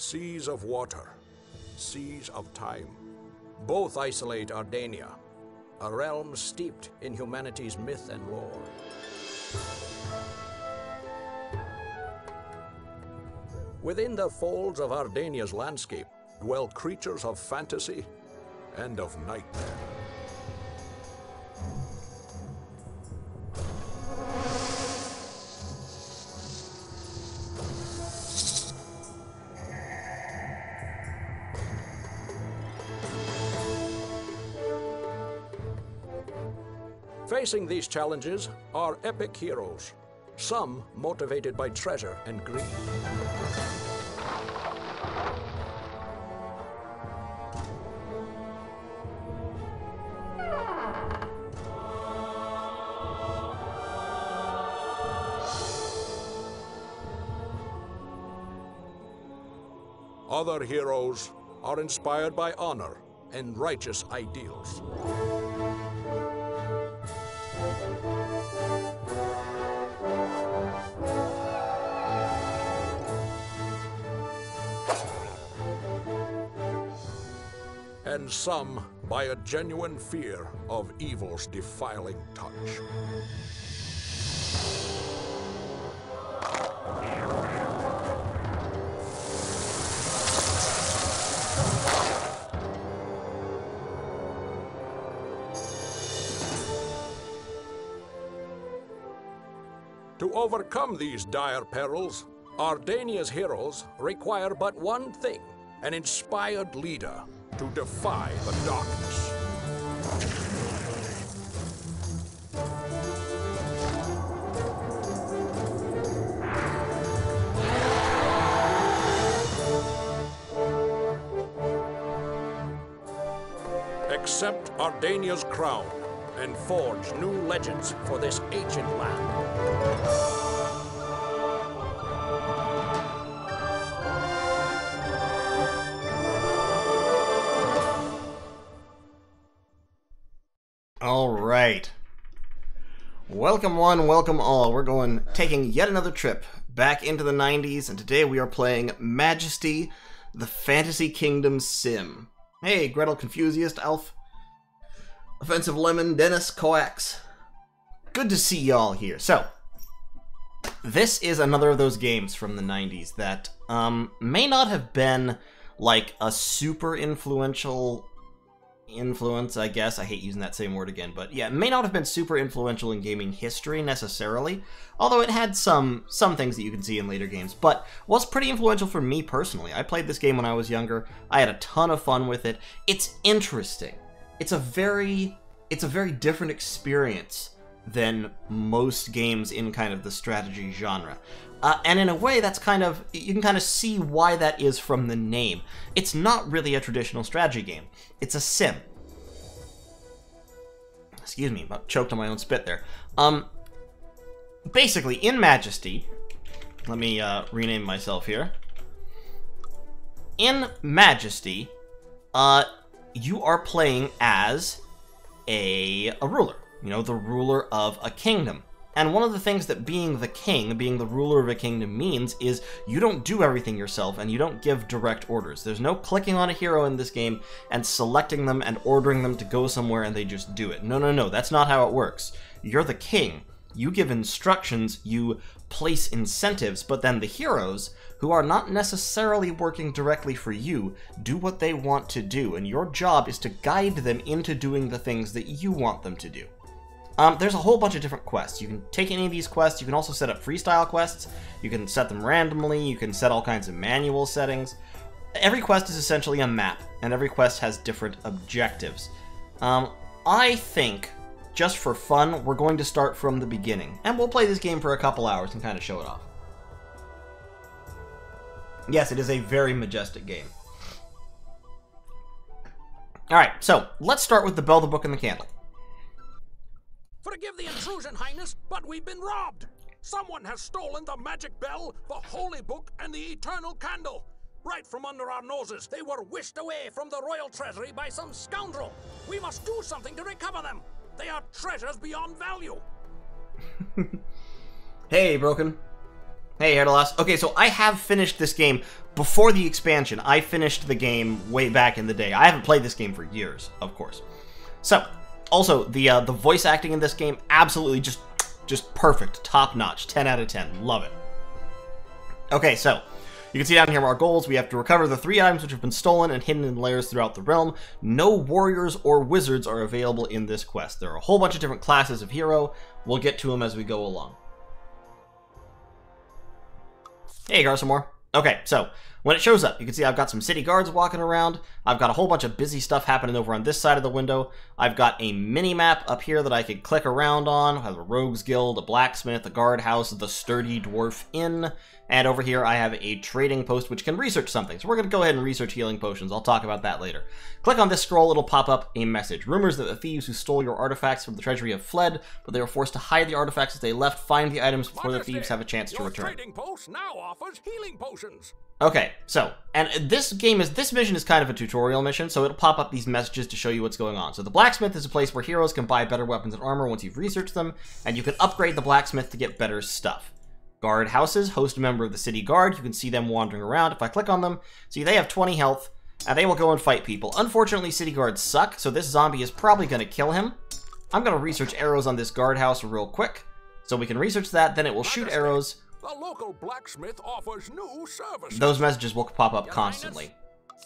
Seas of water, seas of time. Both isolate Ardania, a realm steeped in humanity's myth and lore. Within the folds of Ardania's landscape dwell creatures of fantasy and of nightmare. Facing these challenges are epic heroes, some motivated by treasure and greed. Other heroes are inspired by honor and righteous ideals. Some by a genuine fear of evil's defiling touch. To overcome these dire perils, Ardania's heroes require but one thing an inspired leader to defy the darkness. Accept Ardania's crown and forge new legends for this ancient land. Welcome one, welcome all. We're going taking yet another trip back into the 90s and today we are playing Majesty, the Fantasy Kingdom sim. Hey, Gretel Confucius, Alf, Offensive Lemon, Dennis, Coax. Good to see y'all here. So, this is another of those games from the 90s that um, may not have been like a super influential influence, I guess. I hate using that same word again, but yeah, it may not have been super influential in gaming history necessarily, although it had some some things that you can see in later games, but was pretty influential for me personally. I played this game when I was younger. I had a ton of fun with it. It's interesting. It's a very it's a very different experience than most games in kind of the strategy genre. Uh, and in a way, that's kind of, you can kind of see why that is from the name. It's not really a traditional strategy game, it's a sim. Excuse me, about choked on my own spit there. Um, basically, in Majesty, let me uh, rename myself here. In Majesty, uh, you are playing as a, a ruler, you know, the ruler of a kingdom. And one of the things that being the king, being the ruler of a kingdom means is you don't do everything yourself and you don't give direct orders. There's no clicking on a hero in this game and selecting them and ordering them to go somewhere and they just do it. No, no, no, that's not how it works. You're the king. You give instructions, you place incentives, but then the heroes, who are not necessarily working directly for you, do what they want to do, and your job is to guide them into doing the things that you want them to do. Um, there's a whole bunch of different quests. You can take any of these quests. You can also set up freestyle quests. You can set them randomly. You can set all kinds of manual settings. Every quest is essentially a map, and every quest has different objectives. Um, I think, just for fun, we're going to start from the beginning. And we'll play this game for a couple hours and kind of show it off. Yes, it is a very majestic game. Alright, so let's start with the bell, the book, and the candle. Forgive the intrusion, Highness, but we've been robbed. Someone has stolen the magic bell, the holy book, and the eternal candle. Right from under our noses, they were whisked away from the royal treasury by some scoundrel. We must do something to recover them. They are treasures beyond value. hey, Broken. Hey, Herdalas. Okay, so I have finished this game before the expansion. I finished the game way back in the day. I haven't played this game for years, of course. So, also the uh, the voice acting in this game absolutely just just perfect, top notch, 10 out of 10. Love it. Okay, so you can see down here our goals. We have to recover the three items which have been stolen and hidden in layers throughout the realm. No warriors or wizards are available in this quest. There are a whole bunch of different classes of hero. We'll get to them as we go along. Hey, Garsamore. Okay, so when it shows up, you can see I've got some city guards walking around. I've got a whole bunch of busy stuff happening over on this side of the window. I've got a mini map up here that I could click around on. I have a rogues guild, a blacksmith, a guardhouse, the sturdy dwarf inn, and over here I have a trading post which can research something. So we're going to go ahead and research healing potions. I'll talk about that later. Click on this scroll, it'll pop up a message. Rumors that the thieves who stole your artifacts from the treasury have fled, but they were forced to hide the artifacts as they left. Find the items before the thieves have a chance to return. trading post now offers healing potions. Okay, so, and this game is, this mission is kind of a tutorial mission, so it'll pop up these messages to show you what's going on. So the blacksmith is a place where heroes can buy better weapons and armor once you've researched them, and you can upgrade the blacksmith to get better stuff. Guard houses host a member of the city guard. You can see them wandering around. If I click on them, see they have 20 health, and they will go and fight people. Unfortunately, city guards suck, so this zombie is probably going to kill him. I'm going to research arrows on this guard house real quick. So we can research that, then it will shoot arrows. The local blacksmith offers new services. Those messages will pop up constantly.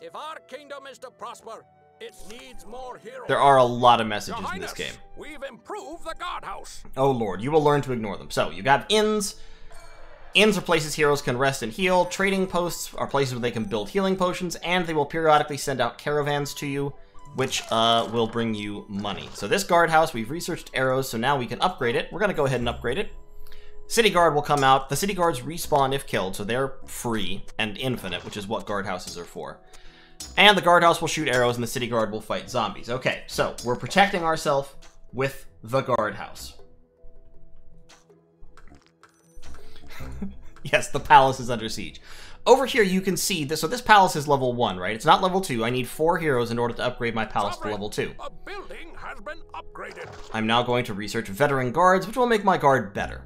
If our kingdom is to prosper, it needs more heroes. There are a lot of messages Your in this Highness, game. We've improved the guardhouse. Oh lord, you will learn to ignore them. So, you got inns. Inns are places heroes can rest and heal. Trading posts are places where they can build healing potions, and they will periodically send out caravans to you, which uh, will bring you money. So this guardhouse, we've researched arrows, so now we can upgrade it. We're going to go ahead and upgrade it. City Guard will come out. The City Guards respawn if killed, so they're free and infinite, which is what guardhouses are for. And the guardhouse will shoot arrows, and the City Guard will fight zombies. Okay, so we're protecting ourselves with the guardhouse. yes, the palace is under siege. Over here, you can see this. So this palace is level one, right? It's not level two. I need four heroes in order to upgrade my palace to level two. A building has been upgraded. I'm now going to research veteran guards, which will make my guard better.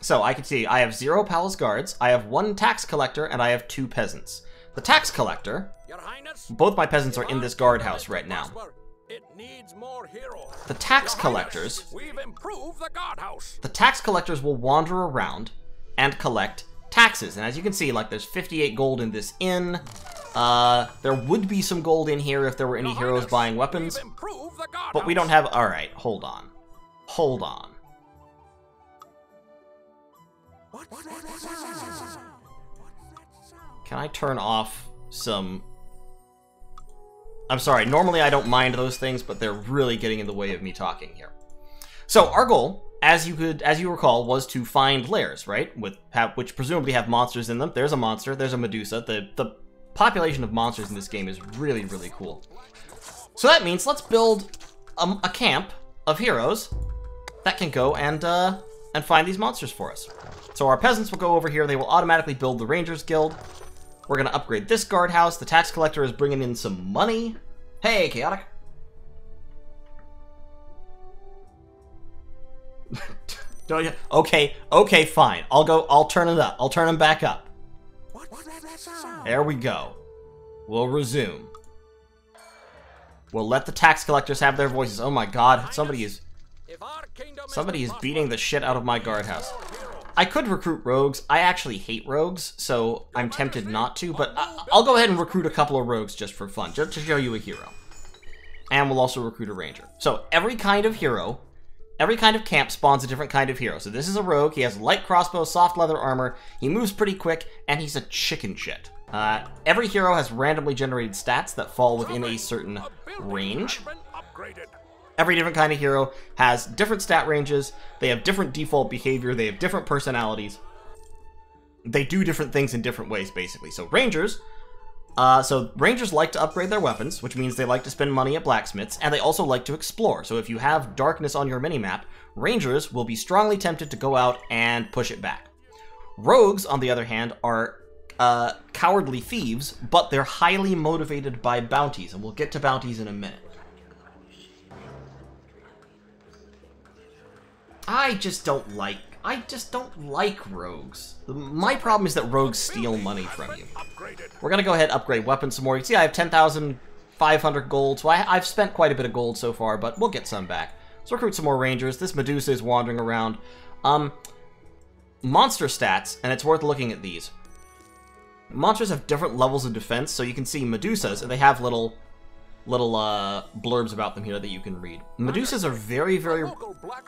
So I can see I have zero palace guards, I have one tax collector, and I have two peasants. The tax collector, Your Highness, both my peasants are in this guardhouse right now. It needs more heroes. The tax collectors, Highness, we've improved the guardhouse. the tax collectors will wander around and collect taxes. And as you can see, like there's 58 gold in this inn. Uh, there would be some gold in here if there were any heroes buying weapons, We've improved the guardhouse. but we don't have. All right, hold on, hold on. Can I turn off some... I'm sorry, normally I don't mind those things, but they're really getting in the way of me talking here. So our goal, as you could, as you recall, was to find lairs, right? With have, which presumably have monsters in them. There's a monster. There's a Medusa. The the population of monsters in this game is really really cool. So that means let's build a, a camp of heroes that can go and uh, and find these monsters for us. So our peasants will go over here. They will automatically build the Rangers Guild. We're gonna upgrade this guardhouse. The tax collector is bringing in some money. Hey, chaotic. Okay, okay, fine. I'll go. I'll turn it up. I'll turn them back up. There we go. We'll resume. We'll let the tax collectors have their voices. Oh my god, somebody is somebody is beating the shit out of my guardhouse. I could recruit rogues. I actually hate rogues, so I'm tempted not to, but I- I'll go ahead and recruit a couple of rogues just for fun, just to show you a hero. And we'll also recruit a ranger. So every kind of hero, every kind of camp spawns a different kind of hero. So this is a rogue. He has light crossbow, soft leather armor. He moves pretty quick, and he's a chicken shit. Uh, every hero has randomly generated stats that fall within a certain range. Every different kind of hero has different stat ranges, they have different default behavior, they have different personalities. They do different things in different ways, basically. So, Rangers. Uh, so, Rangers like to upgrade their weapons, which means they like to spend money at blacksmiths, and they also like to explore. So, if you have darkness on your minimap, Rangers will be strongly tempted to go out and push it back. Rogues, on the other hand, are uh, cowardly thieves, but they're highly motivated by bounties, and we'll get to bounties in a minute. I just don't like. I just don't like rogues. My problem is that rogues steal money from you. We're gonna go ahead and upgrade weapons some more. You can see I have 10,500 gold, so I, I've spent quite a bit of gold so far, but we'll get some back. Let's recruit some more rangers. This Medusa is wandering around. Um, monster stats, and it's worth looking at these. Monsters have different levels of defense, so you can see Medusas, and they have little little uh, blurbs about them here that you can read. Medusas are very, very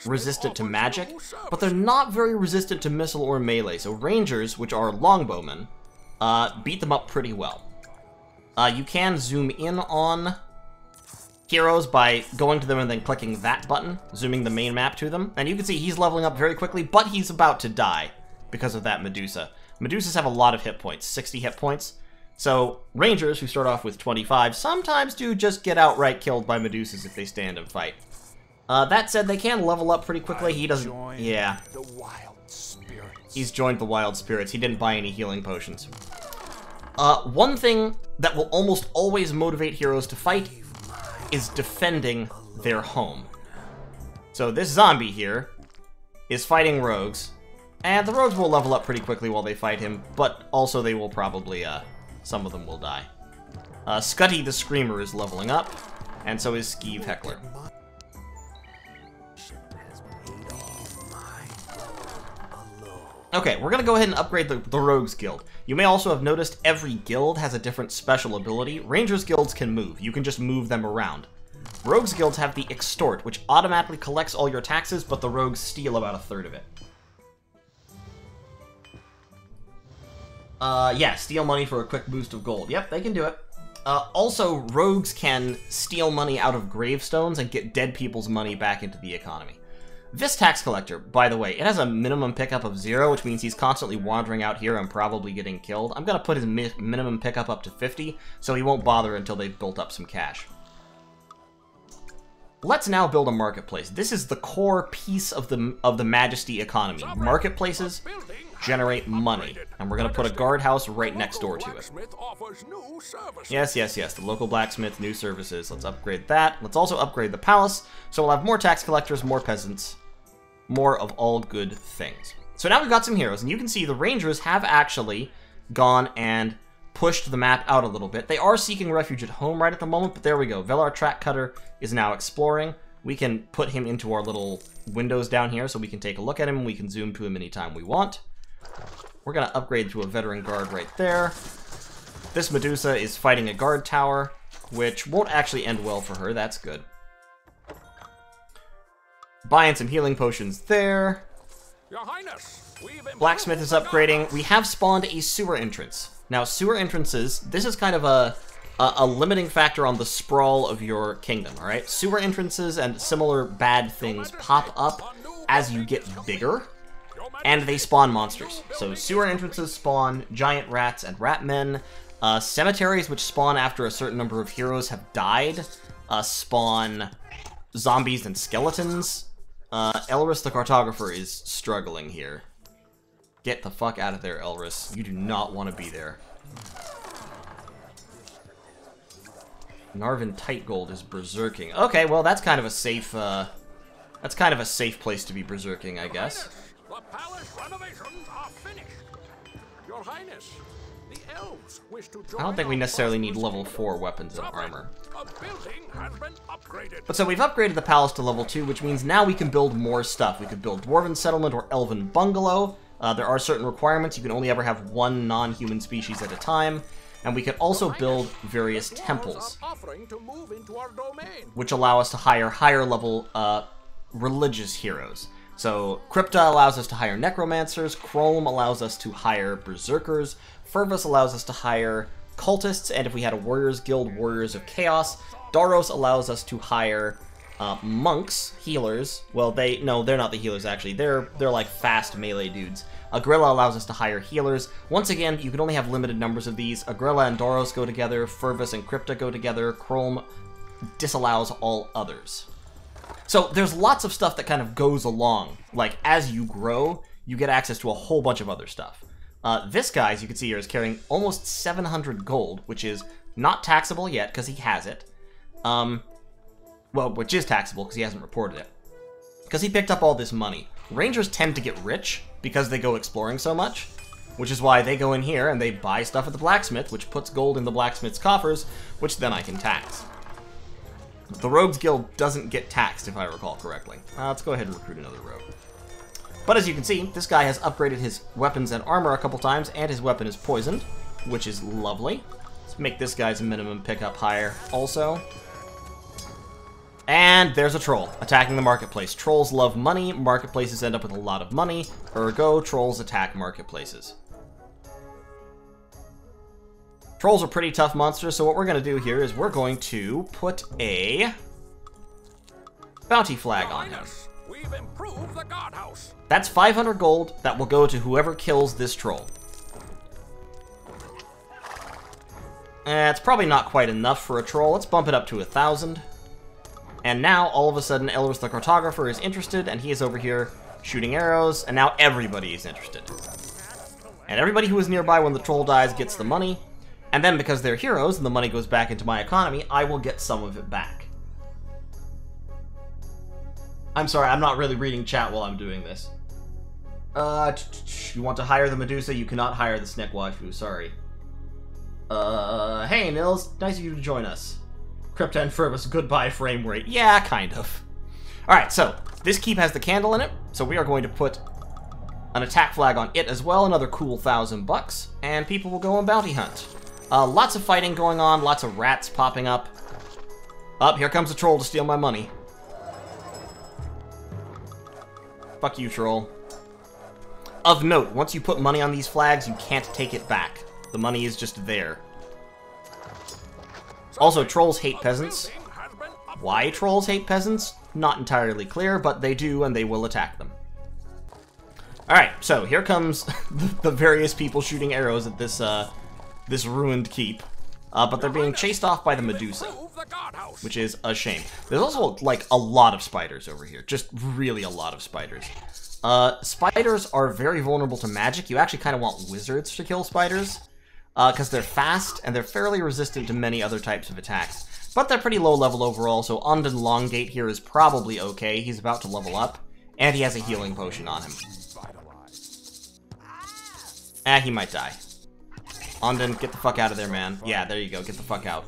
resistant to magic, but they're not very resistant to missile or melee. So rangers, which are longbowmen, uh, beat them up pretty well. Uh, you can zoom in on heroes by going to them and then clicking that button, zooming the main map to them, and you can see he's leveling up very quickly, but he's about to die because of that Medusa. Medusas have a lot of hit points, 60 hit points. So rangers, who start off with 25, sometimes do just get outright killed by Medusas if they stand and fight. Uh, that said, they can level up pretty quickly. He doesn't. Yeah, The wild spirits. he's joined the Wild Spirits. He didn't buy any healing potions. Uh, one thing that will almost always motivate heroes to fight is defending their home. So this zombie here is fighting rogues, and the rogues will level up pretty quickly while they fight him, but also they will probably, uh, some of them will die. Uh, Scutty the Screamer is leveling up, and so is Skeeve Heckler. Okay, we're gonna go ahead and upgrade the, the Rogues Guild. You may also have noticed every guild has a different special ability. Rangers guilds can move. You can just move them around. Rogues guilds have the Extort, which automatically collects all your taxes, but the rogues steal about a third of it. Uh, yeah, steal money for a quick boost of gold. Yep, they can do it. Uh, also, rogues can steal money out of gravestones and get dead people's money back into the economy. This tax collector, by the way, it has a minimum pickup of zero, which means he's constantly wandering out here and probably getting killed. I'm gonna put his mi minimum pickup up to 50, so he won't bother until they've built up some cash. Let's now build a marketplace. This is the core piece of the of the Majesty economy. Marketplaces generate money, and we're gonna put a guardhouse right next door to it. blacksmith offers new services. Yes, yes, yes. The local blacksmith, new services. Let's upgrade that. Let's also upgrade the palace, so we'll have more tax collectors, more peasants, more of all good things. So now we've got some heroes, and you can see the rangers have actually gone and pushed the map out a little bit. They are seeking refuge at home right at the moment, but there we go. Velar Track Cutter is now exploring. We can put him into our little windows down here so we can take a look at him. We can zoom to him anytime we want. We're going to upgrade to a veteran guard right there. This Medusa is fighting a guard tower, which won't actually end well for her. That's good. Buying some healing potions there. Your Highness, we've Blacksmith is upgrading. We have spawned a sewer entrance. Now, sewer entrances, this is kind of a, a, a limiting factor on the sprawl of your kingdom, alright? Sewer entrances and similar bad things pop up as you get bigger, and they spawn monsters. So sewer entrances spawn giant rats and rat men. Uh, cemeteries, which spawn after a certain number of heroes have died, uh, spawn zombies and skeletons. Uh, Elris the cartographer is struggling here. Get the fuck out of there, Elris. You do not want to be there. Narvin Tightgold is berserking. Okay, well that's kind of a safe, uh... That's kind of a safe place to be berserking, I guess. The palace renovations are finished. Your Highness, the elves wish to join I don't think we necessarily need level 4 weapons and armor. A building has been upgraded. But so we've upgraded the palace to level 2, which means now we can build more stuff. We could build Dwarven Settlement or Elven Bungalow. Uh, there are certain requirements. You can only ever have one non-human species at a time. And we can also build various temples, are offering to move into our domain. which allow us to hire higher level uh, religious heroes. So Krypta allows us to hire necromancers, Krolm allows us to hire berserkers, Fervus allows us to hire cultists, and if we had a warriors guild, warriors of chaos, Dauros allows us to hire uh, monks, healers. Well, they no, they're not the healers actually. They're they're like fast melee dudes. Agrela allows us to hire healers. Once again, you can only have limited numbers of these. Agrela and Dauros go together. Fervus and Krypta go together. Krolm disallows all others. So there's lots of stuff that kind of goes along. Like as you grow, you get access to a whole bunch of other stuff. Uh, this guy, as you can see here, is carrying almost 700 gold, which is not taxable yet because he has it. Um, well, which is taxable because he hasn't reported it. Because he picked up all this money. Rangers tend to get rich because they go exploring so much, which is why they go in here and they buy stuff at the blacksmith, which puts gold in the blacksmith's coffers, which then I can tax. The Rogues Guild doesn't get taxed, if I recall correctly. Uh, let's go ahead and recruit another rogue. But as you can see, this guy has upgraded his weapons and armor a couple times, and his weapon is poisoned, which is lovely. Let's make this guy's minimum pickup higher also. And there's a troll attacking the marketplace. Trolls love money, marketplaces end up with a lot of money, ergo, trolls attack marketplaces. Trolls are pretty tough monsters, so what we're going to do here is we're going to put a bounty flag on him. We've improved the guardhouse. That's 500 gold that will go to whoever kills this troll. Eh, it's probably not quite enough for a troll. Let's bump it up to a 1,000. And now, all of a sudden, Elris the Cartographer is interested, and he is over here shooting arrows, and now everybody is interested. And everybody who is nearby when the troll dies gets the money, and then because they're heroes and the money goes back into my economy, I will get some of it back. I'm sorry, I'm not really reading chat while I'm doing this. Uh, you want to hire the Medusa? You cannot hire the Sneck Waifu, sorry. Uh, hey Nils, nice of you to join us. Krypta and goodbye frame rate. Yeah, kind of. Alright, so, this keep has the candle in it, so we are going to put an attack flag on it as well, another cool thousand bucks, and people will go on bounty hunt. Uh, lots of fighting going on, lots of rats popping up. Up, oh, here comes a troll to steal my money. Fuck you, troll. Of note, once you put money on these flags, you can't take it back. The money is just there. Also, trolls hate peasants. Why trolls hate peasants? Not entirely clear, but they do, and they will attack them. Alright, so here comes the various people shooting arrows at this, uh, this ruined keep. Uh, but they're being chased off by the Medusa, which is a shame. There's also, like, a lot of spiders over here. Just really a lot of spiders. Uh, spiders are very vulnerable to magic. You actually kind of want wizards to kill spiders, because uh, they're fast and they're fairly resistant to many other types of attacks. But they're pretty low level overall, so Undin Longgate here is probably okay. He's about to level up, and he has a healing potion on him. Ah, he might die. Undin, get the fuck out of there, man. Yeah, there you go. Get the fuck out.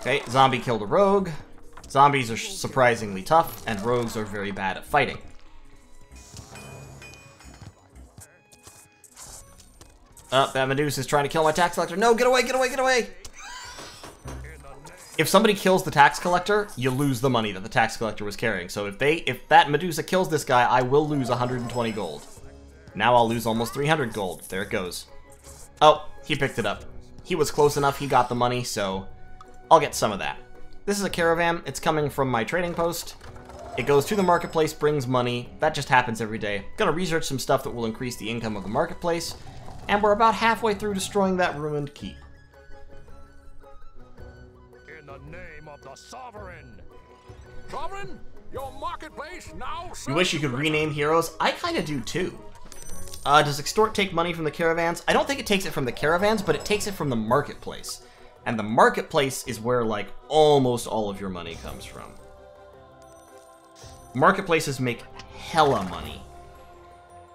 Okay, zombie killed a rogue. Zombies are surprisingly tough, and rogues are very bad at fighting. Oh, that Medusa is trying to kill my tax collector. No, get away, get away, get away! If somebody kills the tax collector, you lose the money that the tax collector was carrying. So if they, if that Medusa kills this guy, I will lose 120 gold. Now I'll lose almost 300 gold. There it goes. Oh, he picked it up. He was close enough, he got the money, so I'll get some of that. This is a caravan. It's coming from my trading post. It goes to the marketplace, brings money. That just happens every day. Gonna research some stuff that will increase the income of the marketplace. And we're about halfway through destroying that ruined keep. In the name of the Sovereign! Sovereign, your marketplace now You wish you could rename heroes? I kinda do too. Uh, does Extort take money from the caravans? I don't think it takes it from the caravans, but it takes it from the marketplace. And the marketplace is where, like, almost all of your money comes from. Marketplaces make hella money.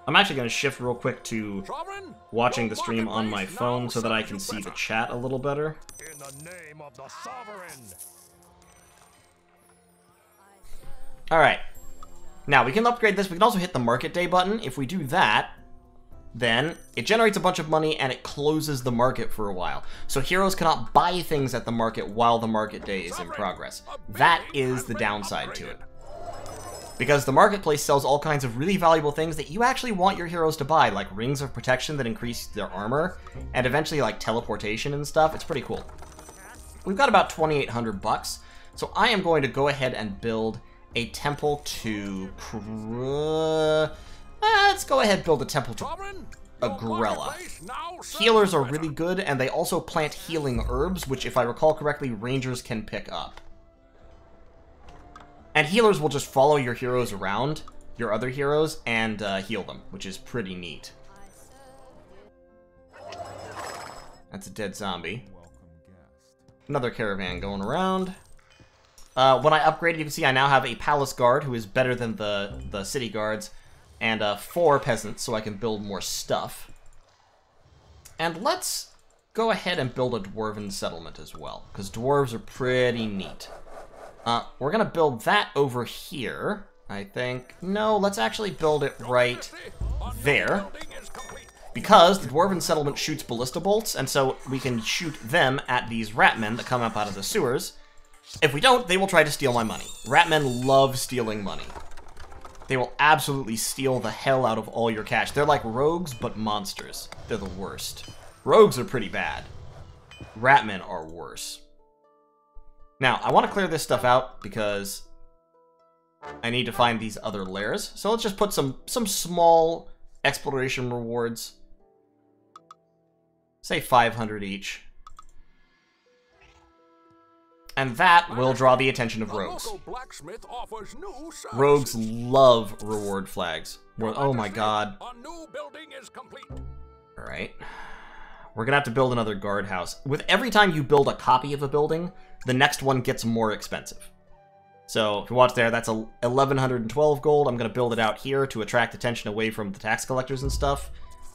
I'm actually going to shift real quick to watching the stream on my phone so that I can see the chat a little better. Alright. Now, we can upgrade this. We can also hit the Market Day button. If we do that, then it generates a bunch of money and it closes the market for a while. So heroes cannot buy things at the market while the market day is in progress. That is the downside to it. Because the marketplace sells all kinds of really valuable things that you actually want your heroes to buy, like rings of protection that increase their armor, and eventually like teleportation and stuff. It's pretty cool. We've got about 2,800 bucks, so I am going to go ahead and build a temple to... Uh, let's go ahead and build a temple to Agrela. Healers are really good, and they also plant healing herbs, which, if I recall correctly, rangers can pick up. And healers will just follow your heroes around, your other heroes, and uh, heal them, which is pretty neat. That's a dead zombie. Another caravan going around. Uh, when I upgraded, you can see I now have a palace guard who is better than the, the city guards, and uh, four peasants, so I can build more stuff. And let's go ahead and build a dwarven settlement as well, because dwarves are pretty neat. Uh, we're gonna build that over here, I think. No, let's actually build it right there. Because the dwarven settlement shoots ballista bolts, and so we can shoot them at these ratmen that come up out of the sewers. If we don't, they will try to steal my money. Ratmen love stealing money. They will absolutely steal the hell out of all your cash. They're like rogues, but monsters. They're the worst. Rogues are pretty bad. Ratmen are worse. Now, I want to clear this stuff out because I need to find these other lairs. So let's just put some, some small exploration rewards. Say 500 each. And that will draw the attention of rogues. Rogues love reward flags. Oh my god. Alright. We're gonna have to build another guardhouse. With every time you build a copy of a building, the next one gets more expensive. So if you watch there, that's a 1112 gold. I'm gonna build it out here to attract attention away from the tax collectors and stuff.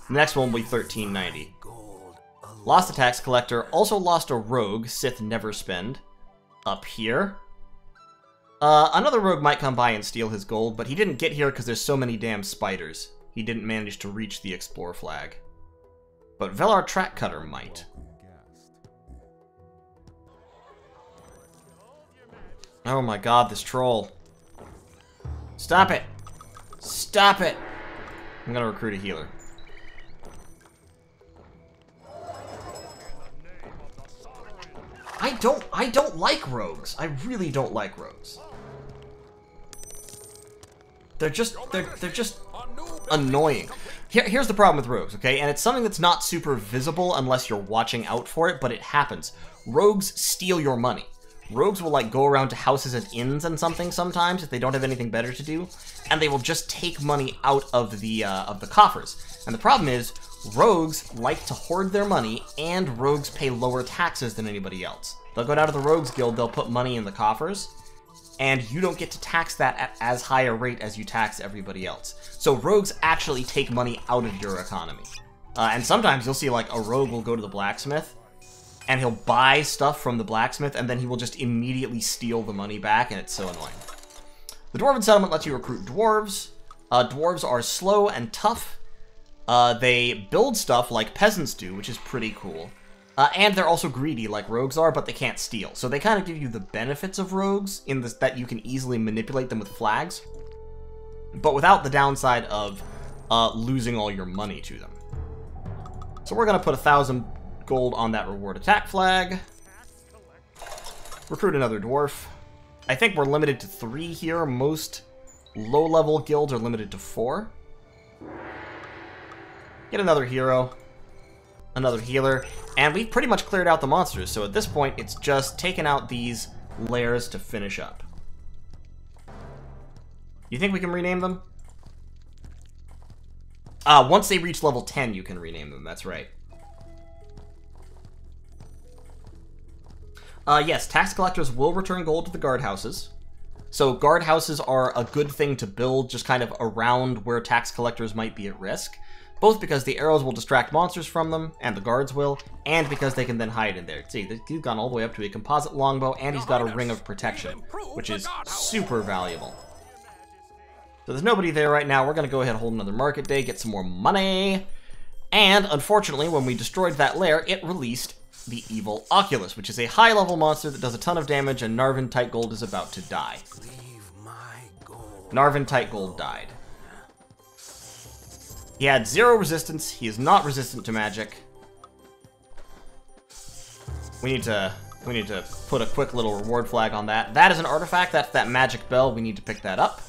The next one will be 1390. Lost a tax collector, also lost a rogue, Sith Never Spend, up here. Uh, another rogue might come by and steal his gold, but he didn't get here because there's so many damn spiders. He didn't manage to reach the Explore flag. But Velar Track Cutter might. Oh my god, this troll. Stop it! Stop it! I'm gonna recruit a healer. I don't I don't like rogues. I really don't like rogues. They're just they're they're just annoying. Here, here's the problem with rogues, okay? And it's something that's not super visible unless you're watching out for it, but it happens. Rogues steal your money. Rogues will like go around to houses and inns and something sometimes if they don't have anything better to do, and they will just take money out of the uh, of the coffers. And the problem is, rogues like to hoard their money, and rogues pay lower taxes than anybody else. They'll go down to the rogues guild, they'll put money in the coffers, and you don't get to tax that at as high a rate as you tax everybody else. So rogues actually take money out of your economy. Uh, and sometimes you'll see like a rogue will go to the blacksmith and he'll buy stuff from the blacksmith, and then he will just immediately steal the money back, and it's so annoying. The Dwarven Settlement lets you recruit dwarves. Uh, dwarves are slow and tough. Uh, they build stuff like peasants do, which is pretty cool. Uh, and they're also greedy like rogues are, but they can't steal. So they kind of give you the benefits of rogues in this that you can easily manipulate them with flags, but without the downside of uh, losing all your money to them. So we're going to put a thousand gold on that reward attack flag. Recruit another dwarf. I think we're limited to three here. Most low-level guilds are limited to four. Get another hero. Another healer. And we've pretty much cleared out the monsters, so at this point, it's just taking out these lairs to finish up. You think we can rename them? Uh, once they reach level 10, you can rename them, that's right. Uh, yes, tax collectors will return gold to the guardhouses. So guardhouses are a good thing to build just kind of around where tax collectors might be at risk. Both because the arrows will distract monsters from them, and the guards will, and because they can then hide in there. See, he's gone all the way up to a composite longbow, and he's got a ring of protection, which is super valuable. So there's nobody there right now. We're going to go ahead and hold another market day, get some more money. And, unfortunately, when we destroyed that lair, it released the Evil Oculus, which is a high-level monster that does a ton of damage, and Narvin Tightgold is about to die. Narvin Tightgold died. He had zero resistance. He is not resistant to magic. We need to we need to put a quick little reward flag on that. That is an artifact. That's that magic bell. We need to pick that up.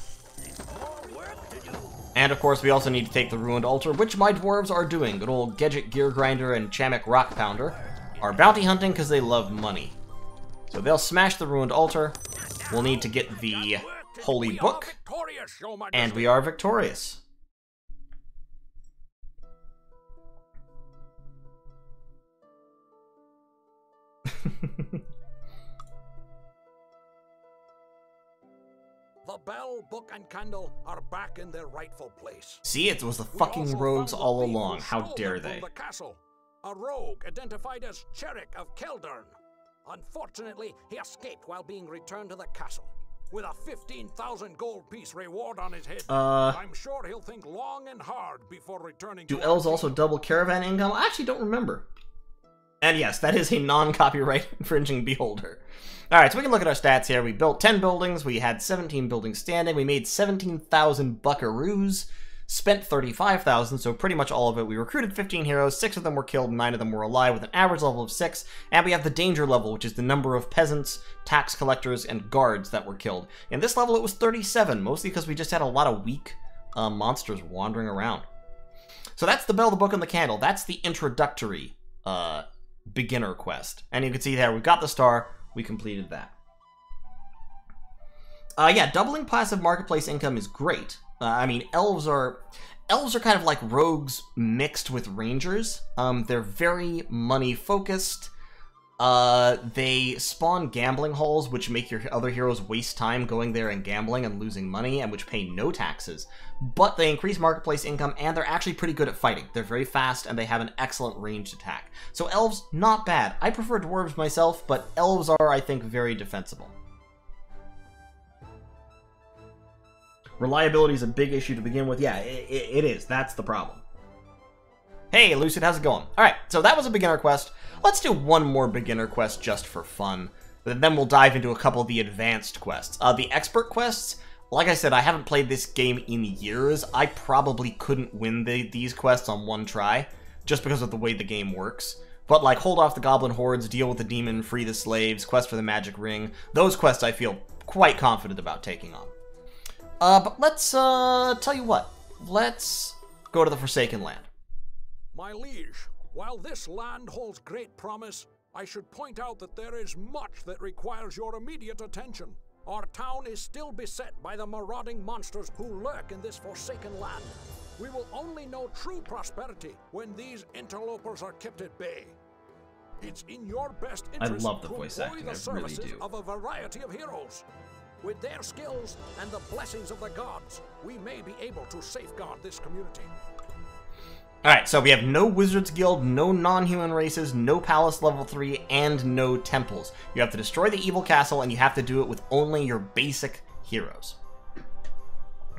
And of course, we also need to take the ruined altar, which my dwarves are doing. Good old Gedget Gear Grinder and Chamek Rock Pounder are bounty hunting because they love money. So they'll smash the ruined altar. We'll need to get the holy book, and we are victorious. Bell, book, and candle are back in their rightful place. See, it was the fucking rogues the all along. How dare they? The castle. A rogue identified as Cherrick of Keldern. Unfortunately, he escaped while being returned to the castle. With a 15,000 gold piece reward on his head, Uh, I'm sure he'll think long and hard before returning do to elves also double caravan income? I actually don't remember. And yes, that is a non-copyright infringing beholder. Alright, so we can look at our stats here. We built 10 buildings, we had 17 buildings standing, we made 17,000 buckaroos, spent 35,000, so pretty much all of it. We recruited 15 heroes, 6 of them were killed, 9 of them were alive with an average level of 6, and we have the danger level, which is the number of peasants, tax collectors, and guards that were killed. In this level it was 37, mostly because we just had a lot of weak uh, monsters wandering around. So that's the Bell, the Book, and the Candle. That's the introductory uh, beginner quest. And you can see there, we got the star, we completed that. Uh, yeah, doubling passive marketplace income is great. Uh, I mean, elves are elves are kind of like rogues mixed with rangers. Um, they're very money focused. Uh, they spawn gambling halls, which make your other heroes waste time going there and gambling and losing money, and which pay no taxes. But they increase marketplace income, and they're actually pretty good at fighting. They're very fast, and they have an excellent ranged attack. So elves, not bad. I prefer dwarves myself, but elves are, I think, very defensible. Reliability is a big issue to begin with. Yeah, it, it is. That's the problem. Hey, Lucid, how's it going? Alright, so that was a beginner quest. Let's do one more beginner quest just for fun. And Then we'll dive into a couple of the advanced quests. Uh, the expert quests, like I said, I haven't played this game in years. I probably couldn't win the, these quests on one try, just because of the way the game works. But like, hold off the goblin hordes, deal with the demon, free the slaves, quest for the magic ring, those quests I feel quite confident about taking on. Uh, but let's, uh, tell you what. Let's go to the Forsaken Land. My liege, while this land holds great promise, I should point out that there is much that requires your immediate attention. Our town is still beset by the marauding monsters who lurk in this forsaken land. We will only know true prosperity when these interlopers are kept at bay. It's in your best I interest love the to voice employ acting, the I really services do. of a variety of heroes. With their skills and the blessings of the gods, we may be able to safeguard this community. Alright, so we have no Wizards Guild, no non-human races, no Palace Level 3, and no temples. You have to destroy the evil castle, and you have to do it with only your basic heroes.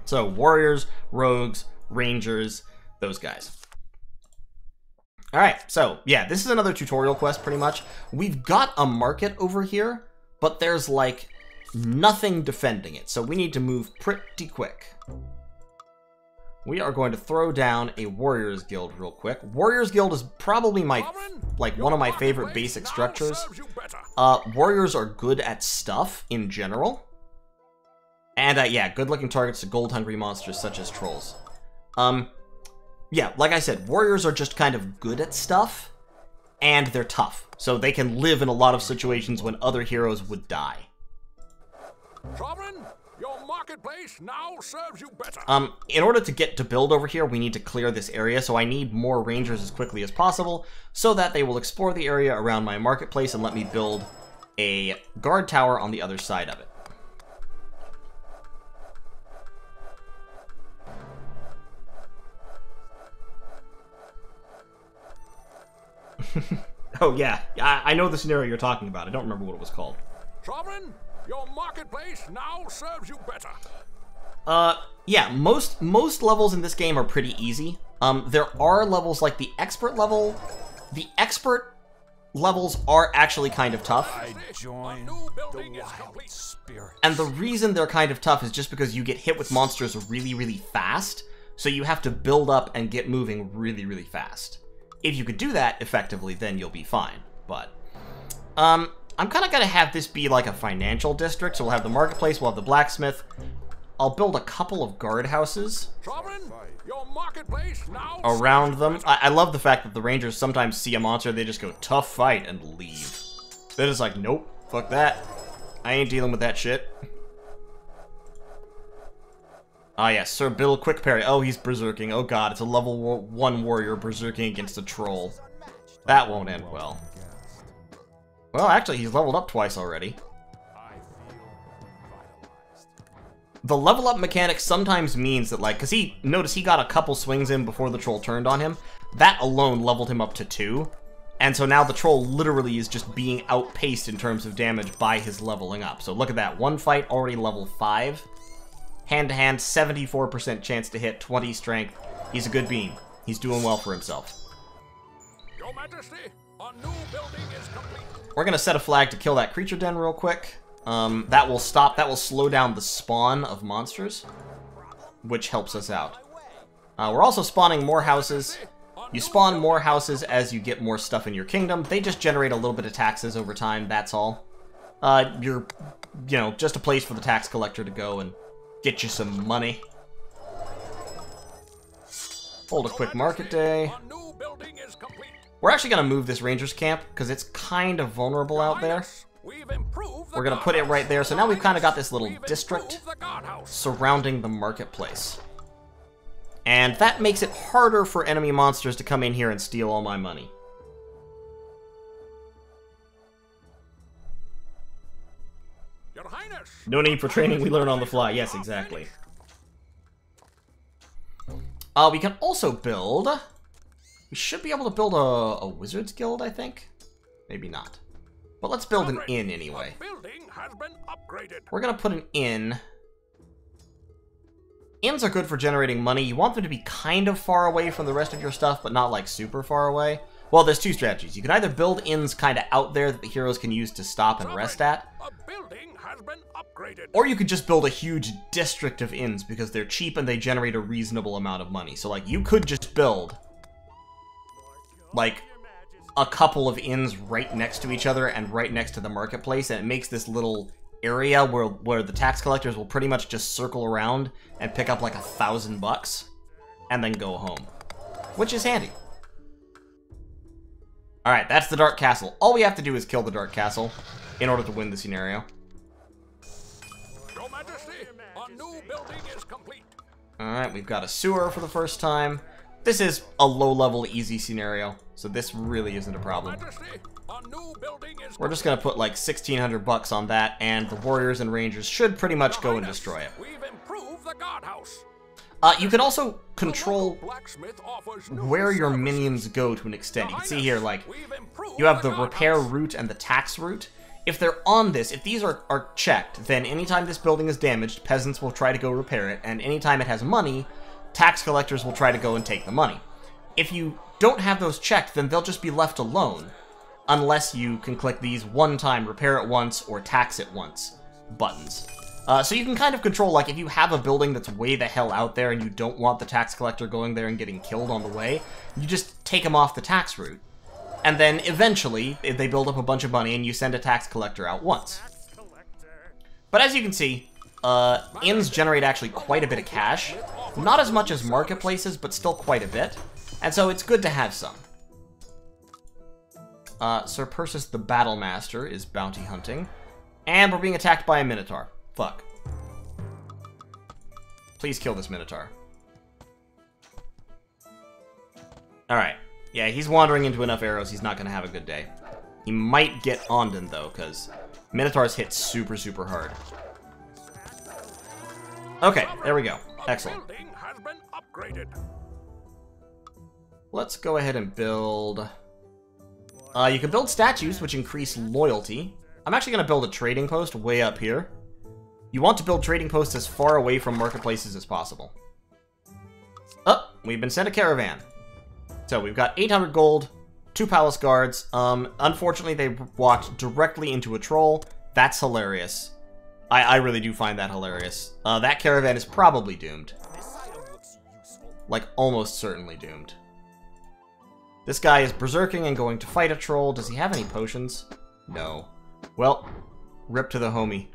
So, warriors, rogues, rangers, those guys. Alright, so, yeah, this is another tutorial quest, pretty much. We've got a market over here, but there's, like, nothing defending it, so we need to move pretty quick we are going to throw down a Warriors Guild real quick. Warriors Guild is probably my like one of my favorite basic structures. serves you better. Uh, warriors are good at stuff in general, and uh, yeah, good-looking targets to gold-hungry monsters such as trolls. Um, yeah, like I said, warriors are just kind of good at stuff, and they're tough, so they can live in a lot of situations when other heroes would die. Sovereign, marketplace now serves you better. Um, in order to get to build over here, we need to clear this area, so I need more rangers as quickly as possible, so that they will explore the area around my marketplace and let me build a guard tower on the other side of it. oh yeah, I, I know the scenario you're talking about. I don't remember what it was called. Sovereign, your marketplace now serves you better. Uh, yeah, most most levels in this game are pretty easy. Um, there are levels like the expert level. The expert levels are actually kind of tough. I A join the wild spirit. And the reason they're kind of tough is just because you get hit with monsters really, really fast. So you have to build up and get moving really, really fast. If you could do that effectively, then you'll be fine. But, um, I'm kind of going to have this be like a financial district. So we'll have the marketplace, we'll have the blacksmith. I'll build a couple of guard houses Sovereign, your marketplace now around them. I, I love the fact that the rangers sometimes see a monster, they just go, tough fight, and leave. They're just like, nope, fuck that. I ain't dealing with that shit. Ah, yes, Sir Bill Quick Parry. Oh, he's berserking. Oh god, it's a level war 1 warrior berserking against a troll. That won't end well. Well, actually, he's leveled up twice already. The level up mechanic sometimes means that, like, because he, notice he got a couple swings in before the troll turned on him. That alone leveled him up to 2. And so now the troll literally is just being outpaced in terms of damage by his leveling up. So look at that. One fight, already level 5. Hand-to-hand, 74% chance to hit, 20 strength. He's a good bean. He's doing well for himself. Your Majesty, a new building is complete. We're to set a flag to kill that creature den real quick. Um, that will stop, that will slow down the spawn of monsters, which helps us out. Uh, we're also spawning more houses. You spawn more houses as you get more stuff in your kingdom. They just generate a little bit of taxes over time, that's all. Uh, you're, you know, just a place for the tax collector to go and get you some money. Hold a quick market day. A new building is complete. We're actually going to move this ranger's camp, because it's kind of vulnerable out there. We've improved the We're going to put it right there, so now we've kind of got this little district improved the guardhouse. surrounding the marketplace. And that makes it harder for enemy monsters to come in here and steal all my money. Your Highness. No need for training, we learn on the fly. Yes, exactly. Uh, we can also build... We should be able to build a, a wizard's guild, I think? Maybe not. But let's build an inn anyway. Building has been upgraded. We're gonna put an inn. Inns are good for generating money. You want them to be kind of far away from the rest of your stuff, but not like super far away. Well, there's two strategies. You can either build inns kind of out there that the heroes can use to stop and rest at, A building has been upgraded. or you could just build a huge district of inns because they're cheap and they generate a reasonable amount of money. So, like, you could just build, like, a couple of inns right next to each other and right next to the marketplace, and it makes this little area where where the tax collectors will pretty much just circle around and pick up like a thousand bucks and then go home, which is handy. All right, that's the Dark Castle. All we have to do is kill the Dark Castle in order to win the scenario. Your Majesty, a new building is complete. Alright, we've got a sewer for the first time. This is a low-level, easy scenario, so this really isn't a problem. Majesty, a new building is We're just gonna put like 1600 bucks on that, and the warriors and rangers should pretty much go and destroy it. We've improved the guardhouse. Uh, you can also control Blacksmith offers new where your minions go to an extent. You can see here, like, you have the repair route and the tax route. If they're on this, if these are, are checked, then anytime this building is damaged, peasants will try to go repair it, and anytime it has money, tax collectors will try to go and take the money. If you don't have those checked, then they'll just be left alone, unless you can click these one-time repair it once or tax it once buttons. Uh, so you can kind of control, like, if you have a building that's way the hell out there and you don't want the tax collector going there and getting killed on the way, you just take them off the tax route. And then eventually, if they build up a bunch of money and you send a tax collector out once. But as you can see, uh, inns generate actually quite a bit of cash. Not as much as marketplaces, but still quite a bit. And so it's good to have some. Uh, Sir Persis the Battle Master is bounty hunting. And we're being attacked by a Minotaur. Fuck. Please kill this Minotaur. Alright. Yeah, he's wandering into enough arrows, he's not gonna have a good day. He might get Ondon, though, because Minotaurs hit super, super hard. Okay, there we go. Excellent. Upgraded. Let's go ahead and build... Uh, you can build statues, which increase loyalty. I'm actually going to build a trading post way up here. You want to build trading posts as far away from marketplaces as possible. Oh, we've been sent a caravan. So we've got 800 gold, two palace guards. Um, unfortunately, they walked directly into a troll. That's hilarious. I, I really do find that hilarious. Uh, that caravan is probably doomed. Like, almost certainly doomed. This guy is berserking and going to fight a troll. Does he have any potions? No. Well, rip to the homie.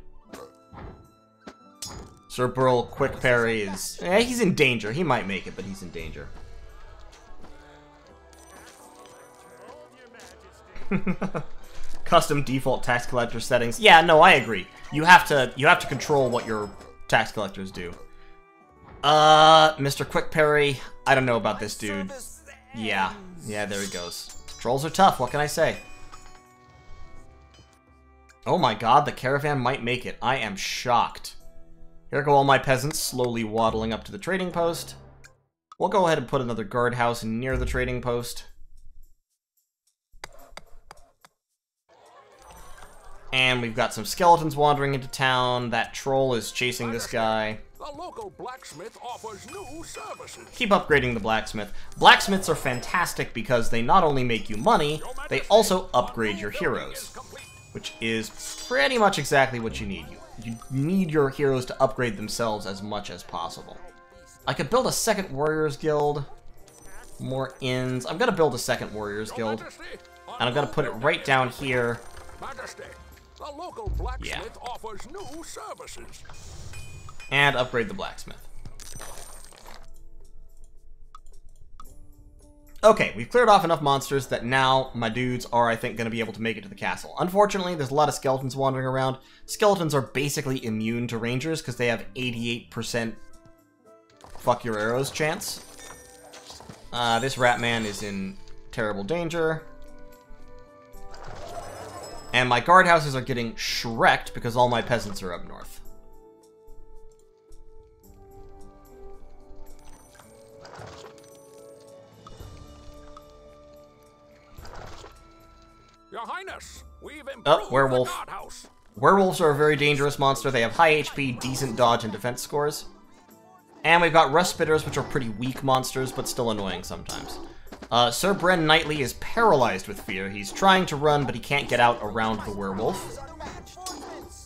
Sir Burl quick parry is... Eh, he's in danger. He might make it, but he's in danger. Custom default tax collector settings. Yeah, no, I agree. You have to you have to control what your tax collectors do. Uh, Mr. Quick Parry, I don't know about this dude. Yeah, yeah, there he goes. Trolls are tough, what can I say? Oh my god, the caravan might make it. I am shocked. Here go all my peasants slowly waddling up to the trading post. We'll go ahead and put another guardhouse near the trading post. And we've got some skeletons wandering into town. That troll is chasing this guy. The local blacksmith offers new services. Keep upgrading the blacksmith. Blacksmiths are fantastic because they not only make you money, they also upgrade your heroes. Which is pretty much exactly what you need. You, you need your heroes to upgrade themselves as much as possible. I could build a second Warriors Guild. More inns. I'm gonna build a second Warriors Guild. And I'm gonna put it right down here. Majesty, the And upgrade the blacksmith. Okay, we've cleared off enough monsters that now my dudes are, I think, going to be able to make it to the castle. Unfortunately, there's a lot of skeletons wandering around. Skeletons are basically immune to rangers because they have 88% fuck your arrows chance. Uh, this rat man is in terrible danger. And my guardhouses are getting shreked because all my peasants are up north. Your Highness, we've improved Oh, werewolf. guardhouse. Werewolves are a very dangerous monster. They have high HP, decent dodge, and defense scores. And we've got Rust Spitters, which are pretty weak monsters, but still annoying sometimes. Uh, Sir Bren Knightley is paralyzed with fear. He's trying to run, but he can't get out around the werewolf.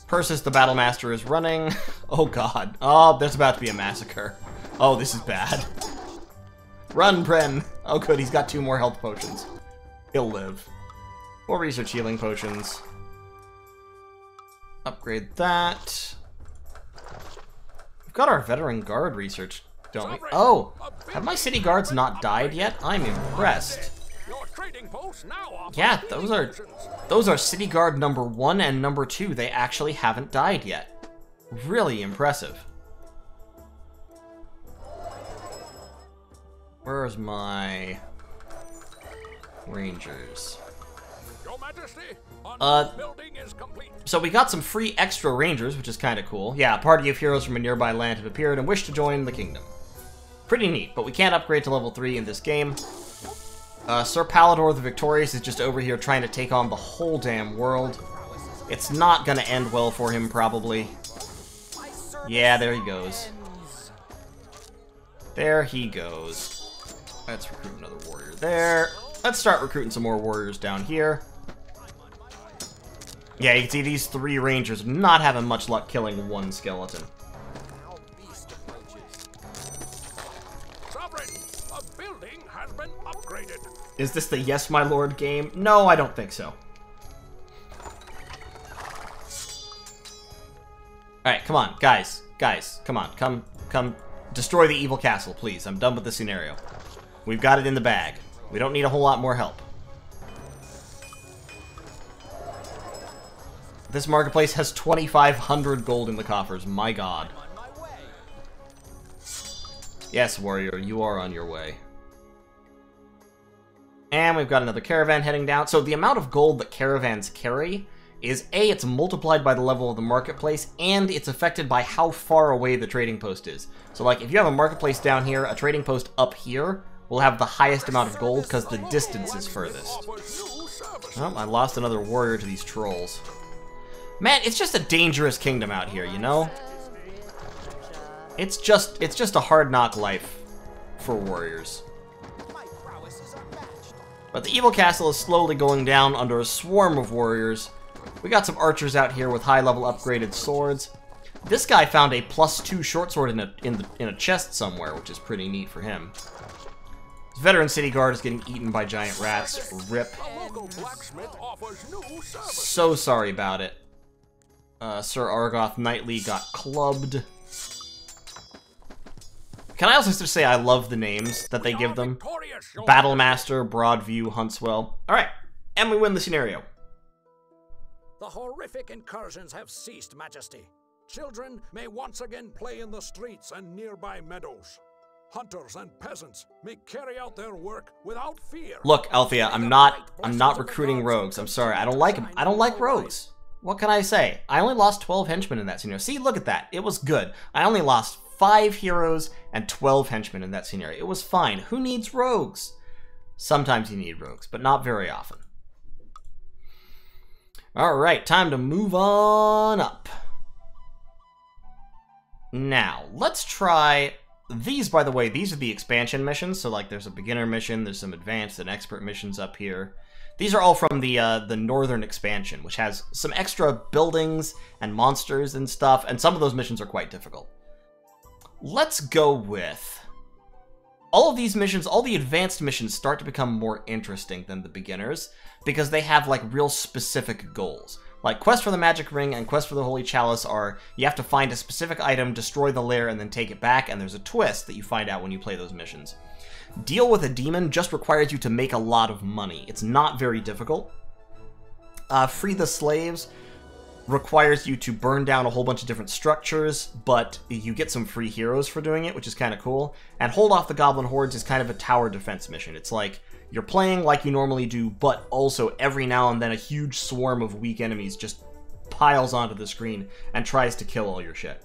Persis the Battlemaster is running. Oh god. Oh, there's about to be a massacre. Oh, this is bad. Run, Bren! Oh good, he's got two more health potions. He'll live. We'll research healing potions. Upgrade that. We've got our veteran guard research, don't we? Oh, have my city guards not died yet? I'm impressed. Your trading post now offers Yeah, those are those are city guard number one and number two. They actually haven't died yet. Really impressive. Where's my rangers? Uh, building is complete. So we got some free extra rangers, which is kind of cool. Yeah, a party of heroes from a nearby land have appeared and wish to join the kingdom. Pretty neat, but we can't upgrade to level 3 in this game. Uh, Sir Palador the Victorious is just over here trying to take on the whole damn world. It's not gonna end well for him, probably. Yeah, there he goes. There he goes. Let's recruit another warrior there. Let's start recruiting some more warriors down here. Yeah, you can see these three rangers not having much luck killing one skeleton. Is this the Yes My Lord game? No, I don't think so. Alright, come on, guys. Guys, come on. Come, come. Destroy the evil castle, please. I'm done with the scenario. We've got it in the bag. We don't need a whole lot more help. This marketplace has 2,500 gold in the coffers. My god. Yes, warrior, you are on your way. And we've got another caravan heading down. So the amount of gold that caravans carry is A, it's multiplied by the level of the marketplace, and it's affected by how far away the trading post is. So like, if you have a marketplace down here, a trading post up here will have the highest amount of gold because the distance is furthest. Well, I lost another warrior to these trolls. Man, it's just a dangerous kingdom out here, you know? It's just, it's just a hard knock life for warriors. But the evil castle is slowly going down under a swarm of warriors. We got some archers out here with high-level upgraded swords. This guy found a plus two short sword in a in the in a chest somewhere, which is pretty neat for him. His veteran city guard is getting eaten by giant rats. Rip. So sorry about it. Uh, Sir Argoth Knightley got clubbed. Can I also just say I love the names that they give them? Battlemaster, Broadview, Huntswell. Alright, and we win the scenario. The horrific incursions have ceased, Majesty. Children may once again play in the streets and nearby meadows. Hunters and peasants may carry out their work without fear. Look, Althea, I'm not I'm not recruiting rogues. I'm sorry. I don't like them. I don't like rogues. What can I say? I only lost 12 henchmen in that scenario. See, look at that. It was good. I only lost 5 heroes and 12 henchmen in that scenario. It was fine. Who needs rogues? Sometimes you need rogues, but not very often. Alright, time to move on up. Now, let's try these, by the way, these are the expansion missions. So, like, there's a beginner mission, there's some advanced and expert missions up here. These are all from the uh, the northern expansion, which has some extra buildings and monsters and stuff, and some of those missions are quite difficult. Let's go with all of these missions. All the advanced missions start to become more interesting than the beginners because they have like real specific goals. Like Quest for the Magic Ring and Quest for the Holy Chalice are you have to find a specific item, destroy the lair, and then take it back, and there's a twist that you find out when you play those missions. Deal with a demon just requires you to make a lot of money. It's not very difficult. Uh, Free the Slaves requires you to burn down a whole bunch of different structures, but you get some free heroes for doing it, which is kind of cool. And Hold Off the Goblin Hordes is kind of a tower defense mission. It's like you're playing like you normally do, but also every now and then a huge swarm of weak enemies just piles onto the screen and tries to kill all your shit.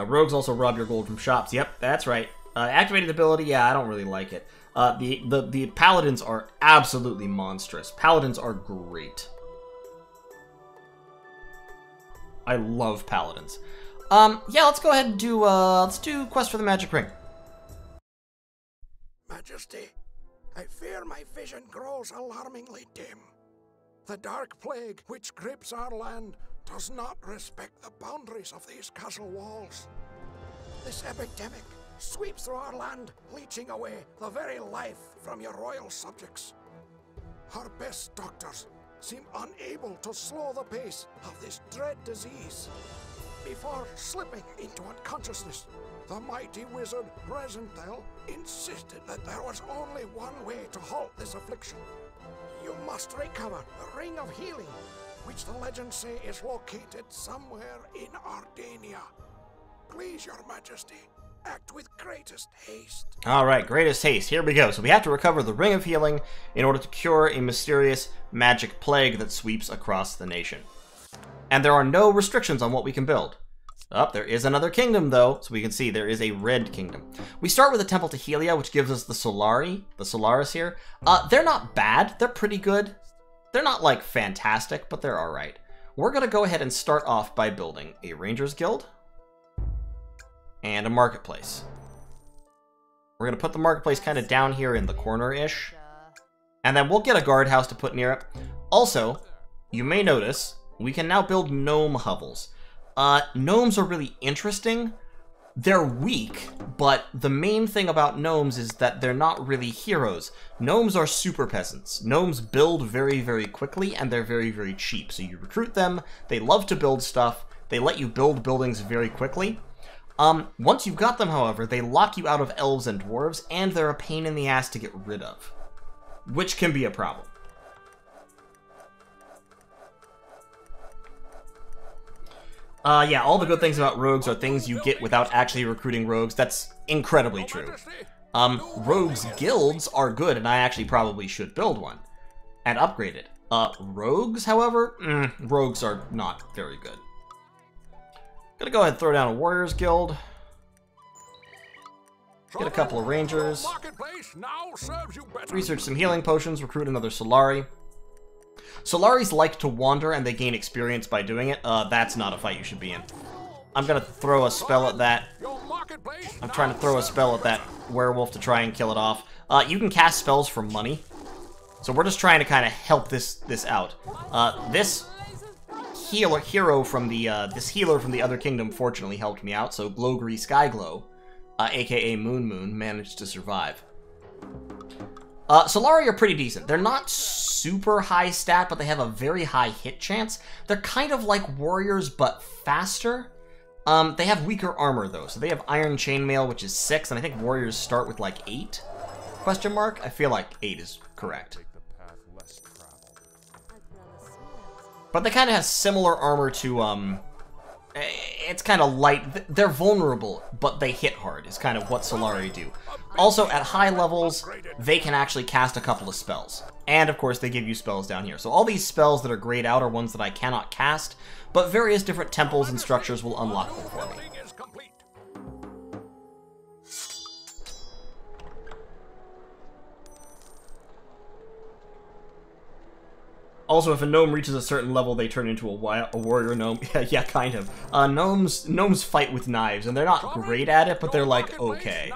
Uh, rogues also rob your gold from shops. Yep, that's right. Uh, activated ability, yeah, I don't really like it. Uh, the, the, the paladins are absolutely monstrous. Paladins are great. I love paladins. Um, yeah, let's go ahead and do, uh, let's do Quest for the Magic Ring. Majesty, I fear my vision grows alarmingly dim. The dark plague which grips our land does not respect the boundaries of these castle walls. This epidemic sweeps through our land, leeching away the very life from your royal subjects. Our best doctors seem unable to slow the pace of this dread disease. Before slipping into unconsciousness, the mighty wizard Resenthal insisted that there was only one way to halt this affliction. You must recover the Ring of Healing which the legends say is located somewhere in Ardania. Please, Your Majesty, act with greatest haste. All right, greatest haste. Here we go. So we have to recover the Ring of Healing in order to cure a mysterious magic plague that sweeps across the nation. And there are no restrictions on what we can build. Up, oh, there is another kingdom, though, so we can see there is a red kingdom. We start with the Temple to Helia, which gives us the Solari, the Solaris here. Uh, they're not bad. They're pretty good. They're not like fantastic, but they're alright. We're to go ahead and start off by building a Rangers Guild and a Marketplace. We're to put the Marketplace kind of down here in the corner-ish. And then we'll get a guardhouse to put near it. Also, you may notice, we can now build gnome hovels. Uh, gnomes are really interesting they're weak, but the main thing about gnomes is that they're not really heroes. Gnomes are super peasants. Gnomes build very, very quickly, and they're very, very cheap. So you recruit them, they love to build stuff, they let you build buildings very quickly. Um, once you've got them, however, they lock you out of elves and dwarves, and they're a pain in the ass to get rid of. Which can be a problem. Uh, yeah, all the good things about rogues are things you get without actually recruiting rogues. That's incredibly true. Um, rogues guilds are good, and I actually probably should build one and upgrade it. Uh, rogues, however, mm, rogues are not very good. Gonna go ahead and throw down a warriors guild. Get a couple of rangers. Research some healing potions, recruit another Solari. Solaris like to wander and they gain experience by doing it. Uh, that's not a fight you should be in. I'm gonna throw a spell at that. I'm trying to throw a spell at that werewolf to try and kill it off. Uh, you can cast spells for money. So we're just trying to kind of help this this out. Uh, this healer hero from the uh, this healer from the other kingdom fortunately helped me out. So Glowgree Skyglow, uh, aka Moon Moon, managed to survive. Uh, Solari are pretty decent. They're not super high stat, but they have a very high hit chance. They're kind of like warriors, but faster. Um, they have weaker armor, though. So they have Iron Chainmail, which is 6, and I think warriors start with, like, 8? Question mark? I feel like 8 is correct. But they kind of have similar armor to, um, eh, it's kind of light. They're vulnerable, but they hit hard, is kind of what Solari do. Also, at high levels, they can actually cast a couple of spells. And, of course, they give you spells down here. So all these spells that are grayed out are ones that I cannot cast, but various different temples and structures will unlock them for me. Also, if a gnome reaches a certain level, they turn into a, a warrior gnome. yeah, yeah, kind of. Uh, gnomes gnomes fight with knives, and they're not great at it, but they're like okay.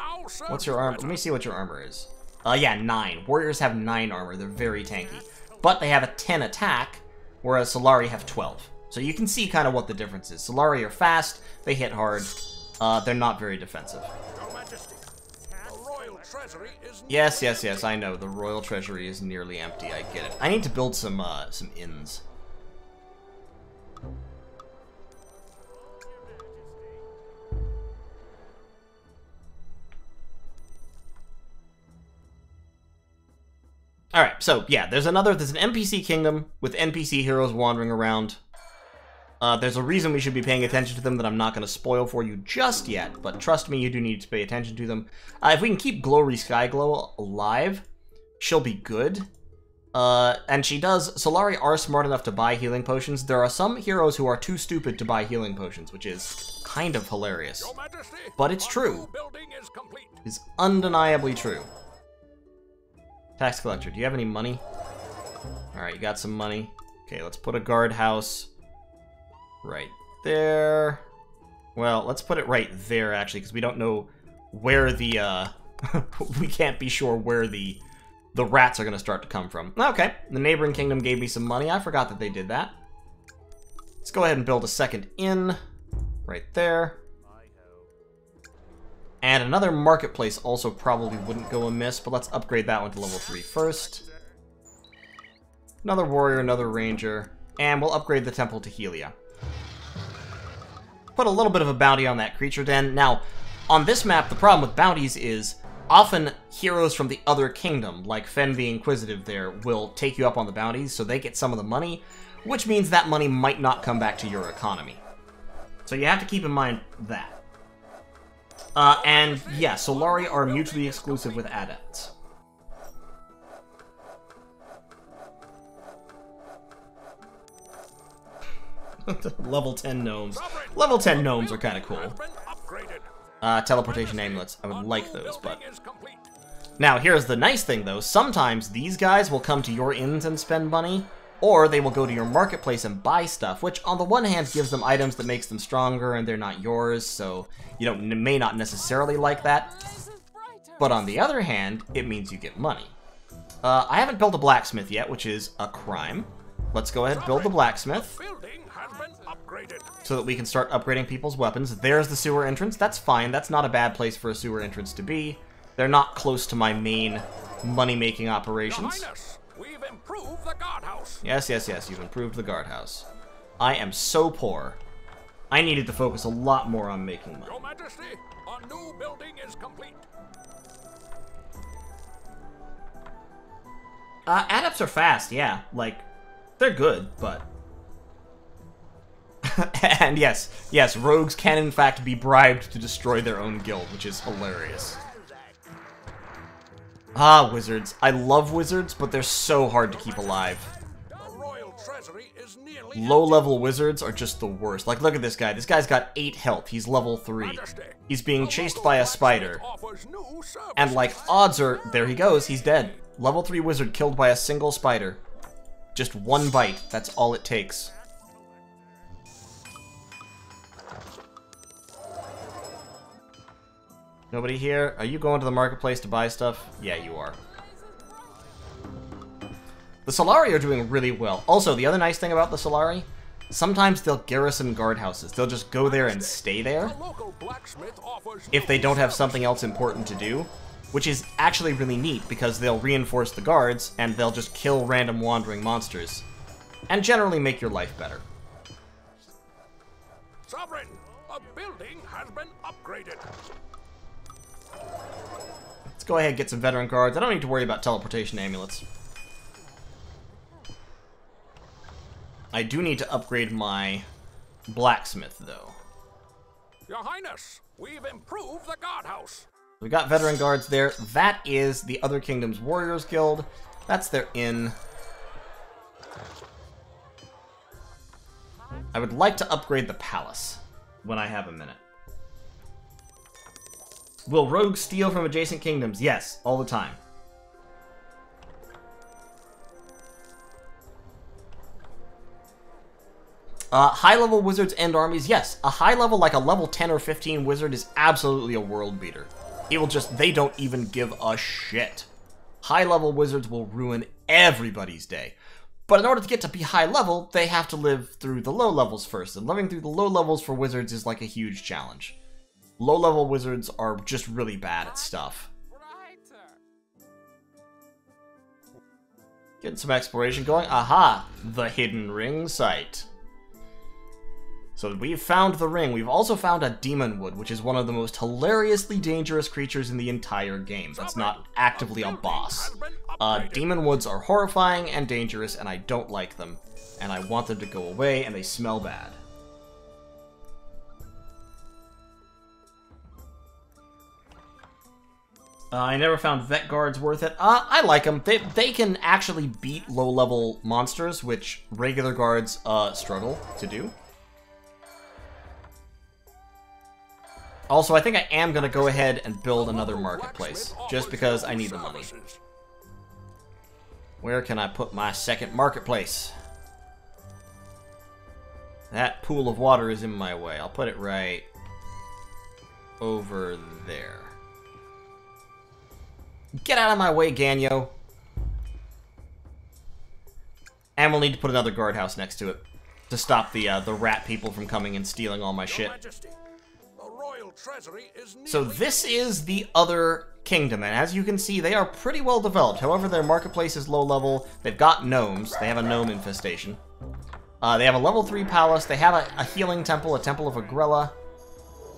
What's your armor? Let me see what your armor is. Uh, yeah, nine. Warriors have nine armor. They're very tanky, but they have a ten attack, whereas Solari have twelve. So you can see kind of what the difference is. Solari are fast. They hit hard. Uh, they're not very defensive. Yes, yes, yes. I know the royal treasury is nearly empty. I get it. I need to build some uh, some inns. All right, so yeah, there's another. There's an NPC kingdom with NPC heroes wandering around. Uh, there's a reason we should be paying attention to them that I'm not going to spoil for you just yet, but trust me, you do need to pay attention to them. Uh, if we can keep Glory Skyglow alive, she'll be good. Uh, and she does. Solari are smart enough to buy healing potions. There are some heroes who are too stupid to buy healing potions, which is kind of hilarious. Majesty, But it's true. is complete. Is undeniably true. Tax collector, do you have any money? Alright, you got some money. Okay, let's put a guardhouse right there. Well, let's put it right there, actually, because we don't know where the, uh... we can't be sure where the the rats are going to start to come from. Okay, the neighboring kingdom gave me some money. I forgot that they did that. Let's go ahead and build a second inn right there. And another marketplace also probably wouldn't go amiss, but let's upgrade that one to level 3 first. Another warrior, another ranger, and we'll upgrade the temple to Helia. Put a little bit of a bounty on that creature den. Now, on this map, the problem with bounties is often heroes from the other kingdom, like Fen the Inquisitive there, will take you up on the bounties, so they get some of the money, which means that money might not come back to your economy. So you have to keep in mind that. Uh, and yeah, Solari are mutually exclusive with adepts. Level 10 gnomes. Level 10 gnomes are kind of cool. Uh, teleportation amulets. I would like those, but... Now, here's the nice thing, though. Sometimes these guys will come to your inns and spend money, or they will go to your marketplace and buy stuff, which on the one hand gives them items that makes them stronger and they're not yours, so you don't may not necessarily like that. But on the other hand, it means you get money. Uh, I haven't built a blacksmith yet, which is a crime. Let's go ahead and build the blacksmith upgraded. so that we can start upgrading people's weapons. There's the sewer entrance. That's fine. That's not a bad place for a sewer entrance to be. They're not close to my main money-making operations. Highness, we've improved the guardhouse. Yes, yes, yes, you've improved the guardhouse. I am so poor. I needed to focus a lot more on making money. Your Majesty, a new building is complete. Uh, adepts are fast, yeah. Like, they're good, but... and yes, yes, rogues can in fact be bribed to destroy their own guild, which is hilarious. Ah, wizards. I love wizards, but they're so hard to keep alive. Low-level wizards are just the worst. Like, look at this guy. This guy's got 8 health. He's level 3. He's being chased by a spider. And, like, odds are... There he goes. He's dead. Level 3 wizard killed by a single spider. Just one bite. That's all it takes. Nobody here? Are you going to the marketplace to buy stuff? Yeah, you are. The Solari are doing really well. Also, the other nice thing about the Solari, sometimes they'll garrison guardhouses. They'll just go there and stay there if they don't have something else important to do, which is actually really neat because they'll reinforce the guards and they'll just kill random wandering monsters and generally make your life better. Sovereign, Let's go ahead and get some veteran guards. I don't need to worry about teleportation amulets. I do need to upgrade my blacksmith, though. Your Highness, we've improved the guardhouse. We got veteran guards there. That is the Other Kingdom's Warriors Guild. That's their inn. I would like to upgrade the palace when I have a minute. Will rogues steal from adjacent kingdoms? Yes, all the time. Uh, high level wizards and armies, yes. A high level, like a level 10 or 15 wizard, is absolutely a world beater. It will just, they don't even give a shit. High level wizards will ruin everybody's day. But in order to get to be high level, they have to live through the low levels first, and living through the low levels for wizards is like a huge challenge. Low level wizards are just really bad at stuff. Getting some exploration going. Aha! The hidden ring site. So we've found the ring. We've also found a demon wood, which is one of the most hilariously dangerous creatures in the entire game. That's not actively a boss. Uh, demon woods are horrifying and dangerous, and I don't like them. And I want them to go away, and they smell bad. Uh, I never found vet guards worth it. Uh, I like them. They, they can actually beat low-level monsters, which regular guards uh, struggle to do. Also, I think I am going to go ahead and build another marketplace, just because I need the money. Where can I put my second marketplace? That pool of water is in my way. I'll put it right over there. Get out of my way, Ganyo! And we'll need to put another guardhouse next to it to stop the uh, the rat people from coming and stealing all my shit. So this is the other kingdom, and as you can see, they are pretty well developed. However, their marketplace is low level. They've got gnomes. They have a gnome infestation. Uh, they have a level 3 palace. They have a, a healing temple, a temple of Agrela.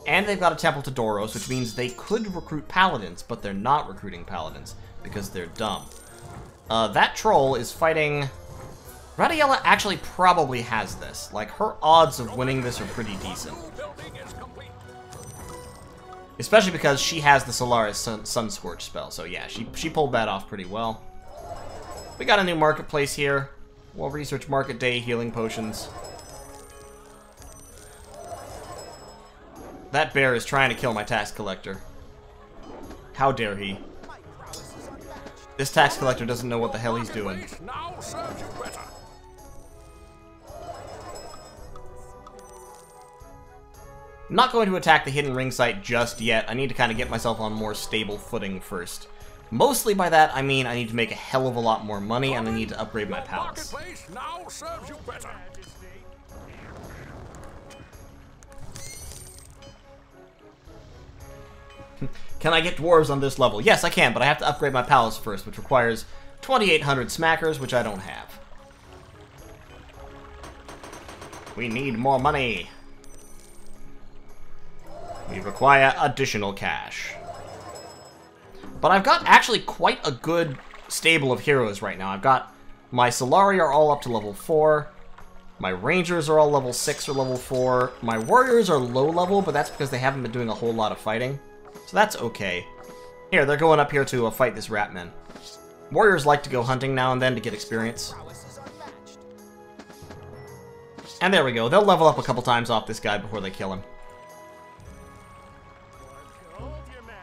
And they've got a temple to Dauros, which means they could recruit paladins, but they're not recruiting paladins because they're dumb. Uh, that troll is fighting... Radiella actually probably has this. Like, her odds of winning this are pretty decent. Especially because she has the Solaris Sun, Sun Scorch spell, so yeah, she, she pulled that off pretty well. We got a new marketplace here. We'll research Market Day healing potions. That bear is trying to kill my tax collector. How dare he? This tax collector doesn't know what the hell he's doing. I'm not going to attack the hidden ring site just yet. I need to kind of get myself on more stable footing first. Mostly by that, I mean I need to make a hell of a lot more money and I need to upgrade my palace. Can I get dwarves on this level? Yes, I can, but I have to upgrade my palace first, which requires 2,800 smackers, which I don't have. We need more money. We require additional cash. But I've got actually quite a good stable of heroes right now. I've got my Solari are all up to level 4. My Rangers are all level 6 or level 4. My Warriors are low level, but that's because they haven't been doing a whole lot of fighting. So that's okay. Here, they're going up here to uh, fight this Ratman. Warriors like to go hunting now and then to get experience. And there we go. They'll level up a couple times off this guy before they kill him.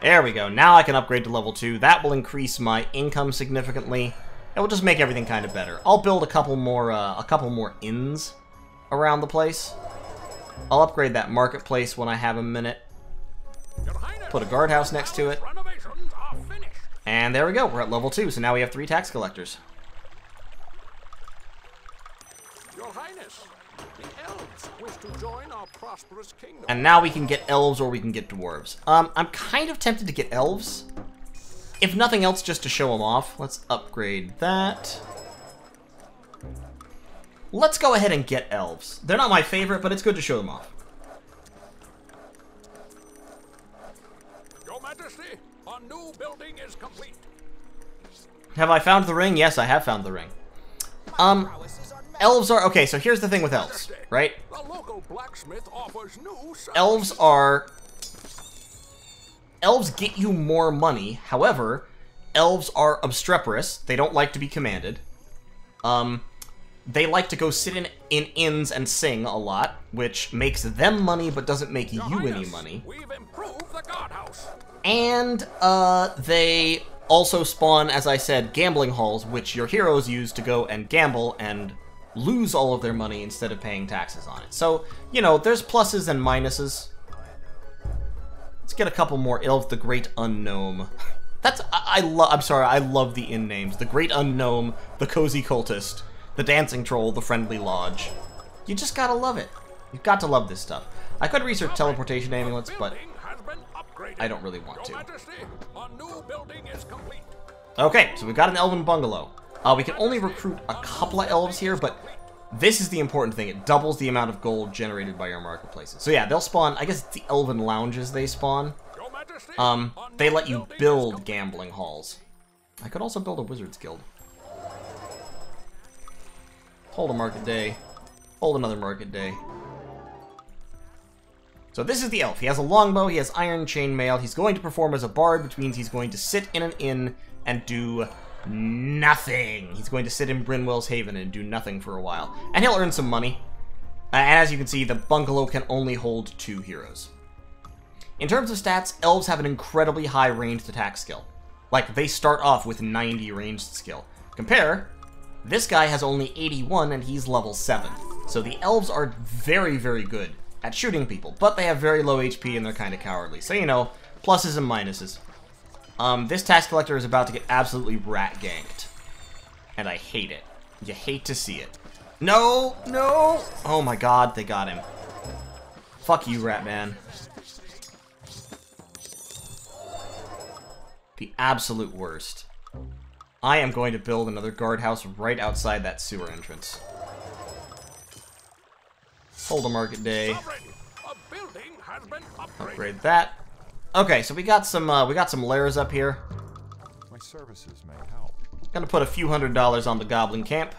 There we go. Now I can upgrade to level 2. That will increase my income significantly. It will just make everything kind of better. I'll build a couple more uh, a couple more inns around the place. I'll upgrade that marketplace when I have a minute. Put a guardhouse next to it. And there we go. We're at level 2, so now we have three tax collectors. Your Highness, the elves wish to join our prosperous kingdom. And now we can get elves or we can get dwarves. Um, I'm kind of tempted to get elves. If nothing else, just to show them off. Let's upgrade that. Let's go ahead and get elves. They're not my favorite, but it's good to show them off. New building is complete. Have I found the ring? Yes, I have found the ring. Um, elves are... Okay, so here's the thing with elves, right? The local local blacksmith offers new elves are elves get you more money however elves are obstreperous they don't like to be commanded um they like to go sit in, in inns and sing a lot which makes them money but doesn't make you Your any money We've improved the guardhouse. and uh they also spawn as i said gambling halls which your heroes use to go and gamble and lose all of their money instead of paying taxes on it so you know there's pluses and minuses Let's get a couple more. Ilv the Great Unknown. That's I, I love. I'm sorry, I love the inn names. The Great Unknown, the Cozy Cultist, the Dancing Troll, the Friendly Lodge. You just gotta love it. You've got to love this stuff. I could research teleportation amulets, but. I don't really want to. Okay, so we've got an elven bungalow. Uh, we can only recruit a couple of elves here, but this is the important thing. It doubles the amount of gold generated by your marketplaces. So yeah, they'll spawn. I guess it's the elven lounges they spawn. Um, they let you build gambling halls. I could also build a wizard's guild. Hold a market day. Hold another market day. So this is the elf. He has a longbow, he has iron chainmail, he's going to perform as a bard, which means he's going to sit in an inn and do nothing. He's going to sit in Brinwell's Haven and do nothing for a while. And he'll earn some money. Uh, And as you can see, the bungalow can only hold two heroes. In terms of stats, elves have an incredibly high ranged attack skill. Like, they start off with 90 ranged skill. Compare, this guy has only 81 and he's level 7. So the elves are very, very good at shooting people, but they have very low HP and they're kind of cowardly. So, you know, pluses and minuses. Um, this tax collector is about to get absolutely rat ganked. And I hate it. You hate to see it. No! No! Oh my god, they got him. Fuck you, rat man. The absolute worst. I am going to build another guardhouse right outside that sewer entrance. Hold a market day. A building has been. Upgrade that. Okay, so we got some uh, we got some lairs up here. My services may help. Gonna put a few hundred dollars on the goblin camp.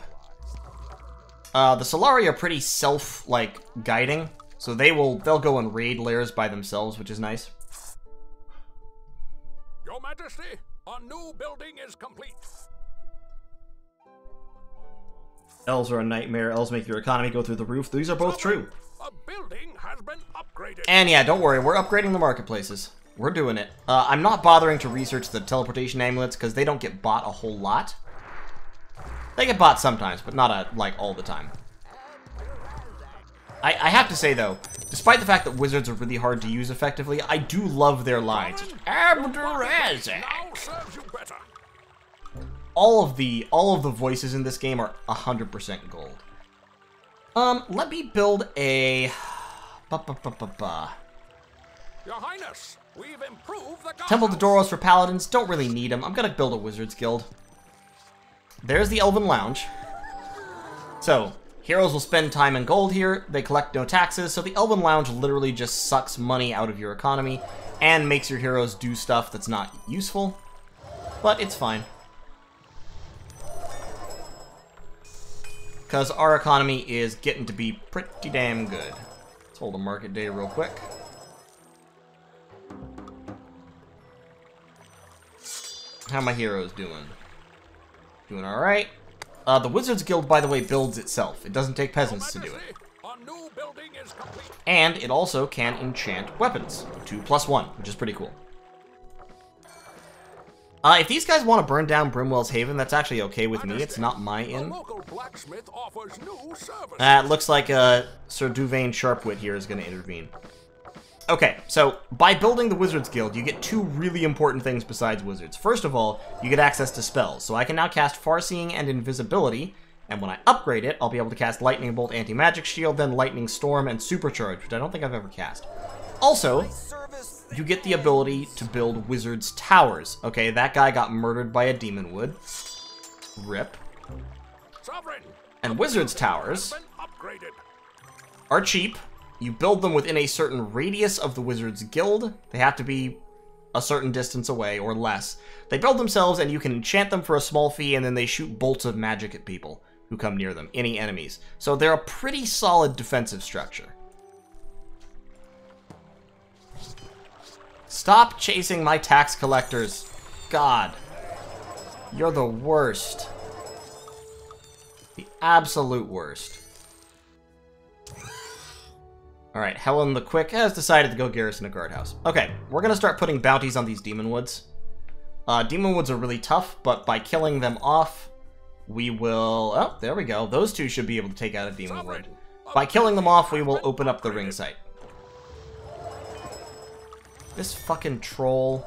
Uh, the Solari are pretty self like guiding, so they will they'll go and raid lairs by themselves, which is nice. Your Majesty, a new building is complete. Elves are a nightmare. Elves make your economy go through the roof. These are both true. A building has been upgraded. And yeah, don't worry, we're upgrading the marketplaces. We're doing it. Uh, I'm not bothering to research the teleportation amulets because they don't get bought a whole lot. They get bought sometimes, but not a, like all the time. I, I have to say though, despite the fact that wizards are really hard to use effectively, I do love their lines. Abdurazak. now serves you better. All of the all of the voices in this game are 100% gold. Um, let me build a. Ba, ba, ba. Your Highness, we've improved the Temple to. Dauros for paladins, don't really need them. I'm gonna build a wizard's guild. There's the Elven Lounge. So, heroes will spend time and gold here, they collect no taxes, so the Elven Lounge literally just sucks money out of your economy and makes your heroes do stuff that's not useful. But it's fine. Because our economy is getting to be pretty damn good. Let's hold a market day real quick. How my heroes doing? Doing alright. Uh, the Wizards Guild, by the way, builds itself. It doesn't take peasants to do it. And it also can enchant weapons. 2 plus 1, which is pretty cool. Uh, if these guys want to burn down Brimwell's Haven, that's actually okay with me. It's not my inn. service. Uh, looks like uh, Sir Duvain Sharpwit here is going to intervene. Okay, so by building the Wizards Guild, you get two really important things besides wizards. First of all, you get access to spells, so I can now cast Farseeing and Invisibility, and when I upgrade it, I'll be able to cast Lightning Bolt, Anti-Magic Shield, then Lightning Storm, and Supercharge, which I don't think I've ever cast. Also, you get the ability to build Wizards Towers. Okay, that guy got murdered by a Demon Wood. Rip. And Wizards Towers are cheap. You build them within a certain radius of the Wizards Guild. They have to be a certain distance away or less. They build themselves and you can enchant them for a small fee and then they shoot bolts of magic at people who come near them, any enemies. So they're a pretty solid defensive structure. Stop chasing my tax collectors. God. You're the worst. The absolute worst. Alright, Helen the Quick has decided to go garrison a guardhouse. Okay, we're gonna start putting bounties on these demon woods. Uh, demon woods are really tough, but by killing them off, we will... Oh, there we go. Those two should be able to take out a demon wood. By killing them off, we will open up the ring site. This fucking troll.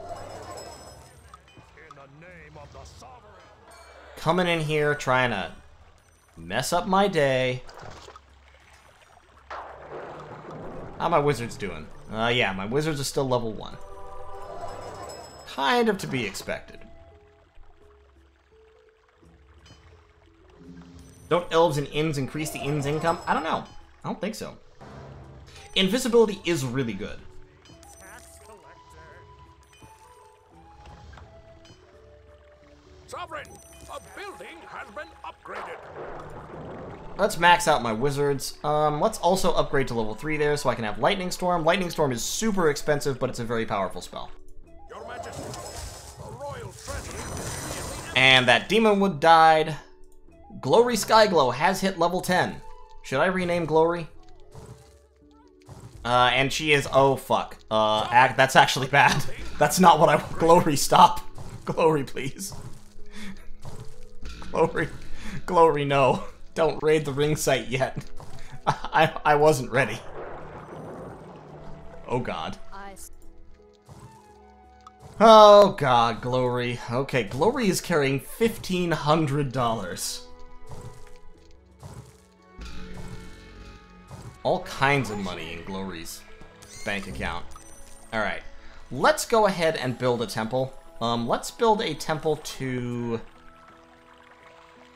Coming in here, trying to mess up my day. How my wizards doing? Uh, yeah, my wizards are still level 1. Kind of to be expected. Don't elves and inns increase the inn's income? I don't know. I don't think so. Invisibility is really good. Sovereign, a building has been upgraded. Let's max out my wizards. Um, let's also upgrade to level 3 there so I can have Lightning Storm. Lightning Storm is super expensive, but it's a very powerful spell. Your Majesty, the royal And that Demon Wood died. Glory Skyglow has hit level 10. Should I rename Glory? Uh, and she is, oh fuck. Uh, ac that's actually bad. That's not what I, Glory, stop. Glory, please. Glory, Glory, no. Don't raid the ring site yet. I, I wasn't ready. Oh god. Oh god, Glory. Okay, Glory is carrying $1,500. All kinds of money in Glory's bank account. Alright, let's go ahead and build a temple. Um, let's build a temple to...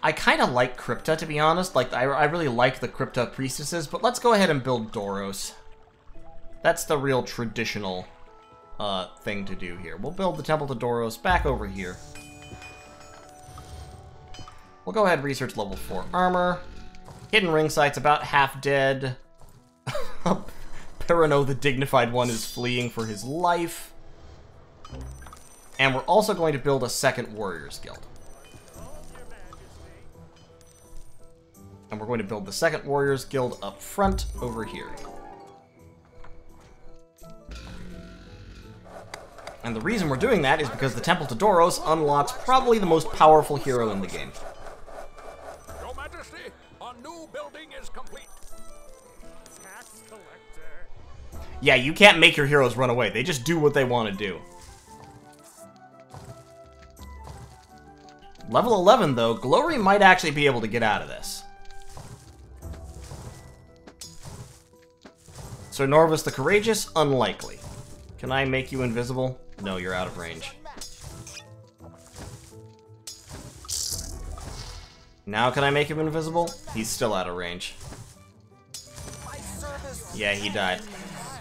I kind of like Krypta, to be honest. Like, I, I really like the Krypta priestesses, but let's go ahead and build Dauros. That's the real traditional uh, thing to do here. We'll build the Temple to Dauros back over here. We'll go ahead and research level 4 armor. Hidden ring site's about half dead. Perino the Dignified One is fleeing for his life. And we're also going to build a second Warriors Guild. And we're going to build the second Warriors Guild up front over here. And the reason we're doing that is because the Temple to Dauros unlocks probably the most powerful hero in the game. Your Majesty, a new building is complete. Tax collector. Yeah, you can't make your heroes run away. They just do what they want to do. Level 11, though, Glory might actually be able to get out of this. Sir Norvis the Courageous? Unlikely. Can I make you invisible? No, you're out of range. Now can I make him invisible? He's still out of range. Yeah, he died.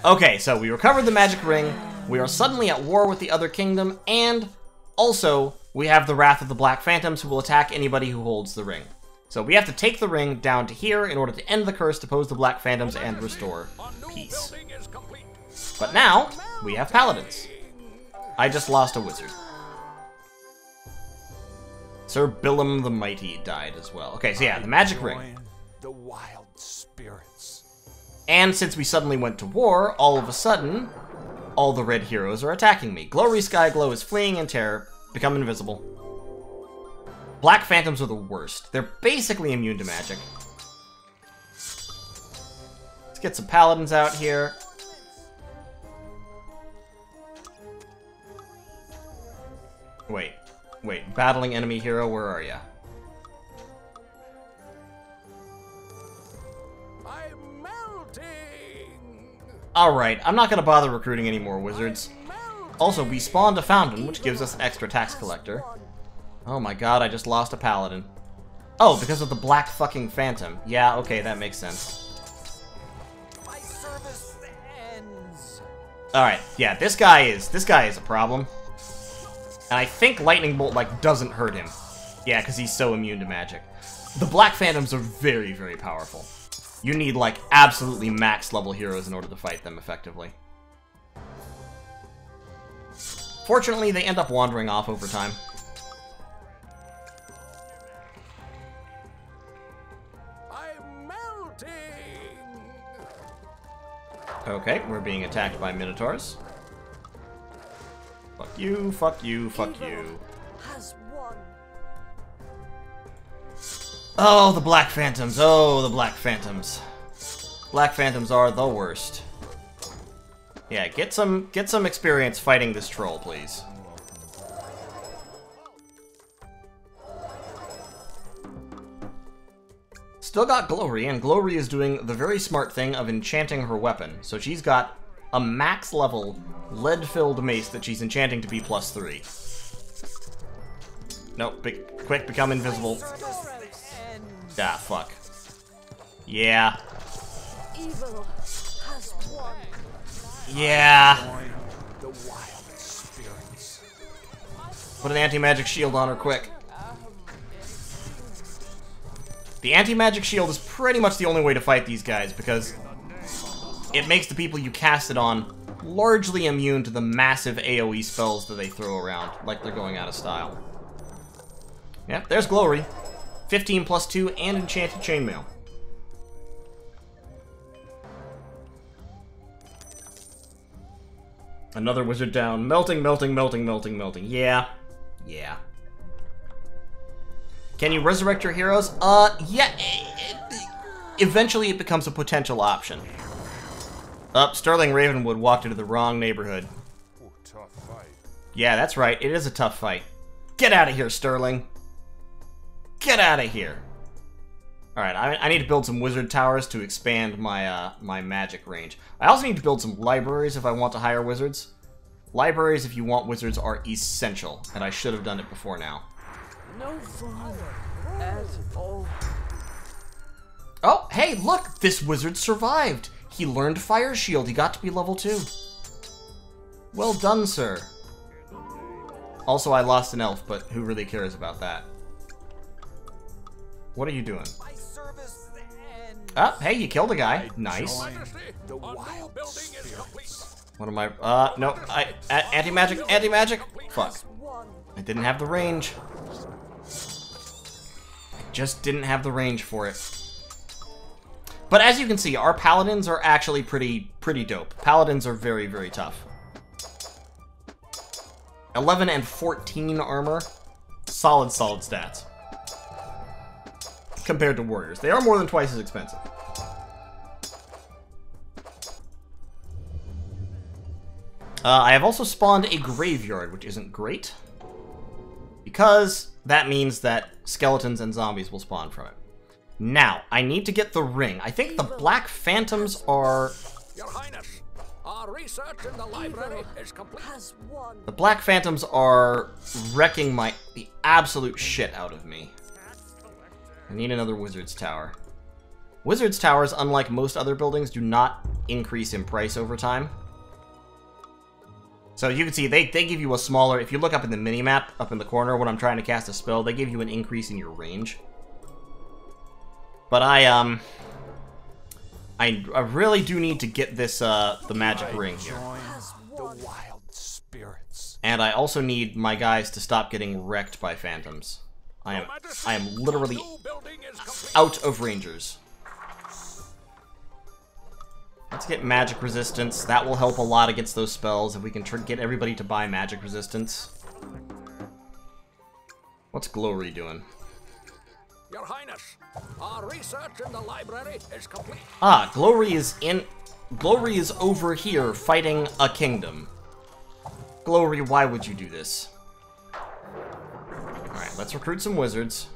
Okay, so we recovered the magic ring, we are suddenly at war with the other kingdom, and also we have the Wrath of the Black Phantoms who will attack anybody who holds the ring. So we have to take the ring down to here in order to end the curse, depose the Black Phantoms, and restore peace. But now, we have paladins. I just lost a wizard. Sir Billum the Mighty died as well. Okay, so yeah, the magic ring. The wild spirits. And since we suddenly went to war, all of a sudden, all the red heroes are attacking me. Glory Skyglow is fleeing in terror, become invisible. Black Phantoms are the worst. They're basically immune to magic. Let's get some paladins out here. Wait, wait, battling enemy hero, where are ya? I'm melting. Alright, I'm not gonna bother recruiting any more wizards. Also, we spawned a fountain, which gives us an extra tax collector. Oh my god, I just lost a paladin. Oh, because of the black fucking phantom. Yeah, okay, that makes sense. My service ends. Alright, yeah, this guy is this guy is a problem. And I think lightning bolt like doesn't hurt him. Yeah, because he's so immune to magic. The black phantoms are very, very powerful. You need like absolutely max level heroes in order to fight them effectively. Fortunately, they end up wandering off over time. Okay, we're being attacked by Minotaurs. Fuck you, fuck you, fuck you. Has won. Oh, the Black Phantoms. Oh, the Black Phantoms. Black Phantoms are the worst. Yeah, get some get some experience fighting this troll, please. Still got Glory, and Glory is doing the very smart thing of enchanting her weapon. So she's got a max level lead-filled mace that she's enchanting to be plus three. Nope, be quick, become invisible. Ah, fuck. Yeah. Evil has won. Yeah. Put an anti-magic shield on her quick. The anti-magic shield is pretty much the only way to fight these guys because it makes the people you cast it on largely immune to the massive AoE spells that they throw around, like they're going out of style. Yep, there's Glory. 15 plus 2 and Enchanted Chainmail. Another wizard down. Melting, melting, melting, melting, melting. Yeah. Yeah. Can you resurrect your heroes? Uh, yeah. Eventually it becomes a potential option. Up, Sterling Ravenwood walked into the wrong neighborhood. Ooh, tough fight. Yeah, that's right. It is a tough fight. Get out of here, Sterling. Get out of here. All right, I, I need to build some wizard towers to expand my uh, my magic range. I also need to build some libraries if I want to hire wizards. Libraries, if you want wizards, are essential, and I should have done it before now. No fun at all. Oh, hey, look! This wizard survived! He learned Fire Shield. He got to be level 2. Well done, sir. Also, I lost an elf, but who really cares about that? What are you doing? My service ends. Ah, hey, you killed a guy. Nice. Join Majesty, the wild building is What am I? Uh, no. I a- anti-magic, anti-magic. Fuck. I didn't have the range. Just didn't have the range for it. But as you can see, our paladins are actually pretty pretty dope. Paladins are very very tough. 11 and 14 armor. Solid solid stats. Compared to warriors. They are more than twice as expensive. Uh, I have also spawned a graveyard, which isn't great. Because that means that skeletons and zombies will spawn from it. Now, I need to get the ring. I think the Black Phantoms are... Your Highness, our research in the library is complete. Has won. The Black Phantoms are wrecking my... the absolute shit out of me. I need another Wizard's Tower. Wizard's Towers, unlike most other buildings, do not increase in price over time. So you can see, they, they give you a smaller... If you look up in the mini-map, up in the corner, when I'm trying to cast a spell, they give you an increase in your range. But I, um... I, I really do need to get this, uh, the magic ring here. The wild spirits. And I also need my guys to stop getting wrecked by phantoms. I am, I am literally our new building is complete. out of rangers. Let's get magic resistance. That will help a lot against those spells if we can get everybody to buy magic resistance. What's Glory doing? Your Highness, our research in the library is complete. Ah, Glory is in... Glory is over here fighting a kingdom. Glory, why would you do this? Alright, let's recruit some wizards.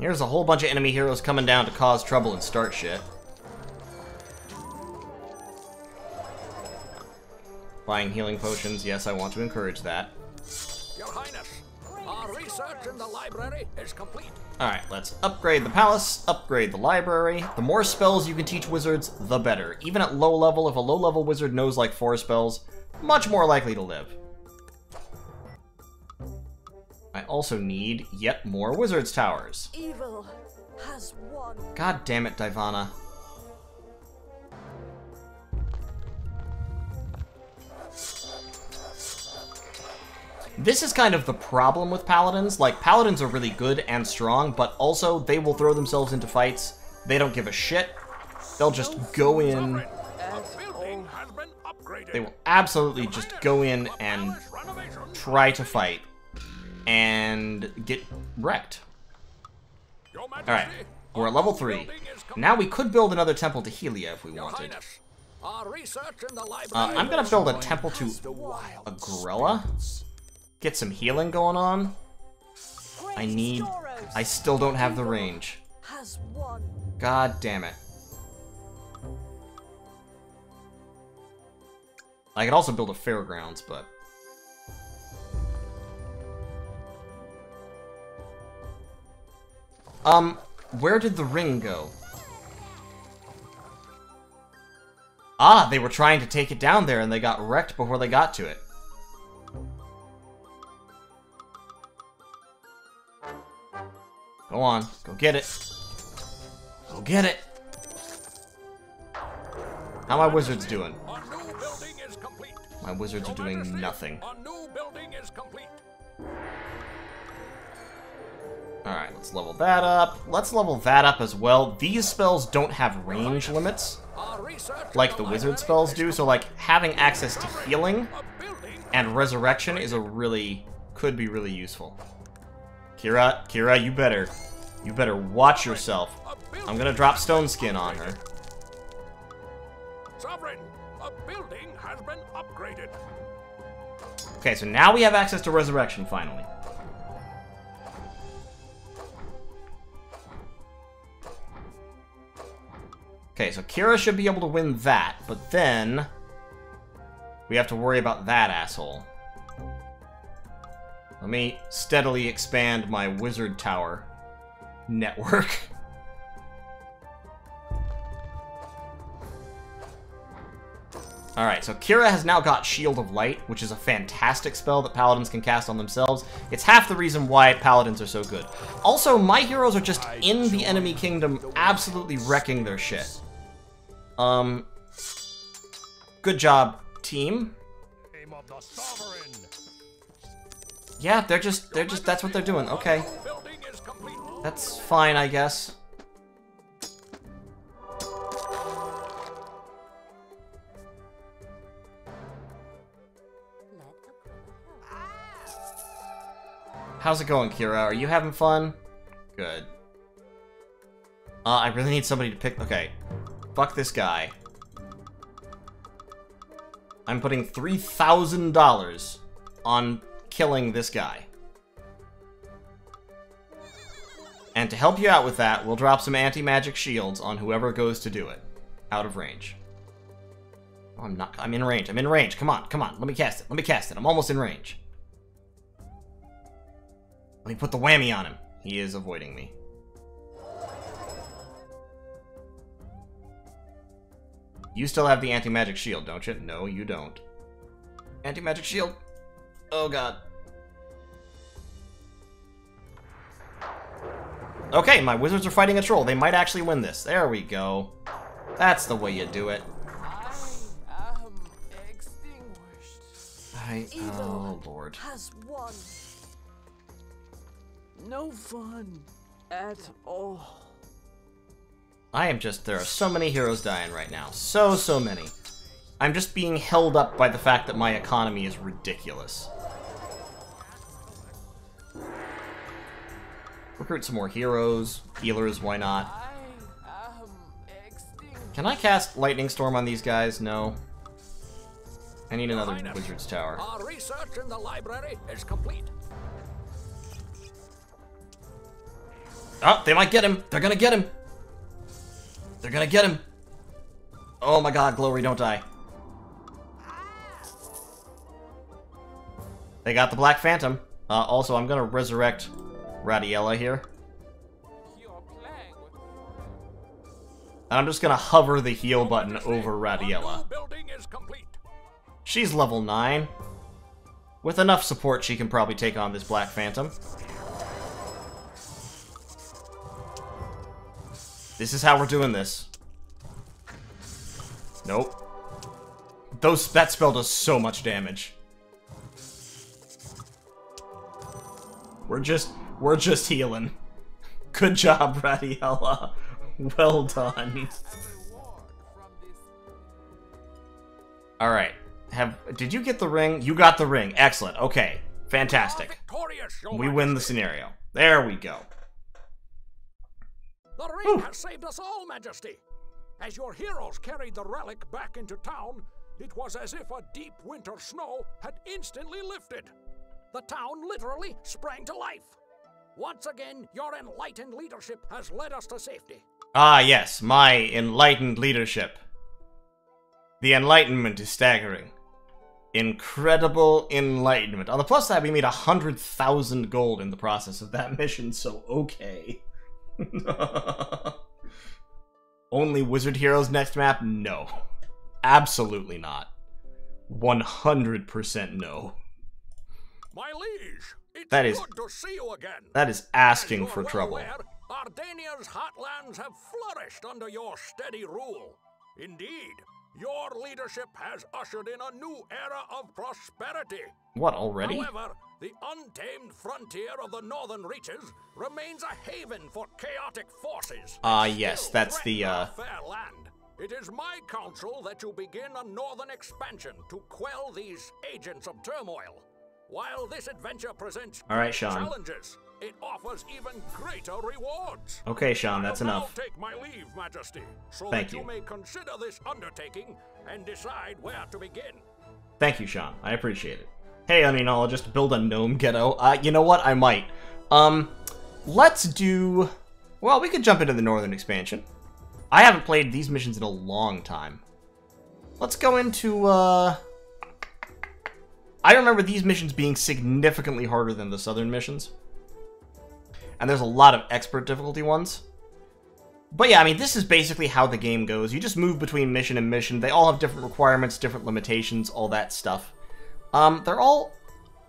Here's a whole bunch of enemy heroes coming down to cause trouble and start shit. Buying healing potions, yes, I want to encourage that. Your Highness, our research in the library is complete. Alright, let's upgrade the palace, upgrade the library. The more spells you can teach wizards, the better. Even at low level, if a low level wizard knows like four spells, much more likely to live. Alright, also need yet more wizard's towers. Evil has won. God damn it, Divana. This is kind of the problem with paladins. Like, paladins are really good and strong, but also they will throw themselves into fights. They don't give a shit. They'll just go in. Sovereign, a building has been upgraded. They will absolutely just go in and try to fight and get wrecked. Alright, we're at level 3. Now we could build another temple to Helia if we wanted. Highness, our research in the Uh. I'm gonna build a temple to The wild Agrela. Get some healing going on. I need... I still don't have the range. God damn it. I could also build a fairgrounds, but... Um, where did the ring go? Ah, they were trying to take it down there and they got wrecked before they got to it. Go on, go get it. Go get it. How are my wizards doing? Our new building is complete. My wizards are doing nothing. Alright, let's level that up. Let's level that up as well. These spells don't have range limits like the wizard spells do, so like having access to healing and resurrection is a really could be really useful. Kira, Kira, you better you better watch yourself. I'm gonna drop stone skin on her. Sovereign, a building has been upgraded. Okay, so now we have access to resurrection finally. Okay, so Kira should be able to win that, but then we have to worry about that asshole. Let me steadily expand my wizard tower network. Alright, so Kira has now got Shield of Light, which is a fantastic spell that paladins can cast on themselves. It's half the reason why paladins are so good. Also, my heroes are just in the enemy kingdom absolutely wrecking their shit. Um, good job, team. Yeah, they're just, they're just, that's what they're doing. Okay, that's fine, I guess. How's it going, Kira? Are you having fun? Good. Uh, I really need somebody to pick... Okay. Fuck this guy. I'm putting $3,000 on killing this guy. And to help you out with that, we'll drop some anti-magic shields on whoever goes to do it. Out of range. Oh, I'm not... I'm in range. I'm in range. Come on, come on. Let me cast it. Let me cast it. I'm almost in range. Let me put the whammy on him. He is avoiding me. You still have the anti-magic shield, don't you? No, you don't. Anti-magic shield. Oh god. Okay, my wizards are fighting a troll. They might actually win this. There we go. That's the way you do it. I am oh, extinguished. I, oh lord. Has won. No fun at all. I am just, there are so many heroes dying right now. So, so many. I'm just being held up by the fact that my economy is ridiculous. Recruit some more heroes, healers, why not? I am extinguished. Can I cast Lightning Storm on these guys? No. I need another Highness, Wizard's Tower. Our research in the library is complete. Oh, they might get him! They're gonna get him! They're gonna get him! Oh my god, Glory, don't die. They got the Black Phantom. Uh, also, I'm gonna resurrect Radiella here. I'm just gonna hover the heal button over Radiella. She's level 9. With enough support, she can probably take on this Black Phantom. This is how we're doing this. Nope. Those that spell does so much damage. We're just we're just healing. Good job, Radiella. Well done. A reward from this. Alright. Have did you get the ring? You got the ring. Excellent. Okay. Fantastic. We win the scenario. There we go. The ring has saved us all, Majesty. As your heroes carried the relic back into town, it was as if a deep winter snow had instantly lifted. The town literally sprang to life. Once again, your enlightened leadership has led us to safety. Ah, yes, my enlightened leadership. The enlightenment is staggering. Incredible enlightenment. On the plus side, we made a hundred thousand gold in the process of that mission, so okay. Only wizard heroes next map? No. Absolutely not. 100% no. My liege, it's That is- good to see you again. That is asking for well trouble. aware, Ardania's hotlands have flourished under your steady rule. Indeed, your leadership has ushered in a new era of prosperity. What, already? However, the untamed frontier of the northern reaches remains a haven for chaotic forces. Ah, that yes, that's the, uh, fair land. It is my counsel that you begin a northern expansion to quell these agents of turmoil. While this adventure presents All right, Sean. challenges, it offers even greater rewards. Okay, Sean, that's enough. I will enough. Take my leave, Majesty, so Thank you. you. may consider this undertaking and decide where to begin. Thank you, Sean. I appreciate it. Hey, Unionologist, build a gnome ghetto. Uh, you know what? I might. Um, let's do... Well, we could jump into the northern expansion. I haven't played these missions in a long time. Let's go into, uh... I remember these missions being significantly harder than the southern missions. And there's a lot of expert difficulty ones. But yeah, I mean, this is basically how the game goes. You just move between mission and mission. They all have different requirements, different limitations, all that stuff. Um, they're all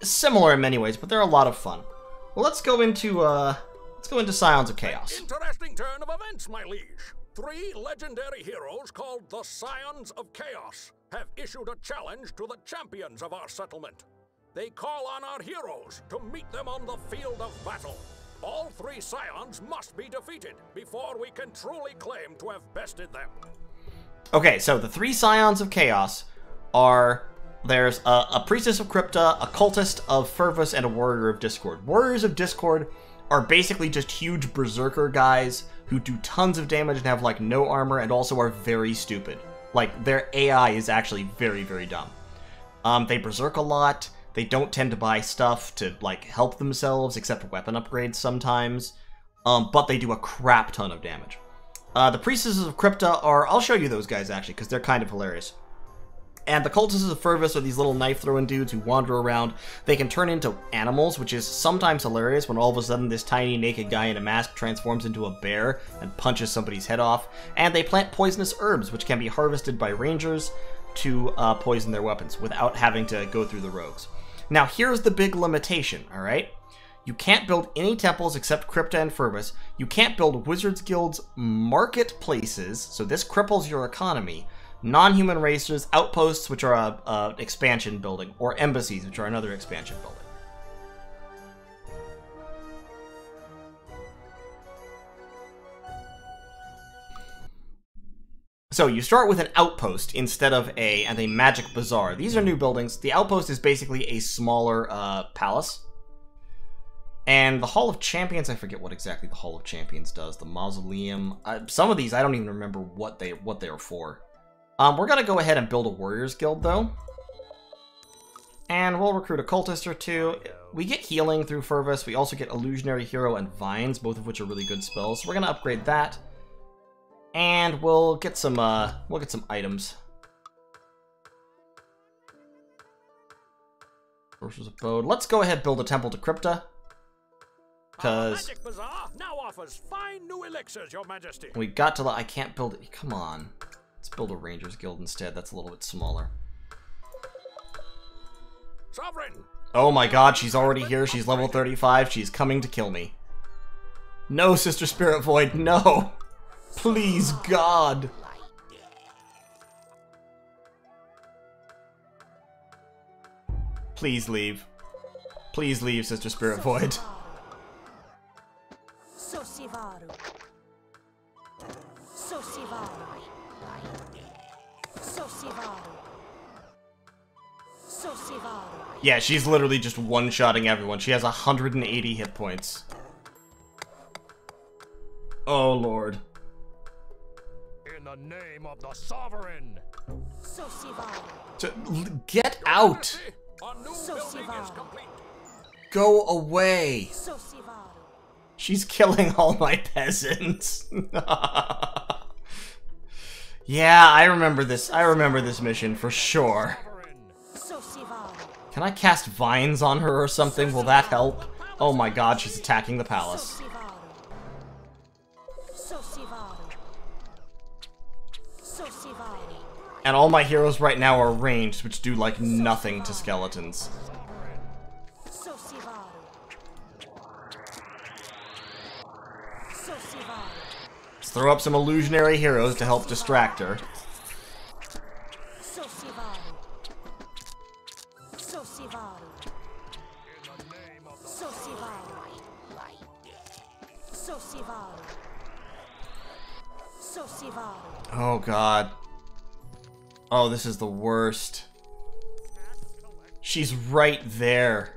similar in many ways, but they're a lot of fun. Well, let's go into, uh, let's go into Scions of Chaos. Interesting turn of events, my liege. Three legendary heroes called the Scions of Chaos have issued a challenge to the champions of our settlement. They call on our heroes to meet them on the field of battle. All three Scions must be defeated before we can truly claim to have bested them. Okay, so the three Scions of Chaos are there's a, a Priestess of Krypta, a Cultist of Fervus, and a Warrior of Discord. Warriors of Discord are basically just huge berserker guys who do tons of damage and have like no armor and also are very stupid. Like their AI is actually very, very dumb. Um, they berserk a lot. They don't tend to buy stuff to like help themselves, except for weapon upgrades sometimes. Um, but they do a crap ton of damage. Uh, the priestesses of Krypta are. I'll show you those guys actually, because they're kind of hilarious. And the cultists of Fervus are these little knife throwing dudes who wander around. They can turn into animals, which is sometimes hilarious when all of a sudden this tiny naked guy in a mask transforms into a bear and punches somebody's head off. And they plant poisonous herbs, which can be harvested by rangers to uh, poison their weapons without having to go through the rogues. Now, here's the big limitation, alright? You can't build any temples except Krypta and Fervus. You can't build Wizards Guild's marketplaces, so this cripples your economy. Non-human racers, outposts, which are a, a expansion building, or embassies, which are another expansion building. So you start with an outpost instead of a and a magic bazaar. These are new buildings. The outpost is basically a smaller uh, palace. And the Hall of Champions, I forget what exactly the Hall of Champions does. The mausoleum. Uh, some of these I don't even remember what they what they are for. Um, we're gonna go ahead and build a Warriors Guild though. And we'll recruit a cultist or two. We get healing through Fervus. We also get Illusionary Hero and Vines, both of which are really good spells. So we're gonna upgrade that. And we'll get some uh we'll get some items. Sorcerer's Abode. Let's go ahead and build a temple to Krypta. Cause Magic Bazaar now offers fine new elixirs, Your Majesty. we got to the I can't build it. Come on. Let's build a Rangers Guild instead. That's a little bit smaller. Sovereign, Oh my god, she's already here. She's level 35. She's coming to kill me. No, Sister Spirit Void, no! Please, God! Please leave. Please leave, Sister Spirit Void. Sosivaru. Sosivaru. Sosivaru. Sosivaru. Yeah, she's literally just one-shotting everyone. She has 180 hit points. Oh, Lord. In the name of the sovereign. Sosivaru. To- get out! A new building is complete. Go away! Sosivaru. She's killing all my peasants. yeah, I remember this. I remember this mission for sure. Can I cast vines on her or something? Will that help? Oh my god, she's attacking the palace. And all my heroes right now are ranged, which do like nothing to skeletons. Let's throw up some illusionary heroes to help distract her. Oh god. Oh, this is the worst. She's right there.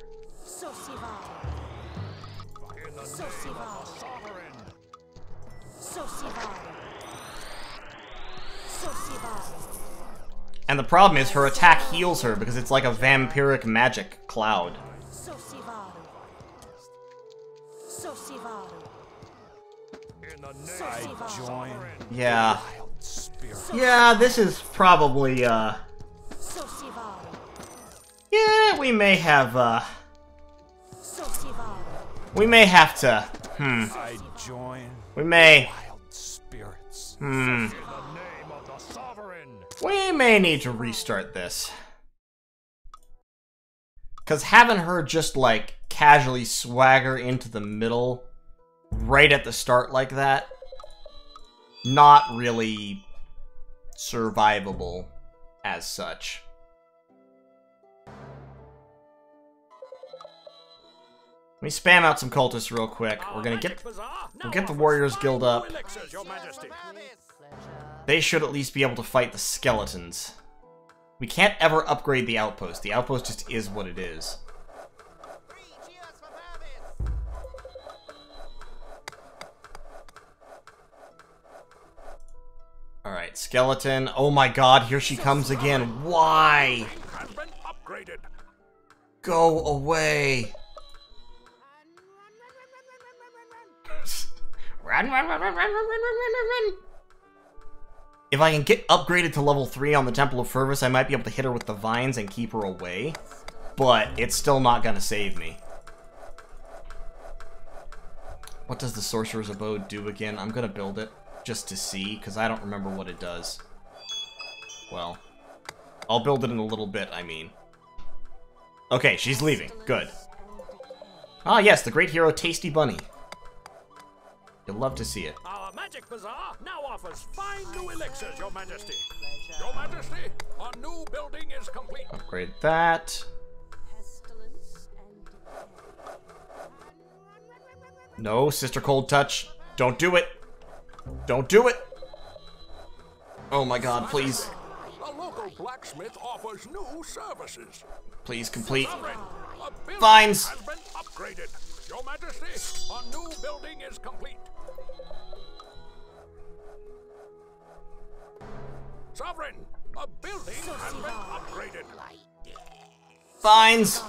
And the problem is her attack heals her because it's like a vampiric magic cloud. Sosivaru. Sosivaru. In the name Sosivaru. of the sovereign. Yeah. Yeah, this is probably, uh... Yeah, we may have, uh... We may have to... Hmm. We may... wild spirits. Hmm. We may need to restart this. Because having her just, like, casually swagger into the middle right at the start like that, not really survivable as such. Let me spam out some cultists real quick. We're gonna get we'll get the Warriors Guild up. They should at least be able to fight the skeletons. We can't ever upgrade the outpost. The outpost just is what it is. Alright, skeleton. Oh my god, here she comes again. Why? Go away. Run, run, run, run, run, run, run, run, run, run. If I can get upgraded to level 3 on the Temple of Fervus, I might be able to hit her with the vines and keep her away. But it's still not gonna save me. What does the Sorcerer's Abode do again? I'm gonna build it just to see, because I don't remember what it does. Well, I'll build it in a little bit, I mean. Okay, she's leaving. Good. Ah, yes, the great hero Tasty Bunny. You'll love to see it. Our Magic Bazaar now offers fine new elixirs, Your Majesty. Your Majesty, a new building is complete. Upgrade that. Pestilence and decay. No, Sister Cold Touch. Don't do it. Don't do it. Oh my god, please. The local blacksmith offers new services. Please complete. Sovereign, Vines. has been upgraded. Your Majesty, a new building is complete. Sovereign, a building has been upgraded. Vines.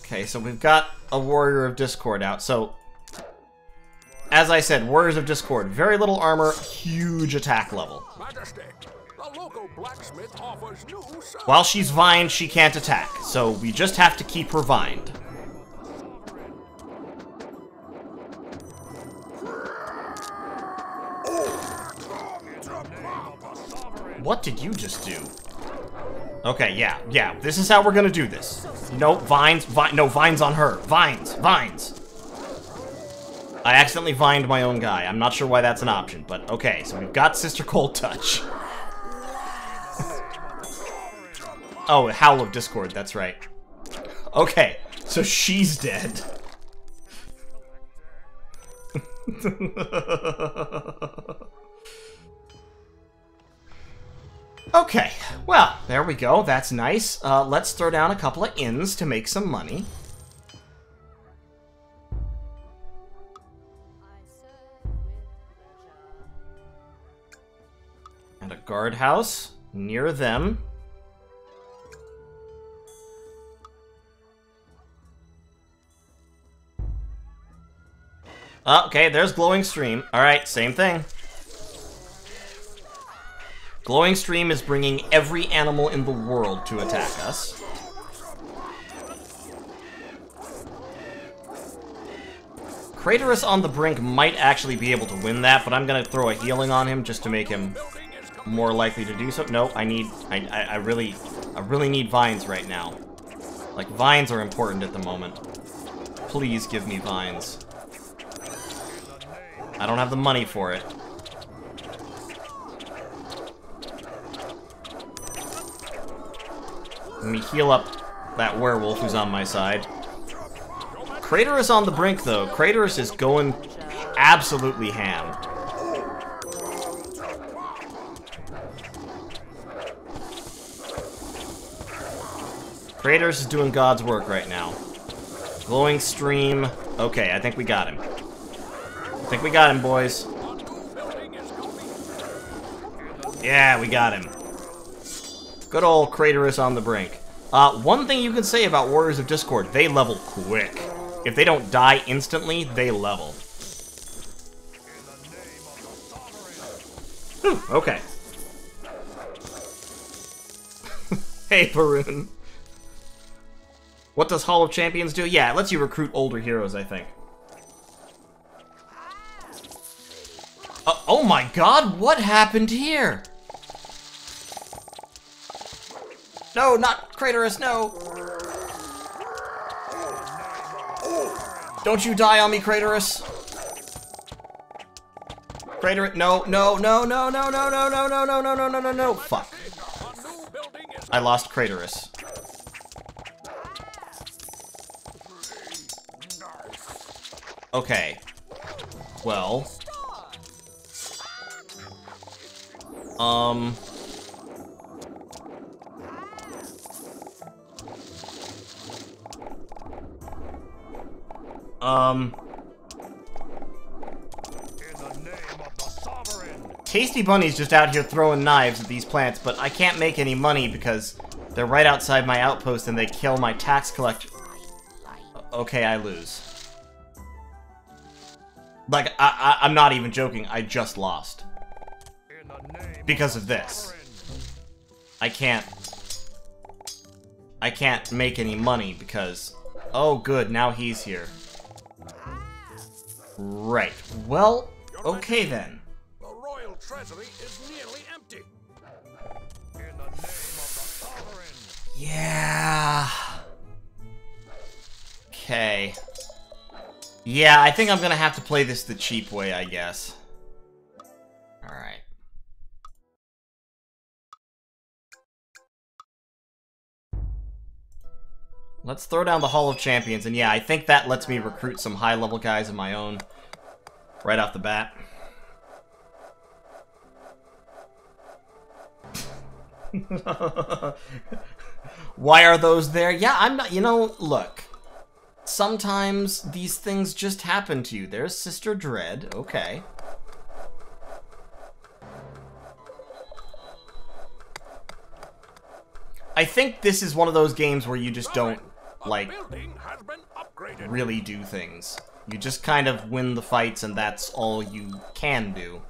Okay, so we've got a Warrior of Discord out. So, as I said, Warriors of Discord, very little armor, huge attack level. Majesty, the local blacksmith offers new. While she's vined, she can't attack, so we just have to keep her vined. What did you just do? Okay, yeah, yeah. This is how we're gonna do this. No, vines, vi no, vines on her. Vines, vines. I accidentally vined my own guy. I'm not sure why that's an option, but okay. So we've got Sister Cold Touch. oh, Howl of Discord, that's right. Okay, so she's dead. Okay, well, there we go. That's nice. Uh, let's throw down a couple of inns to make some money. And a guardhouse near them. Oh, okay, there's Glowing Stream. Alright, same thing. Glowing Stream is bringing every animal in the world to attack us. Craterus on the brink might actually be able to win that, but I'm gonna throw a healing on him just to make him more likely to do so. No, I need, I, I, I really, I really need vines right now. Like, vines are important at the moment. Please give me vines. I don't have the money for it. Let me heal up that werewolf who's on my side. Craterus is on the brink, though. Craterus is going absolutely ham. Craterus is doing God's work right now. Glowing stream. Okay, I think we got him. I think we got him, boys. Yeah, we got him. Good old Craterus on the brink. Uh, one thing you can say about Warriors of Discord, they level quick. If they don't die instantly, they level. Whew, okay. hey, Baroon. What does Hall of Champions do? Yeah, it lets you recruit older heroes, I think. Uh, oh my god, what happened here? No, not Craterus, no! Don't you die on me, Craterus! Crater, no, no, no, no, no, no, no, no, no, no, no, no, no, no, no, fuck. I lost Craterus. Okay. Well. Um. Um. Tasty Bunny's just out here throwing knives at these plants, but I can't make any money because they're right outside my outpost and they kill my tax collector. Okay, I lose. Like, I, I, I'm not even joking, I just lost. Because of this. I can't... I can't make any money because... Oh, good, now he's here. Right. Well, okay then. The royal treasury is nearly empty. In the name of the sovereign. Yeah. Okay. Yeah, I think I'm gonna have to play this the cheap way, I guess. Let's throw down the Hall of Champions, and yeah, I think that lets me recruit some high-level guys of my own right off the bat. Why are those there? Yeah, I'm not. You know, look. Sometimes these things just happen to you. There's Sister Dread. Okay. I think this is one of those games where you just don't, like, building has been really do things. You just kind of win the fights, and that's all you can do.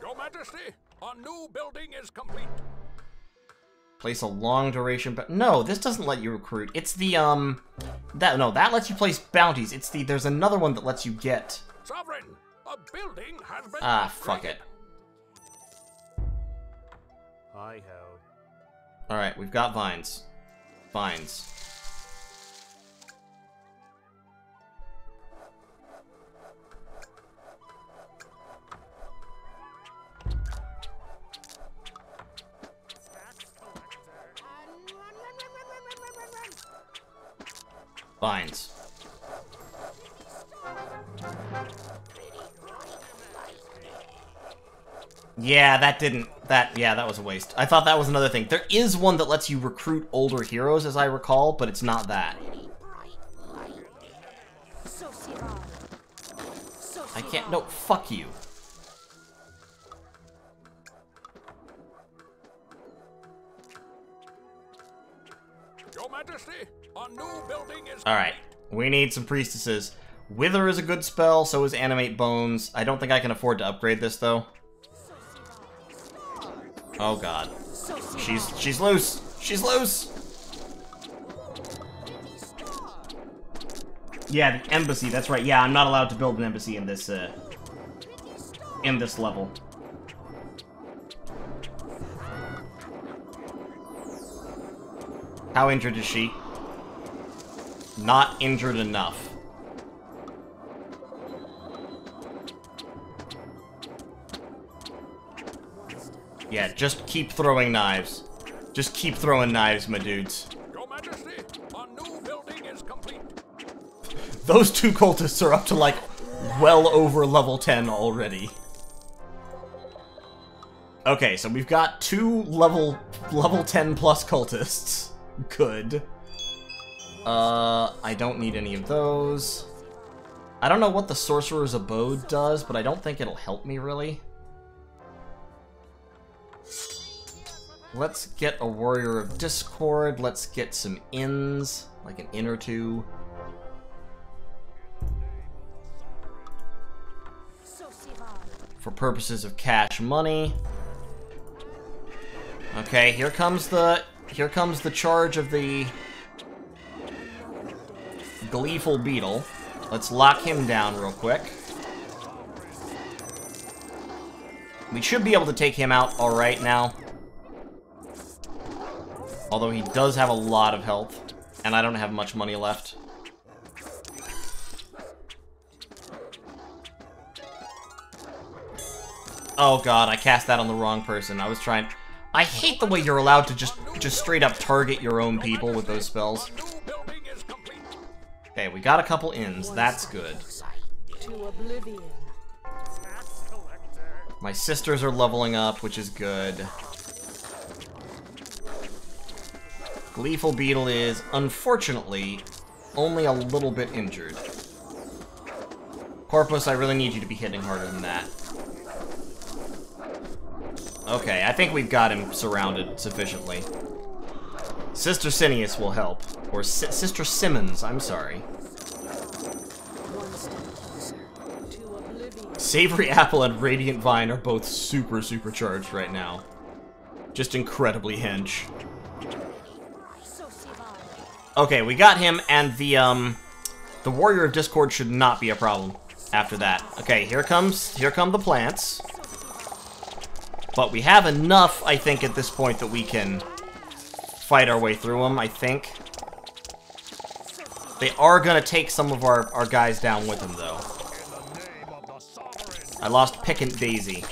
Your Majesty, a new building is complete. Place a long duration, but no, this doesn't let you recruit. It's the um, that no, that lets you place bounties. It's the there's another one that lets you get. Sovereign, a building has been Ah, upgraded. fuck it. I have. Alright, we've got vines. Vines. Vines. Yeah, that didn't. That yeah, that was a waste. I thought that was another thing. There is one that lets you recruit older heroes, as I recall, but it's not that. I can't. No, fuck you. Your Majesty, a new building is Alright, we need some priestesses. Wither is a good spell, so is Animate Bones. I don't think I can afford to upgrade this, though. Oh god. She's she's loose! She's loose! Yeah, the embassy, that's right. Yeah, I'm not allowed to build an embassy in this, uh... In this level. How injured is she? Not injured enough. Yeah, just keep throwing knives. Just keep throwing knives, my dudes. Your Majesty, a new building is complete. Those two cultists are up to, like, well over level 10 already. Okay, so we've got two level level 10 plus cultists. Good. Uh, I don't need any of those. I don't know what the Sorcerer's Abode does, but I don't think it'll help me, really. Let's get a Warrior of Discord. Let's get some inns, like an inn or two. For purposes of cash money. Okay, here comes the here comes the charge of the gleeful beetle. Let's lock him down real quick. We should be able to take him out alright now. Although he does have a lot of health, and I don't have much money left. Oh god, I cast that on the wrong person. I was trying... I hate the way you're allowed to just just straight up target your own people with those spells. Okay, we got a couple inns. That's good. My sisters are leveling up, which is good. Gleeful Beetle is, unfortunately, only a little bit injured. Corpus, I really need you to be hitting harder than that. Okay, I think we've got him surrounded sufficiently. Sister Sinius will help. Or Si- Sister Simmons, I'm sorry. Savory Apple and Radiant Vine are both super supercharged right now. Just incredibly hench. Okay, we got him, and the, um... The Warrior of Discord should not be a problem after that. Okay, here comes... Here come the plants. But we have enough, I think, at this point that we can fight our way through them, I think. They are gonna take some of our, our guys down with them, though. I lost Pick and Daisy.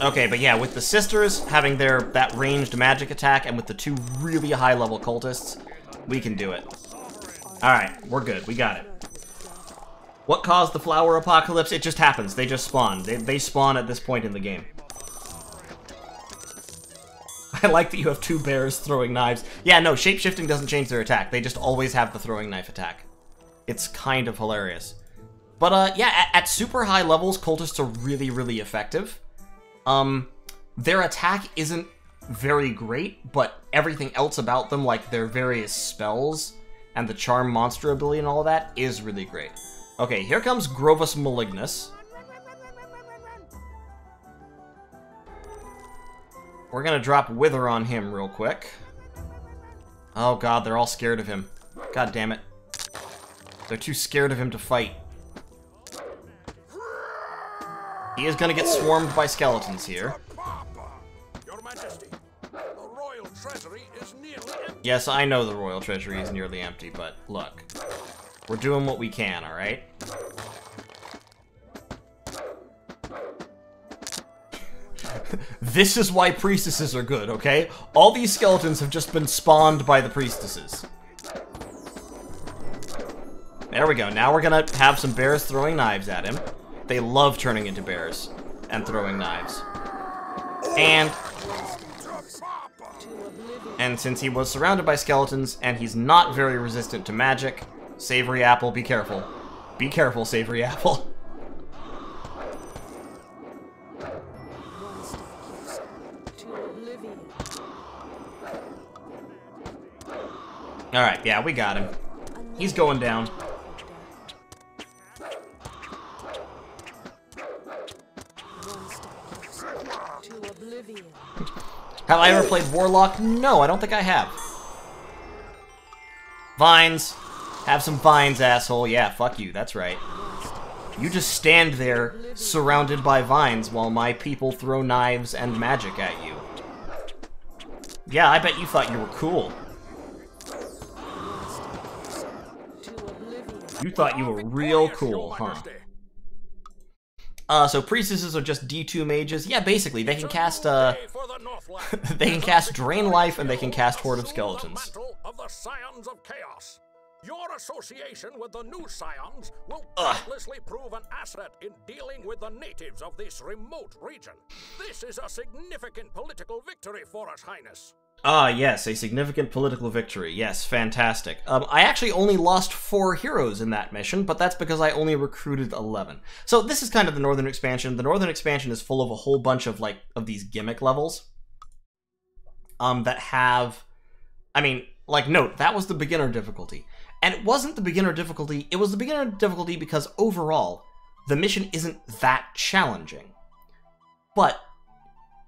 Okay, but yeah, with the sisters having their that ranged magic attack and with the two really high level cultists, we can do it. Alright, we're good. We got it. What caused the flower apocalypse? It just happens. They just spawn. They, they spawn at this point in the game. I like that you have two bears throwing knives. Yeah, no, shapeshifting doesn't change their attack. They just always have the throwing knife attack. It's kind of hilarious. But, uh, yeah, at, at super high levels, cultists are really, really effective. Um, their attack isn't very great, but everything else about them, like their various spells and the charm monster ability and all that, is really great. Okay, here comes Grovus Malignus. We're gonna drop Wither on him real quick. Oh god, they're all scared of him. God damn it. They're too scared of him to fight. He is gonna get swarmed by skeletons here. Yes, I know the royal treasury is nearly empty, but look. We're doing what we can, alright? this is why priestesses are good, okay? All these skeletons have just been spawned by the priestesses. There we go. Now we're gonna have some bears throwing knives at him. They love turning into bears and throwing knives. And and since he was surrounded by skeletons and he's not very resistant to magic, Savory Apple, be careful. Be careful, Savory Apple. Alright, yeah, we got him. He's going down. Have I ever played Warlock? No, I don't think I have. Vines. Have some vines, asshole. Yeah, fuck you, that's right. You just stand there, surrounded by vines, while my people throw knives and magic at you. Yeah, I bet you thought you were cool. You thought you were real cool, huh? Uh, so priestesses are just D2 mages. Yeah, basically, they can cast, uh, they can cast Drain Life and they can cast Horde of Skeletons. Your association with the new Scions will doubtlessly prove an asset in dealing with the natives of this remote region. This is a significant political victory for us, Highness. Ah, yes, a significant political victory. Yes, fantastic. Um, I actually only lost four heroes in that mission, but that's because I only recruited 11. So this is kind of the Northern Expansion. The Northern Expansion is full of a whole bunch of, like, of these gimmick levels. Um, that have... I mean, like, note, that was the beginner difficulty. And it wasn't the beginner difficulty, it was the beginner difficulty because overall, the mission isn't that challenging. But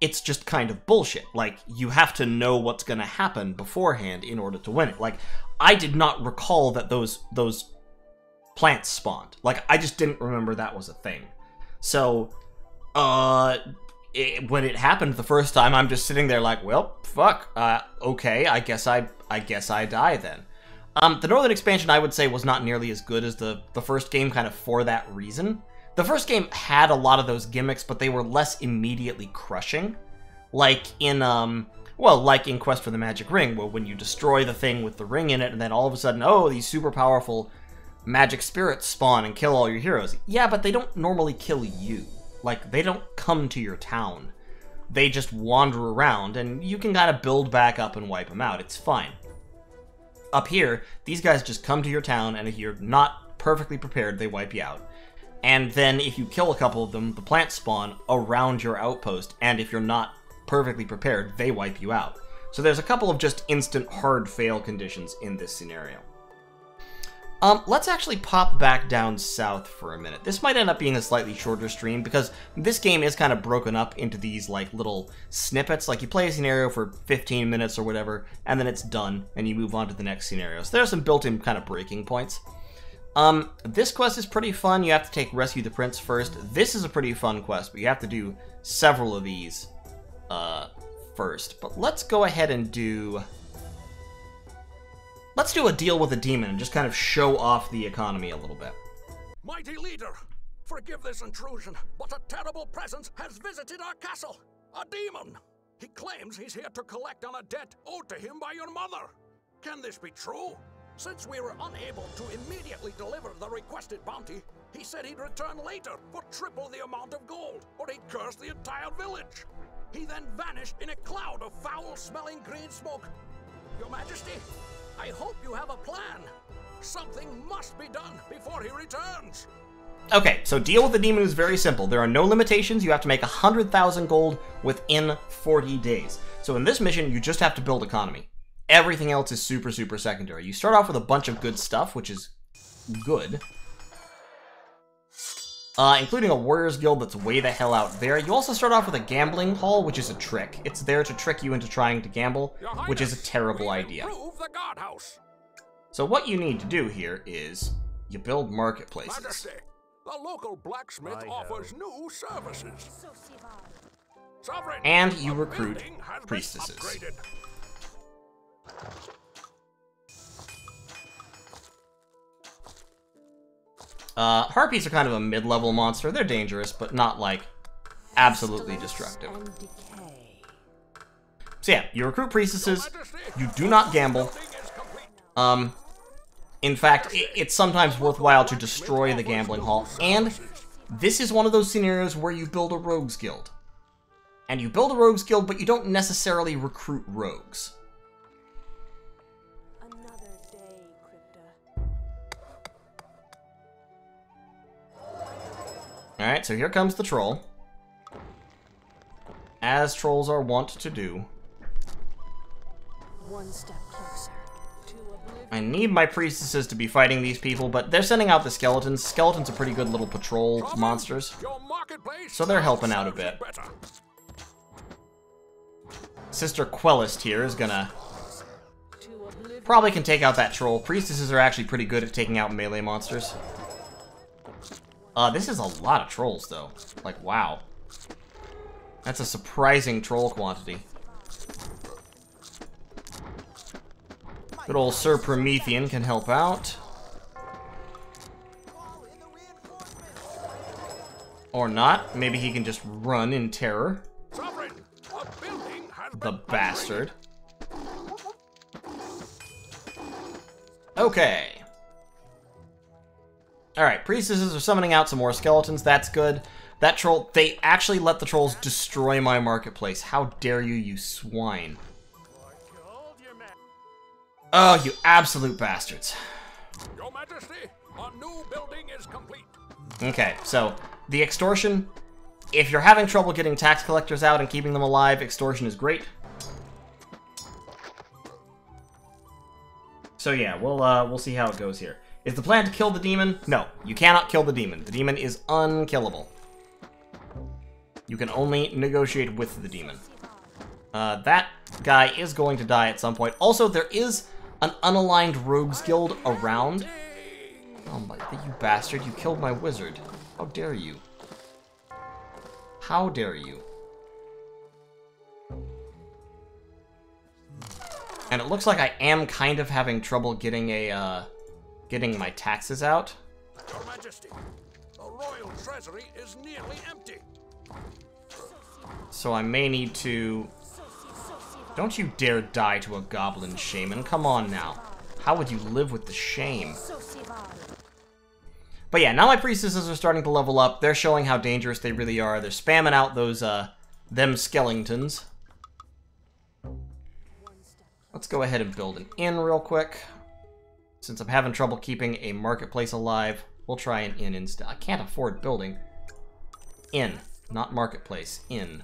it's just kind of bullshit. Like, you have to know what's gonna happen beforehand in order to win it. Like, I did not recall that those those plants spawned. Like, I just didn't remember that was a thing. So, uh, it, when it happened the first time, I'm just sitting there like, well, fuck. Uh, okay, I guess I, I guess I die then. Um, the Northern Expansion, I would say, was not nearly as good as the the first game, kind of for that reason. The first game had a lot of those gimmicks, but they were less immediately crushing. Like in, um, well, like in Quest for the Magic Ring, where when you destroy the thing with the ring in it, and then all of a sudden, oh, these super powerful magic spirits spawn and kill all your heroes. Yeah, but they don't normally kill you. Like, they don't come to your town. They just wander around, and you can kind of build back up and wipe them out. It's fine. Up here, these guys just come to your town, and if you're not perfectly prepared, they wipe you out. And then if you kill a couple of them, the plants spawn around your outpost, and if you're not perfectly prepared, they wipe you out. So there's a couple of just instant hard fail conditions in this scenario. Um, let's actually pop back down south for a minute. This might end up being a slightly shorter stream because this game is kind of broken up into these like little snippets. Like you play a scenario for 15 minutes or whatever, and then it's done, and you move on to the next scenario. So there's some built-in kind of breaking points. Um, this quest is pretty fun. You have to take Rescue the Prince first. This is a pretty fun quest, but you have to do several of these uh, first. But let's go ahead and do... Let's do a deal with a demon and just kind of show off the economy a little bit. Mighty leader, forgive this intrusion, but a terrible presence has visited our castle. A demon. He claims he's here to collect on a debt owed to him by your mother. Can this be true? Since we were unable to immediately deliver the requested bounty, he said he'd return later for triple the amount of gold, or he'd curse the entire village. He then vanished in a cloud of foul smelling green smoke. Your Majesty, I hope you have a plan. Something must be done before he returns. Okay, so deal with the demon is very simple. There are no limitations. You have to make 100,000 gold within 40 days. So in this mission, you just have to build economy. Everything else is super, super secondary. You start off with a bunch of good stuff, which is good. Uh, including a warrior's guild that's way the hell out there. You also start off with a gambling hall, which is a trick. It's there to trick you into trying to gamble, Your which is a terrible idea. The guardhouse. So what you need to do here is You build marketplaces. Majesty, the local blacksmith offers new services. Sovereign, And you recruit building has been priestesses. upgraded. Uh, harpies are kind of a mid-level monster. They're dangerous, but not like absolutely destructive. Decay. So yeah, you recruit priestesses. You do not gamble. building is complete. Um, in fact, i it's sometimes worthwhile to destroy the gambling hall. And this is one of those scenarios where you build a rogues guild. And you build a rogues guild, but you don't necessarily recruit rogues. Alright, so here comes the troll. As trolls are wont to do. One step closer. I need my priestesses to be fighting these people, but they're sending out the skeletons. Skeletons are pretty good little patrol Sovereign, monsters. So they're helping out a bit. Sister Quellist here is gonna probably can take out that troll. Priestesses are actually pretty good at taking out melee monsters. Uh, this is a lot of trolls, though. Like, wow. That's a surprising troll quantity. Good old Sir Promethean can help out. Or not. Maybe he can just run in terror. The bastard. Okay. Alright, priestesses are summoning out some more skeletons. That's good. That troll, they actually let the trolls destroy my marketplace. How dare you, you swine. Oh, you absolute bastards. Your Majesty, a new building is complete. Okay, so the extortion. If you're having trouble getting tax collectors out and keeping them alive, extortion is great. So yeah, we'll uh, we'll see how it goes here. Is the plan to kill the demon? No, you cannot kill the demon. The demon is unkillable. You can only negotiate with the demon. Uh, that guy is going to die at some point. Also, there is an unaligned rogues guild around. Oh my, you bastard, you killed my wizard. How dare you? How dare you? And it looks like I am kind of having trouble getting a, uh, getting my taxes out. Your Majesty, the royal treasury is nearly empty. So I may need to... Don't you dare die to a goblin shaman. Come on now. How would you live with the shame? But yeah, now my priestesses are starting to level up. They're showing how dangerous they really are. They're spamming out those, uh, them skeletons. Let's go ahead and build an inn real quick. Since I'm having trouble keeping a marketplace alive, we'll try an inn instead. I can't afford building. Inn, not marketplace. Inn.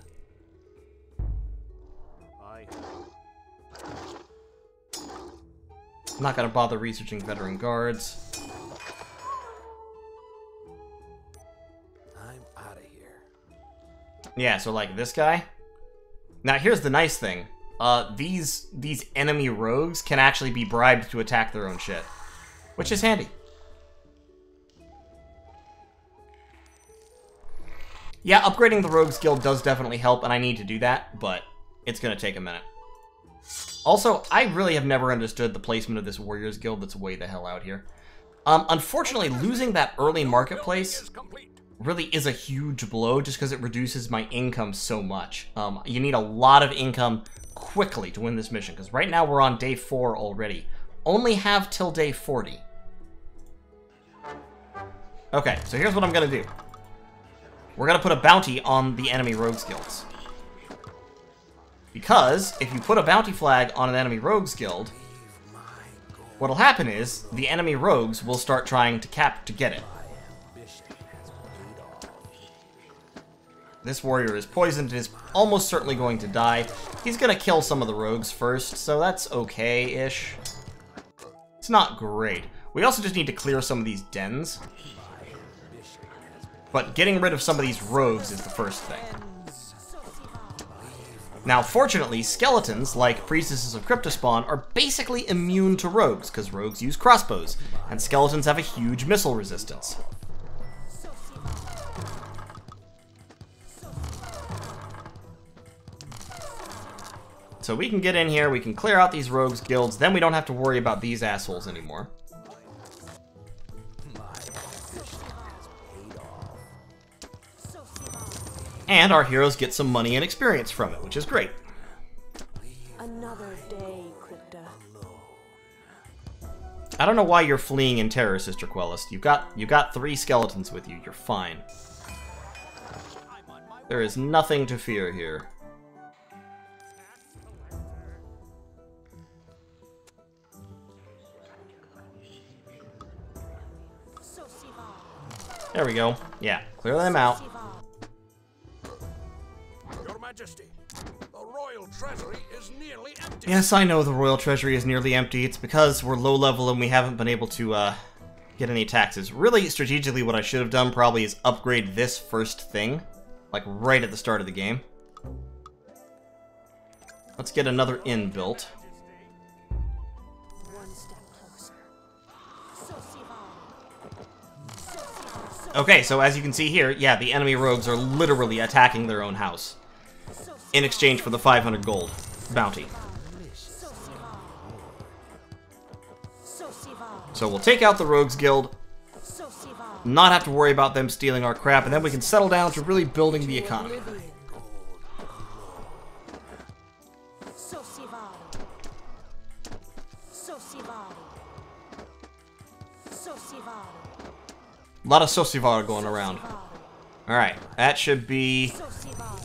I'm not gonna bother researching veteran guards. I'm out of here. Yeah, so like this guy. Now here's the nice thing. Uh, these these enemy rogues can actually be bribed to attack their own shit, which is handy. Yeah, upgrading the rogues guild does definitely help, and I need to do that, but it's gonna take a minute. Also, I really have never understood the placement of this warriors guild that's way the hell out here. Um, unfortunately, losing that early marketplace really is a huge blow just because it reduces my income so much. Um, you need a lot of income quickly to win this mission because right now we're on day 4 already. Only have till day 40. Okay, so here's what I'm to do. We're to put a bounty on the enemy rogues guilds. Because if you put a bounty flag on an enemy rogues guild, what'll happen is the enemy rogues will start trying to cap to get it. This warrior is poisoned and is almost certainly going to die. He's gonna kill some of the rogues first, so that's okay-ish. It's not great. We also just need to clear some of these dens. But getting rid of some of these rogues is the first thing. Now, fortunately, skeletons, like priestesses of Krypta spawn, are basically immune to rogues, because rogues use crossbows, and skeletons have a huge missile resistance. So we can get in here, we can clear out these rogues guilds, then we don't have to worry about these assholes anymore. And our heroes get some money and experience from it, which is great. Another day, Krypta. I don't know why you're fleeing in terror, Sister Quellist. You got you got three skeletons with you. You're fine. There is nothing to fear here. There we go. Yeah, clear them out. Your Majesty, the royal treasury is nearly empty. Yes, I know the royal treasury is nearly empty. It's because we're low level and we haven't been able to uh, get any taxes. Really, strategically, what I should have done probably is upgrade this first thing, like right at the start of the game. Let's get another inn built. Okay, so as you can see here, yeah, the enemy rogues are literally attacking their own house in exchange for the 500 gold bounty. So we'll take out the rogues guild, not have to worry about them stealing our crap, and then we can settle down to really building the economy. A lot of Sosivar going around. Alright, that should be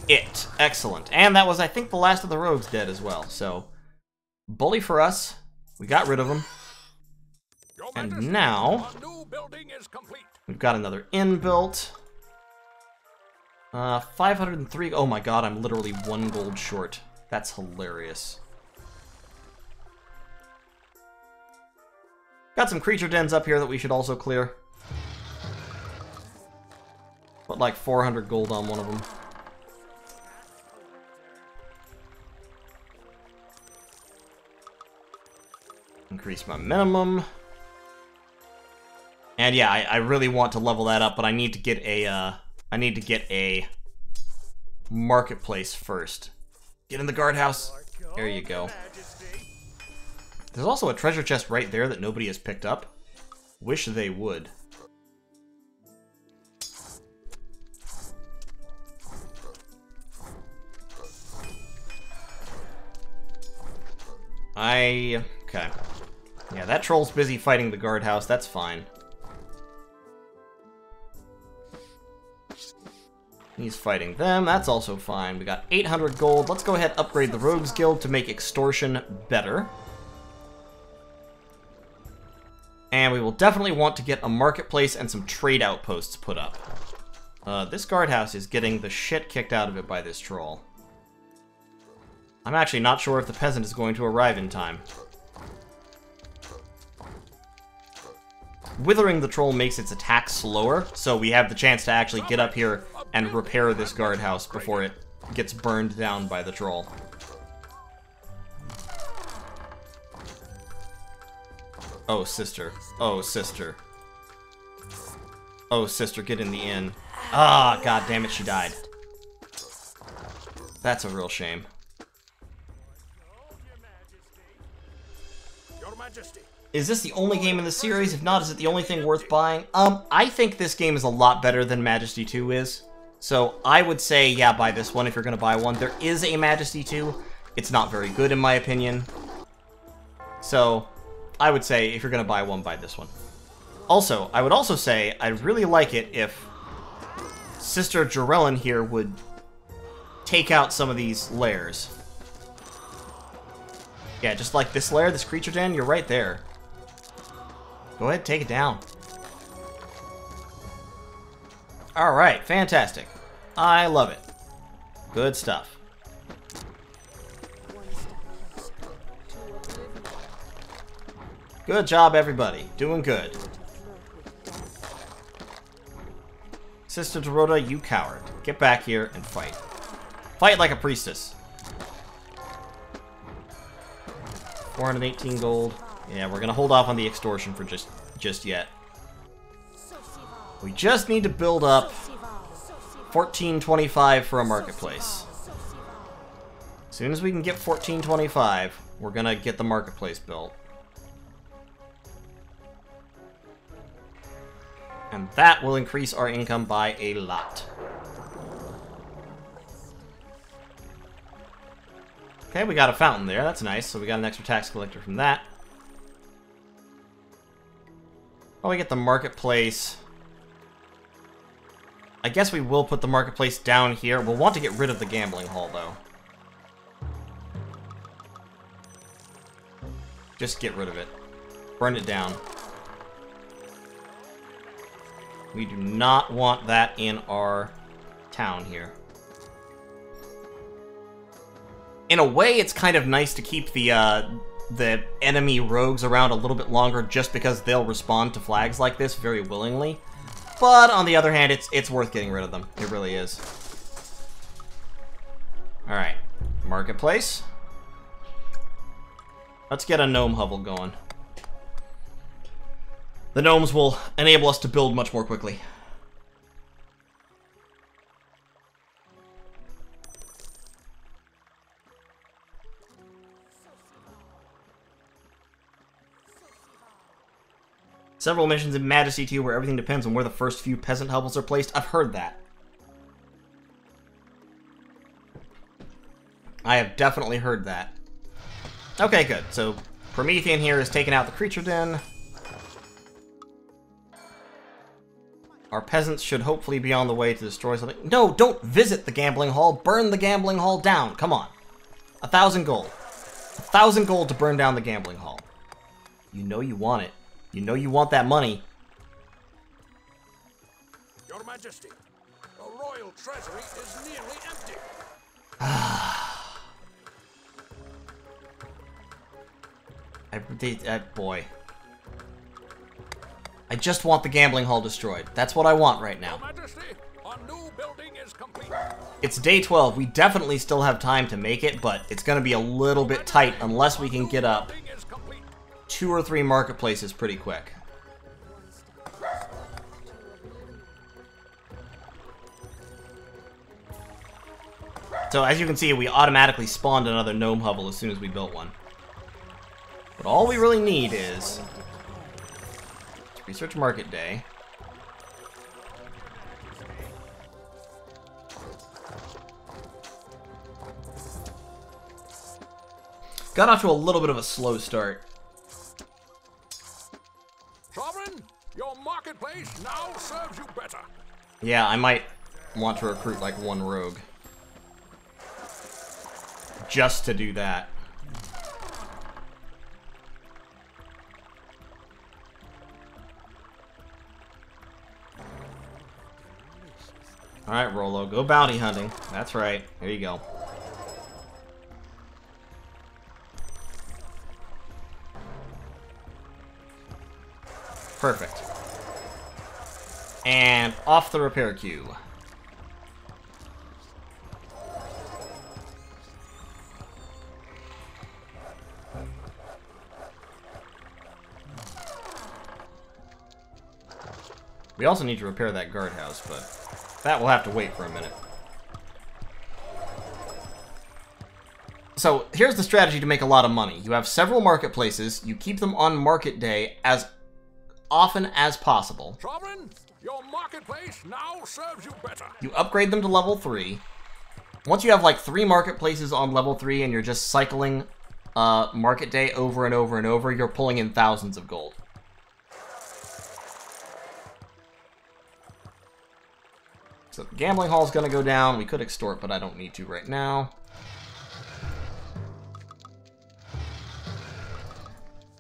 it. Excellent. And that was, I think, the last of the rogues dead as well, so... Bully for us. We got rid of them. And now- a new building is complete. We've got another inn built. Uh, 503. Oh my god, I'm literally one gold short. That's hilarious. Got some creature dens up here that we should also clear. Put like 400 gold on one of them. Increase my minimum. And yeah, I, I really want to level that up, but I need to get a, uh, I need to get a marketplace first. Get in the guardhouse. There you go. There's also a treasure chest right there that nobody has picked up. Wish they would. I... okay. Yeah, that troll's busy fighting the guardhouse, that's fine. He's fighting them, that's also fine. We got 800 gold. Let's go ahead upgrade the Rogues Guild to make extortion better. And we will definitely want to get a marketplace and some trade outposts put up. Uh, this guardhouse is getting the shit kicked out of it by this troll. I'm actually not sure if the peasant is going to arrive in time. Withering the Troll makes its attack slower, so we have the chance to actually get up here and repair this guardhouse before it gets burned down by the Troll. Oh, sister. Oh, sister. Oh, sister, get in the inn. Ah, god damn it, she died. That's a real shame. Is this the only game in the series? If not, is it the only thing worth buying? Um, I think this game is a lot better than Majesty 2 is. So I would say, yeah, buy this one if you're going to buy one. There is a Majesty 2. It's not very good in my opinion. So I would say if you're going to buy one, buy this one. Also, I would also say I'd really like it if Sister Jarellin here would take out some of these lairs. Yeah, just like this lair, this creature den, you're right there. Go ahead, take it down. Alright, fantastic. I love it. Good stuff. Good job, everybody. Doing good. Sister Dorota, you coward. Get back here and fight. Fight like a priestess. 418 gold. Yeah, we're gonna hold off on the extortion for just just yet. We just need to build up 1425 for a marketplace. As soon as we can get 1425, we're gonna get the marketplace built. And that will increase our income by a lot. Okay, we got a fountain there. That's nice. So we got an extra tax collector from that. Oh, we get the marketplace. I guess we will put the marketplace down here. We'll want to get rid of the gambling hall, though. Just get rid of it. Burn it down. We do not want that in our town here. In a way, it's kind of nice to keep the, uh, the enemy rogues around a little bit longer just because they'll respond to flags like this very willingly. But on the other hand, it's it's worth getting rid of them. It really is. Alright. Marketplace. Let's get a gnome hovel going. The gnomes will enable us to build much more quickly. Several missions in Majesty 2 where everything depends on where the first few peasant hovels are placed. I've heard that. I have definitely heard that. Okay, good. So, Promethean here is taking out the creature den. Our peasants should hopefully be on the way to destroy something. No, don't visit the gambling hall. Burn the gambling hall down. Come on. A thousand gold. A thousand gold to burn down the gambling hall. You know you want it. You know you want that money. Your Majesty, the royal treasury is nearly empty. I, they, uh, boy. I just want the gambling hall destroyed. That's what I want right now. Your Majesty, a new building is complete. It's day 12. We definitely still have time to make it, but it's going to be a little bit tight unless we can get up Building is complete. Two or three marketplaces pretty quick. So as you can see, we automatically spawned another gnome hovel as soon as we built one. But all we really need is research market day. Got off to a little bit of a slow start. Sovereign, your marketplace now serves you better. Yeah, I might want to recruit like one rogue. Just to do that. Alright, Rolo, go bounty hunting. That's right. There you go. Perfect. And off the repair queue. We also need to repair that guardhouse, but that will have to wait for a minute. So here's the strategy to make a lot of money. You have several marketplaces, you keep them on market day as often as possible. Sovereign, your marketplace now serves you better. You upgrade them to level 3. Once you have like three marketplaces on level 3 and you're just cycling uh, market day over and over and over, you're pulling in thousands of gold. So the gambling hall is gonna go down. We could extort, but I don't need to right now.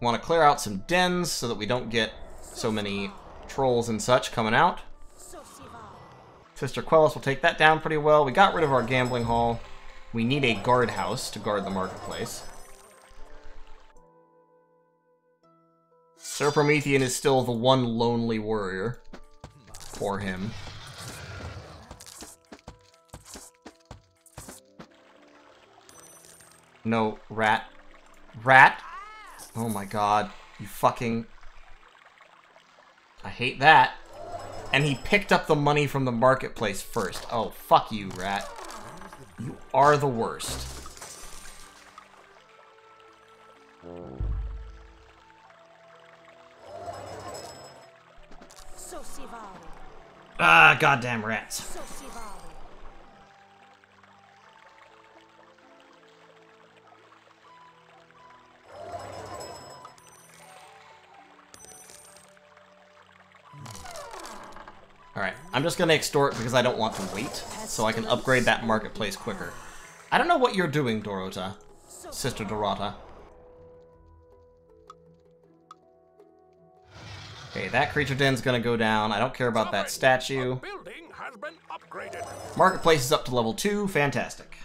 Want to clear out some dens so that we don't get so many trolls and such coming out. Sister Quellis will take that down pretty well. We got rid of our gambling hall. We need a guardhouse to guard the marketplace. Sir Promethean is still the one lonely warrior. for him. No, rat. Rat? Oh my god. You fucking... I hate that. And he picked up the money from the marketplace first. Oh, fuck you, rat. You are the worst. So si vale. Ah, goddamn rats. Alright, I'm just gonna extort because I don't want to wait, so I can upgrade that marketplace quicker. I don't know what you're doing, Dorota. Sister Dorota. Okay, that creature den's gonna go down. I don't care about that statue. A building has been upgraded. Marketplace is up to level 2. Fantastic.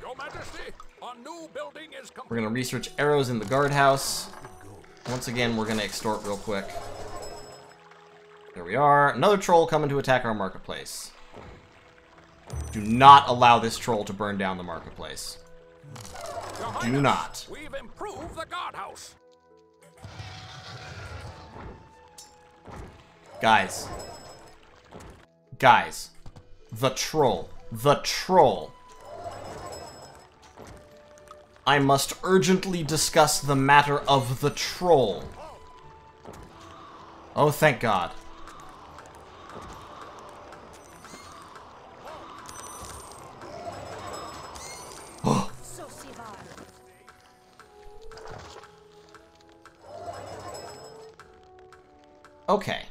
Your Majesty, a new building is. We're gonna research arrows in the guardhouse. Once again, we're gonna extort real quick. There we are. Another troll coming to attack our marketplace. Do not allow this troll to burn down the marketplace. Do not. We've improved the guardhouse. Guys. Guys. The troll. The troll. I must urgently discuss the matter of the troll. Oh, thank God. Vale. Okay.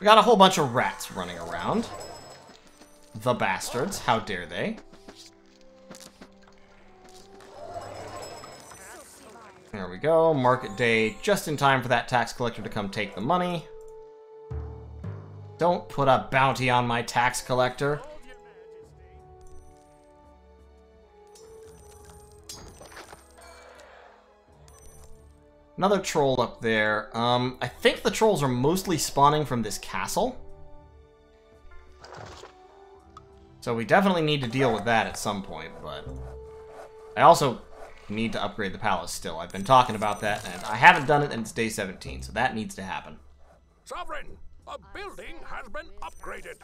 We got a whole bunch of rats running around. The bastards. How dare they? There we go. Market day just in time for that tax collector to come take the money. Don't put a bounty on my tax collector. Another troll up there. Um, I think the trolls are mostly spawning from this castle. So we definitely need to deal with that at some point, but... I also need to upgrade the palace still. I've been talking about that, and I haven't done it, and it's day 17, so that needs to happen. Sovereign, a building has been upgraded.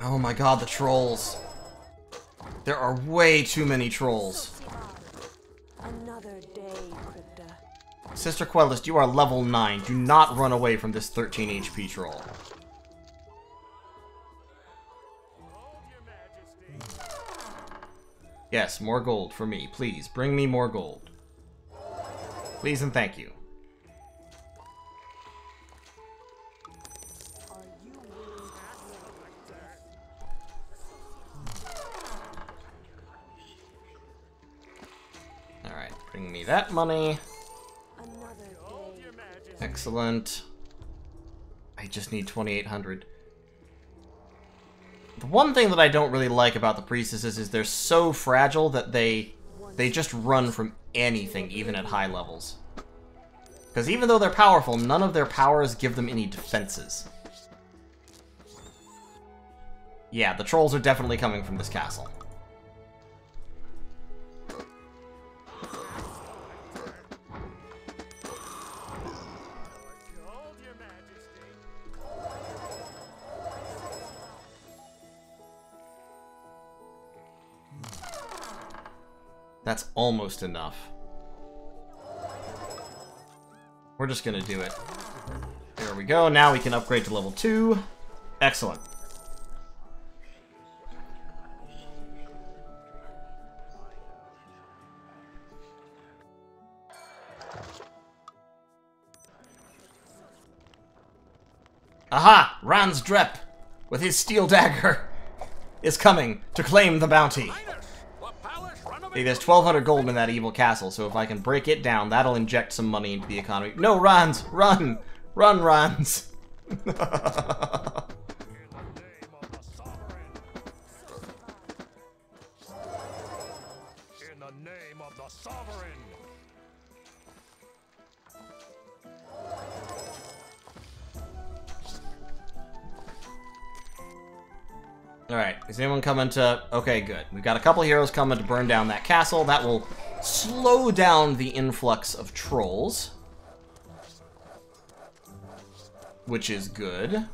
Oh my god, the trolls. There are way too many trolls. Another day, Krypta. Sister Quellist, you are level 9. Do not run away from this 13 HP troll. Yes, more gold for me. Please, bring me more gold. Please and thank you. Alright, bring me that money. Excellent. I just need 2800. The one thing that I don't really like about the priestesses is they're so fragile that they they just run from anything, even at high levels. Because even though they're powerful, none of their powers give them any defenses. Yeah, the trolls are definitely coming from this castle. That's almost enough. We're just gonna do it. There we go. Now we can upgrade to level 2. Excellent. Aha! Ransdrep, with his steel dagger, is coming to claim the bounty. There's 1,200 gold in that evil castle, so if I can break it down, that'll inject some money into the economy. No, Rans! Run! Run, Rans! Alright, is anyone coming to... Okay, good. We've got a couple heroes coming to burn down that castle. That will slow down the influx of trolls. Which is good.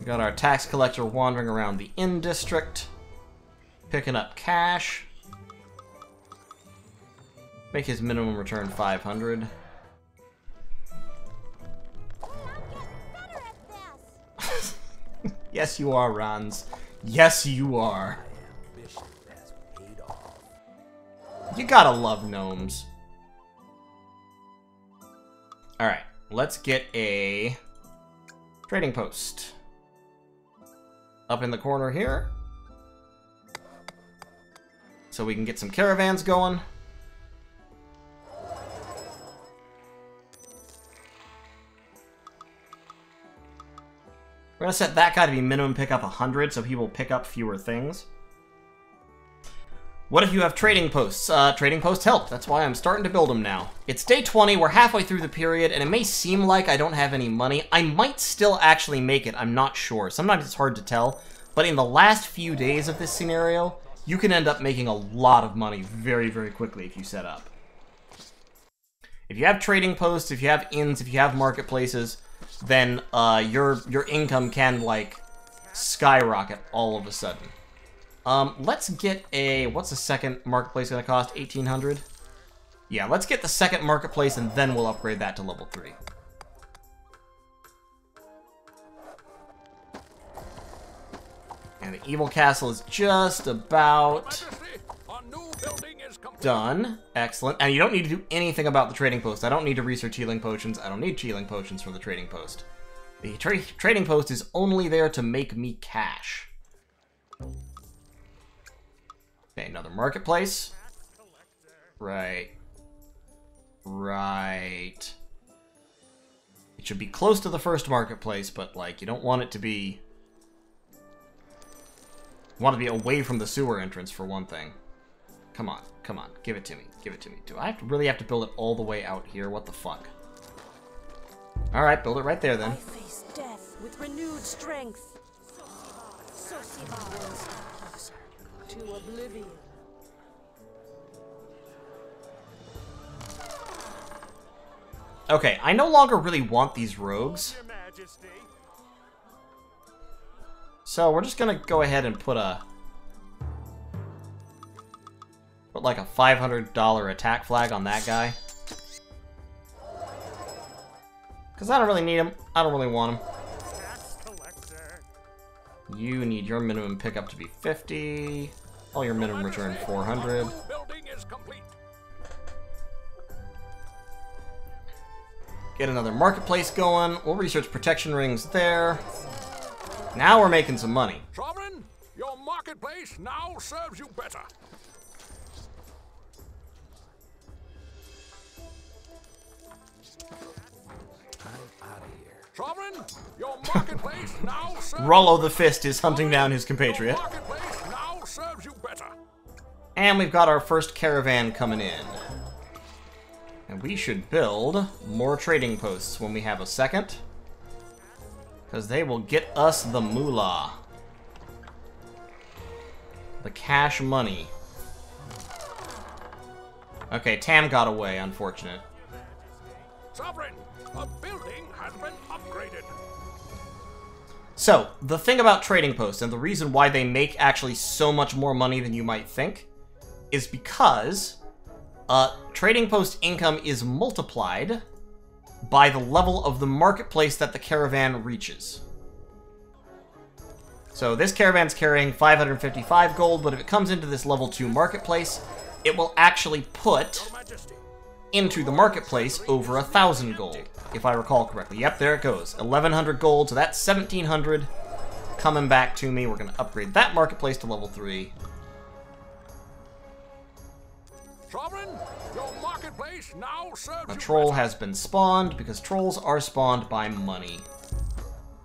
We got our tax collector wandering around the inn district. Picking up cash. Make his minimum return 500. Yes, you are, Rans. Yes, you are. You gotta love gnomes. Alright, let's get a trading post. Up in the corner here. So we can get some caravans going. We're gonna set that guy to be minimum pick up 100 so he will pick up fewer things. What if you have trading posts? Uh, trading posts help. That's why I'm starting to build them now. It's day 20, we're halfway through the period, and it may seem like I don't have any money. I might still actually make it, I'm not sure. Sometimes it's hard to tell, but in the last few days of this scenario, you can end up making a lot of money very, very quickly if you set up. If you have trading posts, if you have inns, if you have marketplaces, then uh, your your income can like skyrocket all of a sudden. Um, let's get a what's the second marketplace gonna cost? Eighteen hundred. Yeah, let's get the second marketplace and then we'll upgrade that to level three. And the evil castle is just about done. Excellent. And you don't need to do anything about the trading post. I don't need to research healing potions. I don't need healing potions from the trading post. The tra trading post is only there to make me cash. Okay, another marketplace. Right. Right. It should be close to the first marketplace, but, like, you don't want it to be... You want to be away from the sewer entrance, for one thing. Come on, come on, give it to me, give it to me. Do I have to really have to build it all the way out here? What the fuck? Alright, build it right there I then. face death with renewed strength. Sosivar one to oblivion. Okay, I no longer really want these rogues, so we're just gonna go ahead and put a... Put like a $500 attack flag on that guy. Because I don't really need him. I don't really want him. You need your minimum pickup to be 50. All your minimum return 400. A new building is complete. Get another marketplace going. We'll research protection rings there. Now we're making some money. Sovereign, your marketplace now serves you better. Sovereign, your marketplace now serves Rollo the Fist is hunting down his compatriot. Now serves you better. And we've got our first caravan coming in. And we should build more trading posts when we have a second. Because they will get us the moolah. The cash money. Okay, Tam got away, unfortunate. Sovereign, a building has been upgraded. So, the thing about trading posts, and the reason why they make actually so much more money than you might think, is because uh, trading post income is multiplied by the level of the marketplace that the caravan reaches. So this caravan's carrying 555 gold, but if it comes into this level 2 marketplace, it will actually put into the marketplace over a thousand gold, if I recall correctly. Yep, there it goes. 1100 gold, so that's 1700 coming back to me. We're going to upgrade that marketplace to level 3. Sovereign, your marketplace now serves A troll better. has been spawned, because trolls are spawned by money.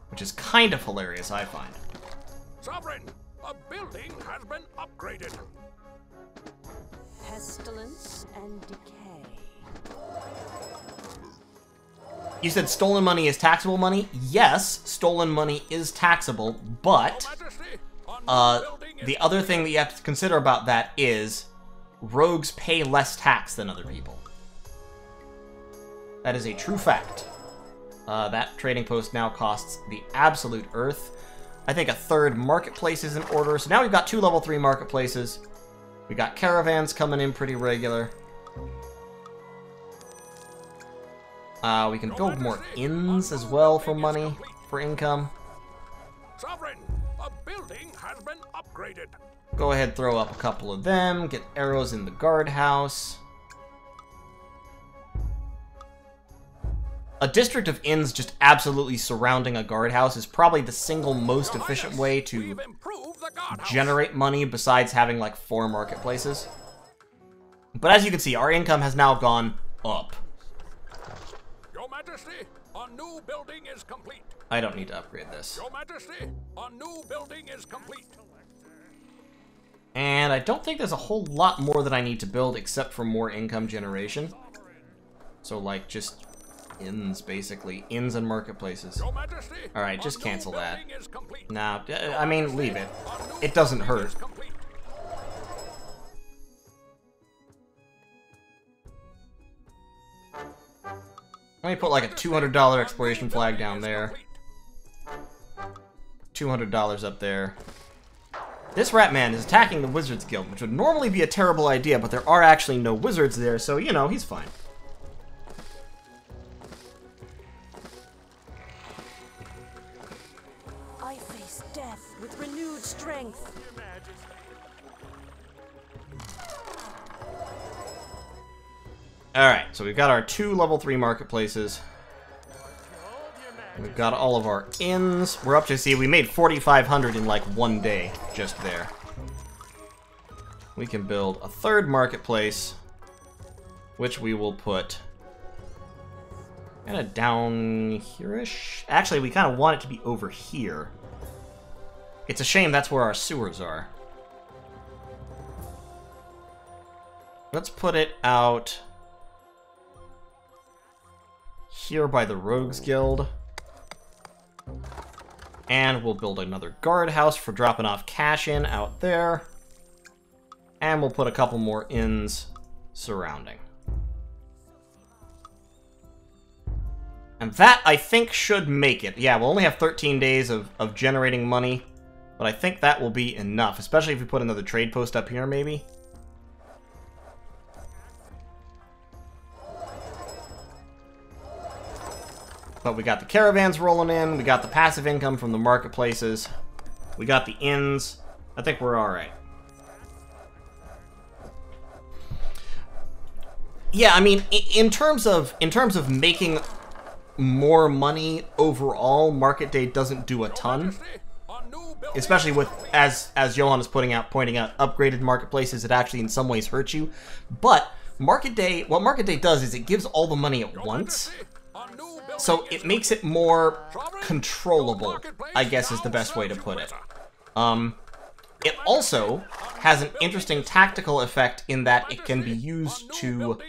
Which is kind of hilarious, I find. Sovereign, a building has been upgraded. Pestilence and decay. You said stolen money is taxable money? Yes, stolen money is taxable, but uh, the other thing that you have to consider about that is rogues pay less tax than other people. That is a true fact. Uh, that trading post now costs the absolute earth. I think a third marketplace is in order, so now we've got two level 3 marketplaces. We got caravans coming in pretty regular. Uh, we can build more inns as well for money, for income. Sovereign, a building has been upgraded. Go ahead, throw up a couple of them, get arrows in the guardhouse. A district of inns just absolutely surrounding a guardhouse is probably the single most efficient way to We've improved the guardhouse. generate money besides having like four marketplaces. But as you can see, our income has now gone up. Majesty, our new building is complete. I don't need to upgrade this. Your Majesty, our new building is complete. And I don't think there's a whole lot more that I need to build except for more income generation. So like just inns basically, inns and marketplaces. All right, just cancel that. complete. Nah, I mean leave it. It doesn't hurt. Let me put like a $200 exploration flag down there. $200 up there. This rat man is attacking the Wizards Guild, which would normally be a terrible idea, but there are actually no wizards there, so, you know, he's fine. Alright, so we've got our two level 3 marketplaces. We've got all of our inns. We're up to, see, we made 4,500 in like one day, just there. We can build a third marketplace, which we will put kind of down here-ish. Actually, we kind of want it to be over here. It's a shame that's where our sewers are. Let's put it out here by the Rogues Guild. And we'll build another guardhouse for dropping off cash in out there. And we'll put a couple more inns surrounding. And that, I think, should make it. Yeah, we'll only have 13 days of, of generating money, but I think that will be enough, especially if we put another trade post up here, maybe. But we got the caravans rolling in, we got the passive income from the marketplaces, we got the inns. I think we're alright. Yeah, I mean, in terms of in terms of making more money overall, Market Day doesn't do a ton. Especially with as as Johan is putting out pointing out upgraded marketplaces it actually in some ways hurt you. But Market Day what Market Day does is it gives all the money at once. So it makes it more controllable, I guess is the best way to put it. Um, it also has an interesting tactical effect in that it can be used to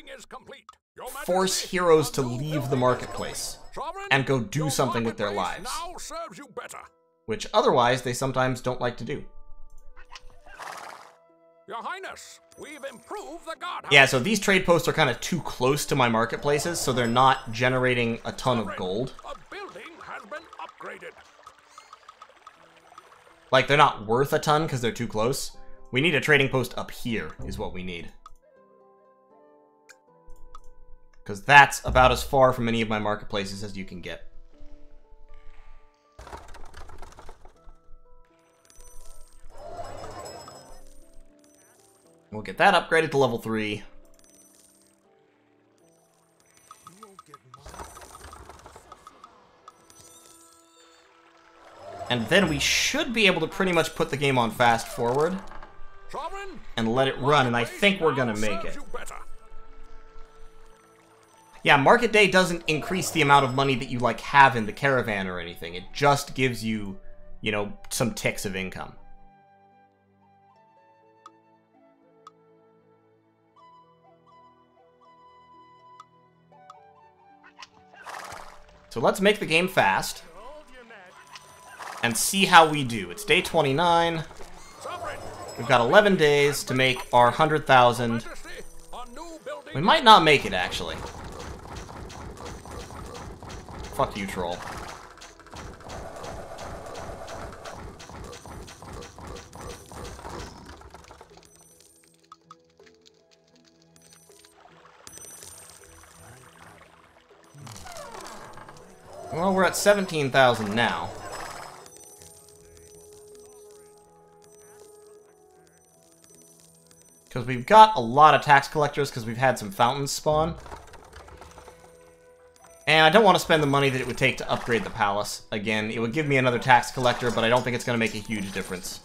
force heroes to leave the marketplace and go do something with their lives. Which otherwise they sometimes don't like to do. Your Highness, we've improved the guardhouse. Yeah, so these trade posts are kind of too close to my marketplaces, so they're not generating a ton of gold. A building has been upgraded. Like, they're not worth a ton because they're too close. We need a trading post up here, is what we need. Because that's about as far from any of my marketplaces as you can get. We'll get that upgraded to level 3. And then we should be able to pretty much put the game on fast forward and let it run, and I think we're gonna make it. Yeah, market day doesn't increase the amount of money that you like have in the caravan or anything. It just gives you, you know, some ticks of income. So let's make the game fast and see how we do. It's day 29. We've got 11 days to make our 100,000. Majesty, a new building. We might not make it, actually. Fuck you, troll. Well, we're at 17,000 now. Because we've got a lot of tax collectors because we've had some fountains spawn. And I don't want to spend the money that it would take to upgrade the palace. Again, it would give me another tax collector, but I don't think it's going to make a huge difference.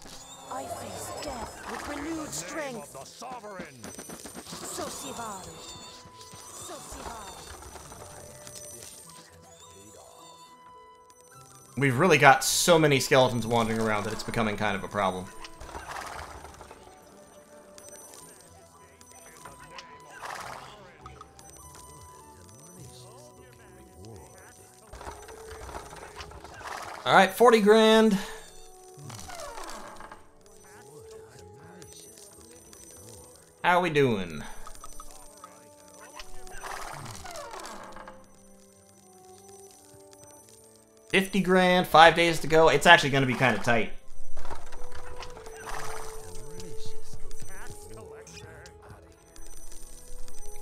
I face death with renewed strength. The We've really got so many skeletons wandering around that it's becoming kind of a problem. Alright, 40 grand. How are we doing? Fifty grand, five days to go. It's actually going to be kind of tight.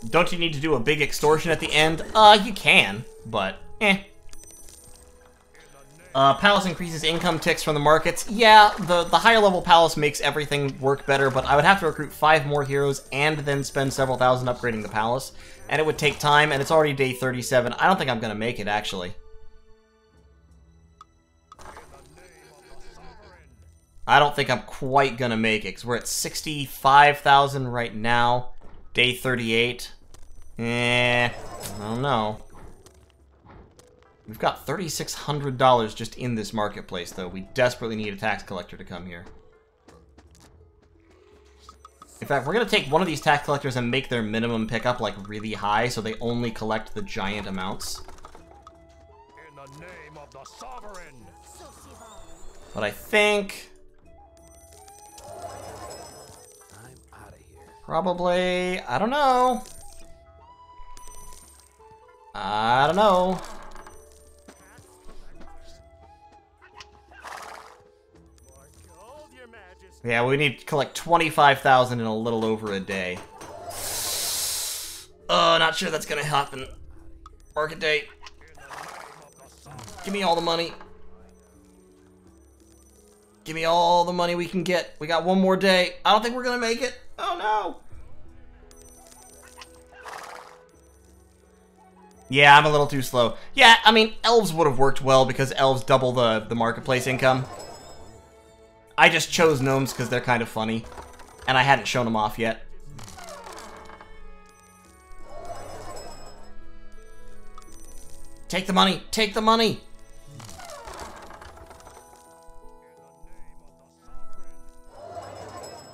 Don't you need to do a big extortion at the end? Uh, you can, but eh. Uh, palace increases income ticks from the markets. Yeah, the, the higher level palace makes everything work better, but I would have to recruit five more heroes and then spend several thousand upgrading the palace. And it would take time, and it's already day 37. I don't think I'm going to make it, actually. I don't think I'm quite going to make it, because we're at 65,000 right now. Day 38. Eh, I don't know. We've got $3,600 just in this marketplace, though. We desperately need a tax collector to come here. In fact, we're going to take one of these tax collectors and make their minimum pickup, like, really high, so they only collect the giant amounts. In the name of the sovereign. Sosival. But I think... Probably... I don't know. I don't know. Yeah, we need to collect 25,000 in a little over a day. Uh, not sure that's gonna happen. Market date. Give me all the money. Give me all the money we can get. We got one more day. I don't think we're gonna make it. Oh no. Yeah, I'm a little too slow. Yeah, I mean, elves would have worked well because elves double the, the marketplace income. I just chose gnomes because they're kind of funny. And I hadn't shown them off yet. Take the money! Take the money!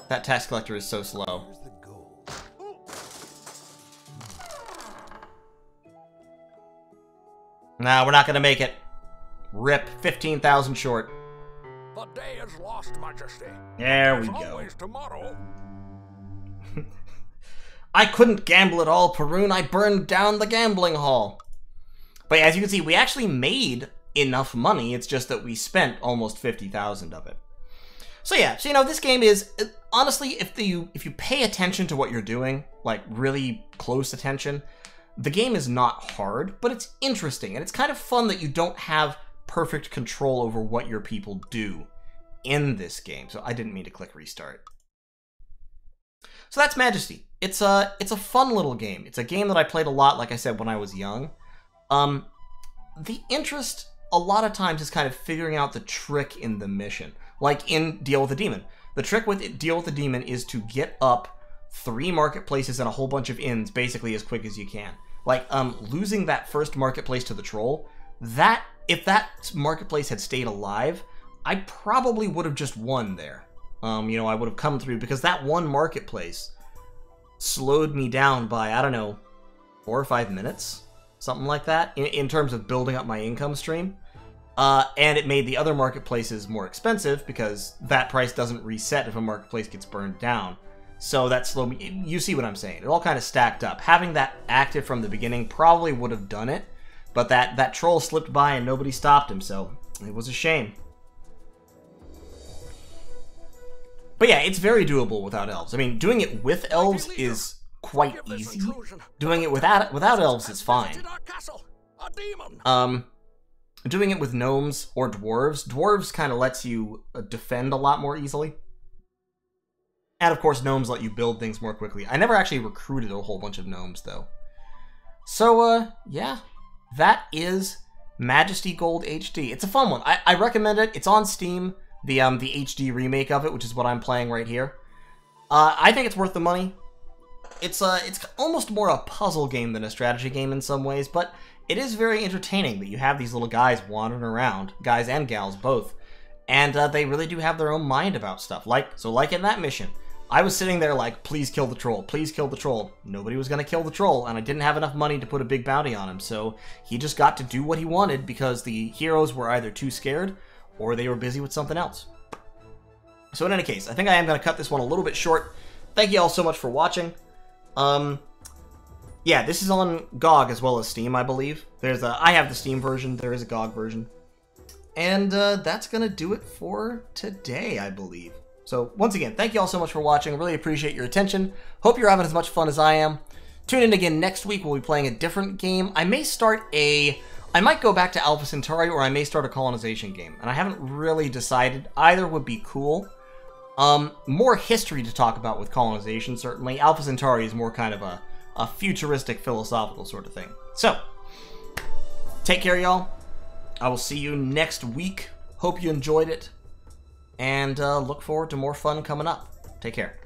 That tax collector is so slow. Nah, we're not gonna make it. Rip, 15,000 short. The day is lost, Majesty. There we go. tomorrow. I couldn't gamble at all, Perun. I burned down the gambling hall. But as you can see, we actually made enough money. It's just that we spent almost 50,000 of it. So yeah, so you know, this game is honestly, if the, you if you pay attention to what you're doing, like really close attention, the game is not hard, but it's interesting and it's kind of fun that you don't have perfect control over what your people do in this game. So I didn't mean to click restart. So that's Majesty. It's a it's a fun little game. It's a game that I played a lot, like I said, when I was young. Um, the interest a lot of times is kind of figuring out the trick in the mission, like in Deal with the Demon. The trick with it, Deal with the Demon is to get up three marketplaces and a whole bunch of inns basically as quick as you can. Like um, losing that first marketplace to the troll, that if that marketplace had stayed alive, I probably would have just won there. Um, you know, I would have come through because that one marketplace slowed me down by I don't know four or five minutes. something like that, in, in terms of building up my income stream. Uh, and it made the other marketplaces more expensive because that price doesn't reset if a marketplace gets burned down. So that slowed me. You see what I'm saying? It all kind of stacked up. Having that active from the beginning probably would have done it, but that that troll slipped by and nobody stopped him, so it was a shame. But yeah, it's very doable without elves. I mean, doing it with elves is quite easy. Doing it without without elves is fine. visited our castle. A demon. Um, doing it with gnomes or dwarves, dwarves kind of lets you uh, defend a lot more easily. And of course, gnomes let you build things more quickly. I never actually recruited a whole bunch of gnomes though. So, uh, yeah, that is Majesty Gold HD. It's a fun one. I, I recommend it. It's on Steam. The um the HD remake of it, which is what I'm playing right here. Uh, I think it's worth the money. It's uh it's almost more a puzzle game than a strategy game in some ways, but it is very entertaining that you have these little guys wandering around, guys and gals both, and uh, they really do have their own mind about stuff. Like so, like in that mission, I was sitting there like, please kill the troll, please kill the troll. Nobody was gonna kill the troll, and I didn't have enough money to put a big bounty on him, so he just got to do what he wanted because the heroes were either too scared or they were busy with something else. So in any case, I think I am going to cut this one a little bit short. Thank you all so much for watching. Um, yeah, this is on GOG as well as Steam, I believe. There's a I have the Steam version. There is a GOG version, and uh, that's going to do it for today, I believe. So once again, thank you all so much for watching. Really appreciate your attention. Hope you're having as much fun as I am. Tune in again next week. We'll be playing a different game. I may start a I might go back to Alpha Centauri or I may start a colonization game. And I haven't really decided. Either would be cool. Um, more history to talk about with colonization, certainly. Alpha Centauri is more kind of a, a futuristic philosophical sort of thing. So, take care, y'all. I will see you next week. Hope you enjoyed it. And uh, look forward to more fun coming up. Take care.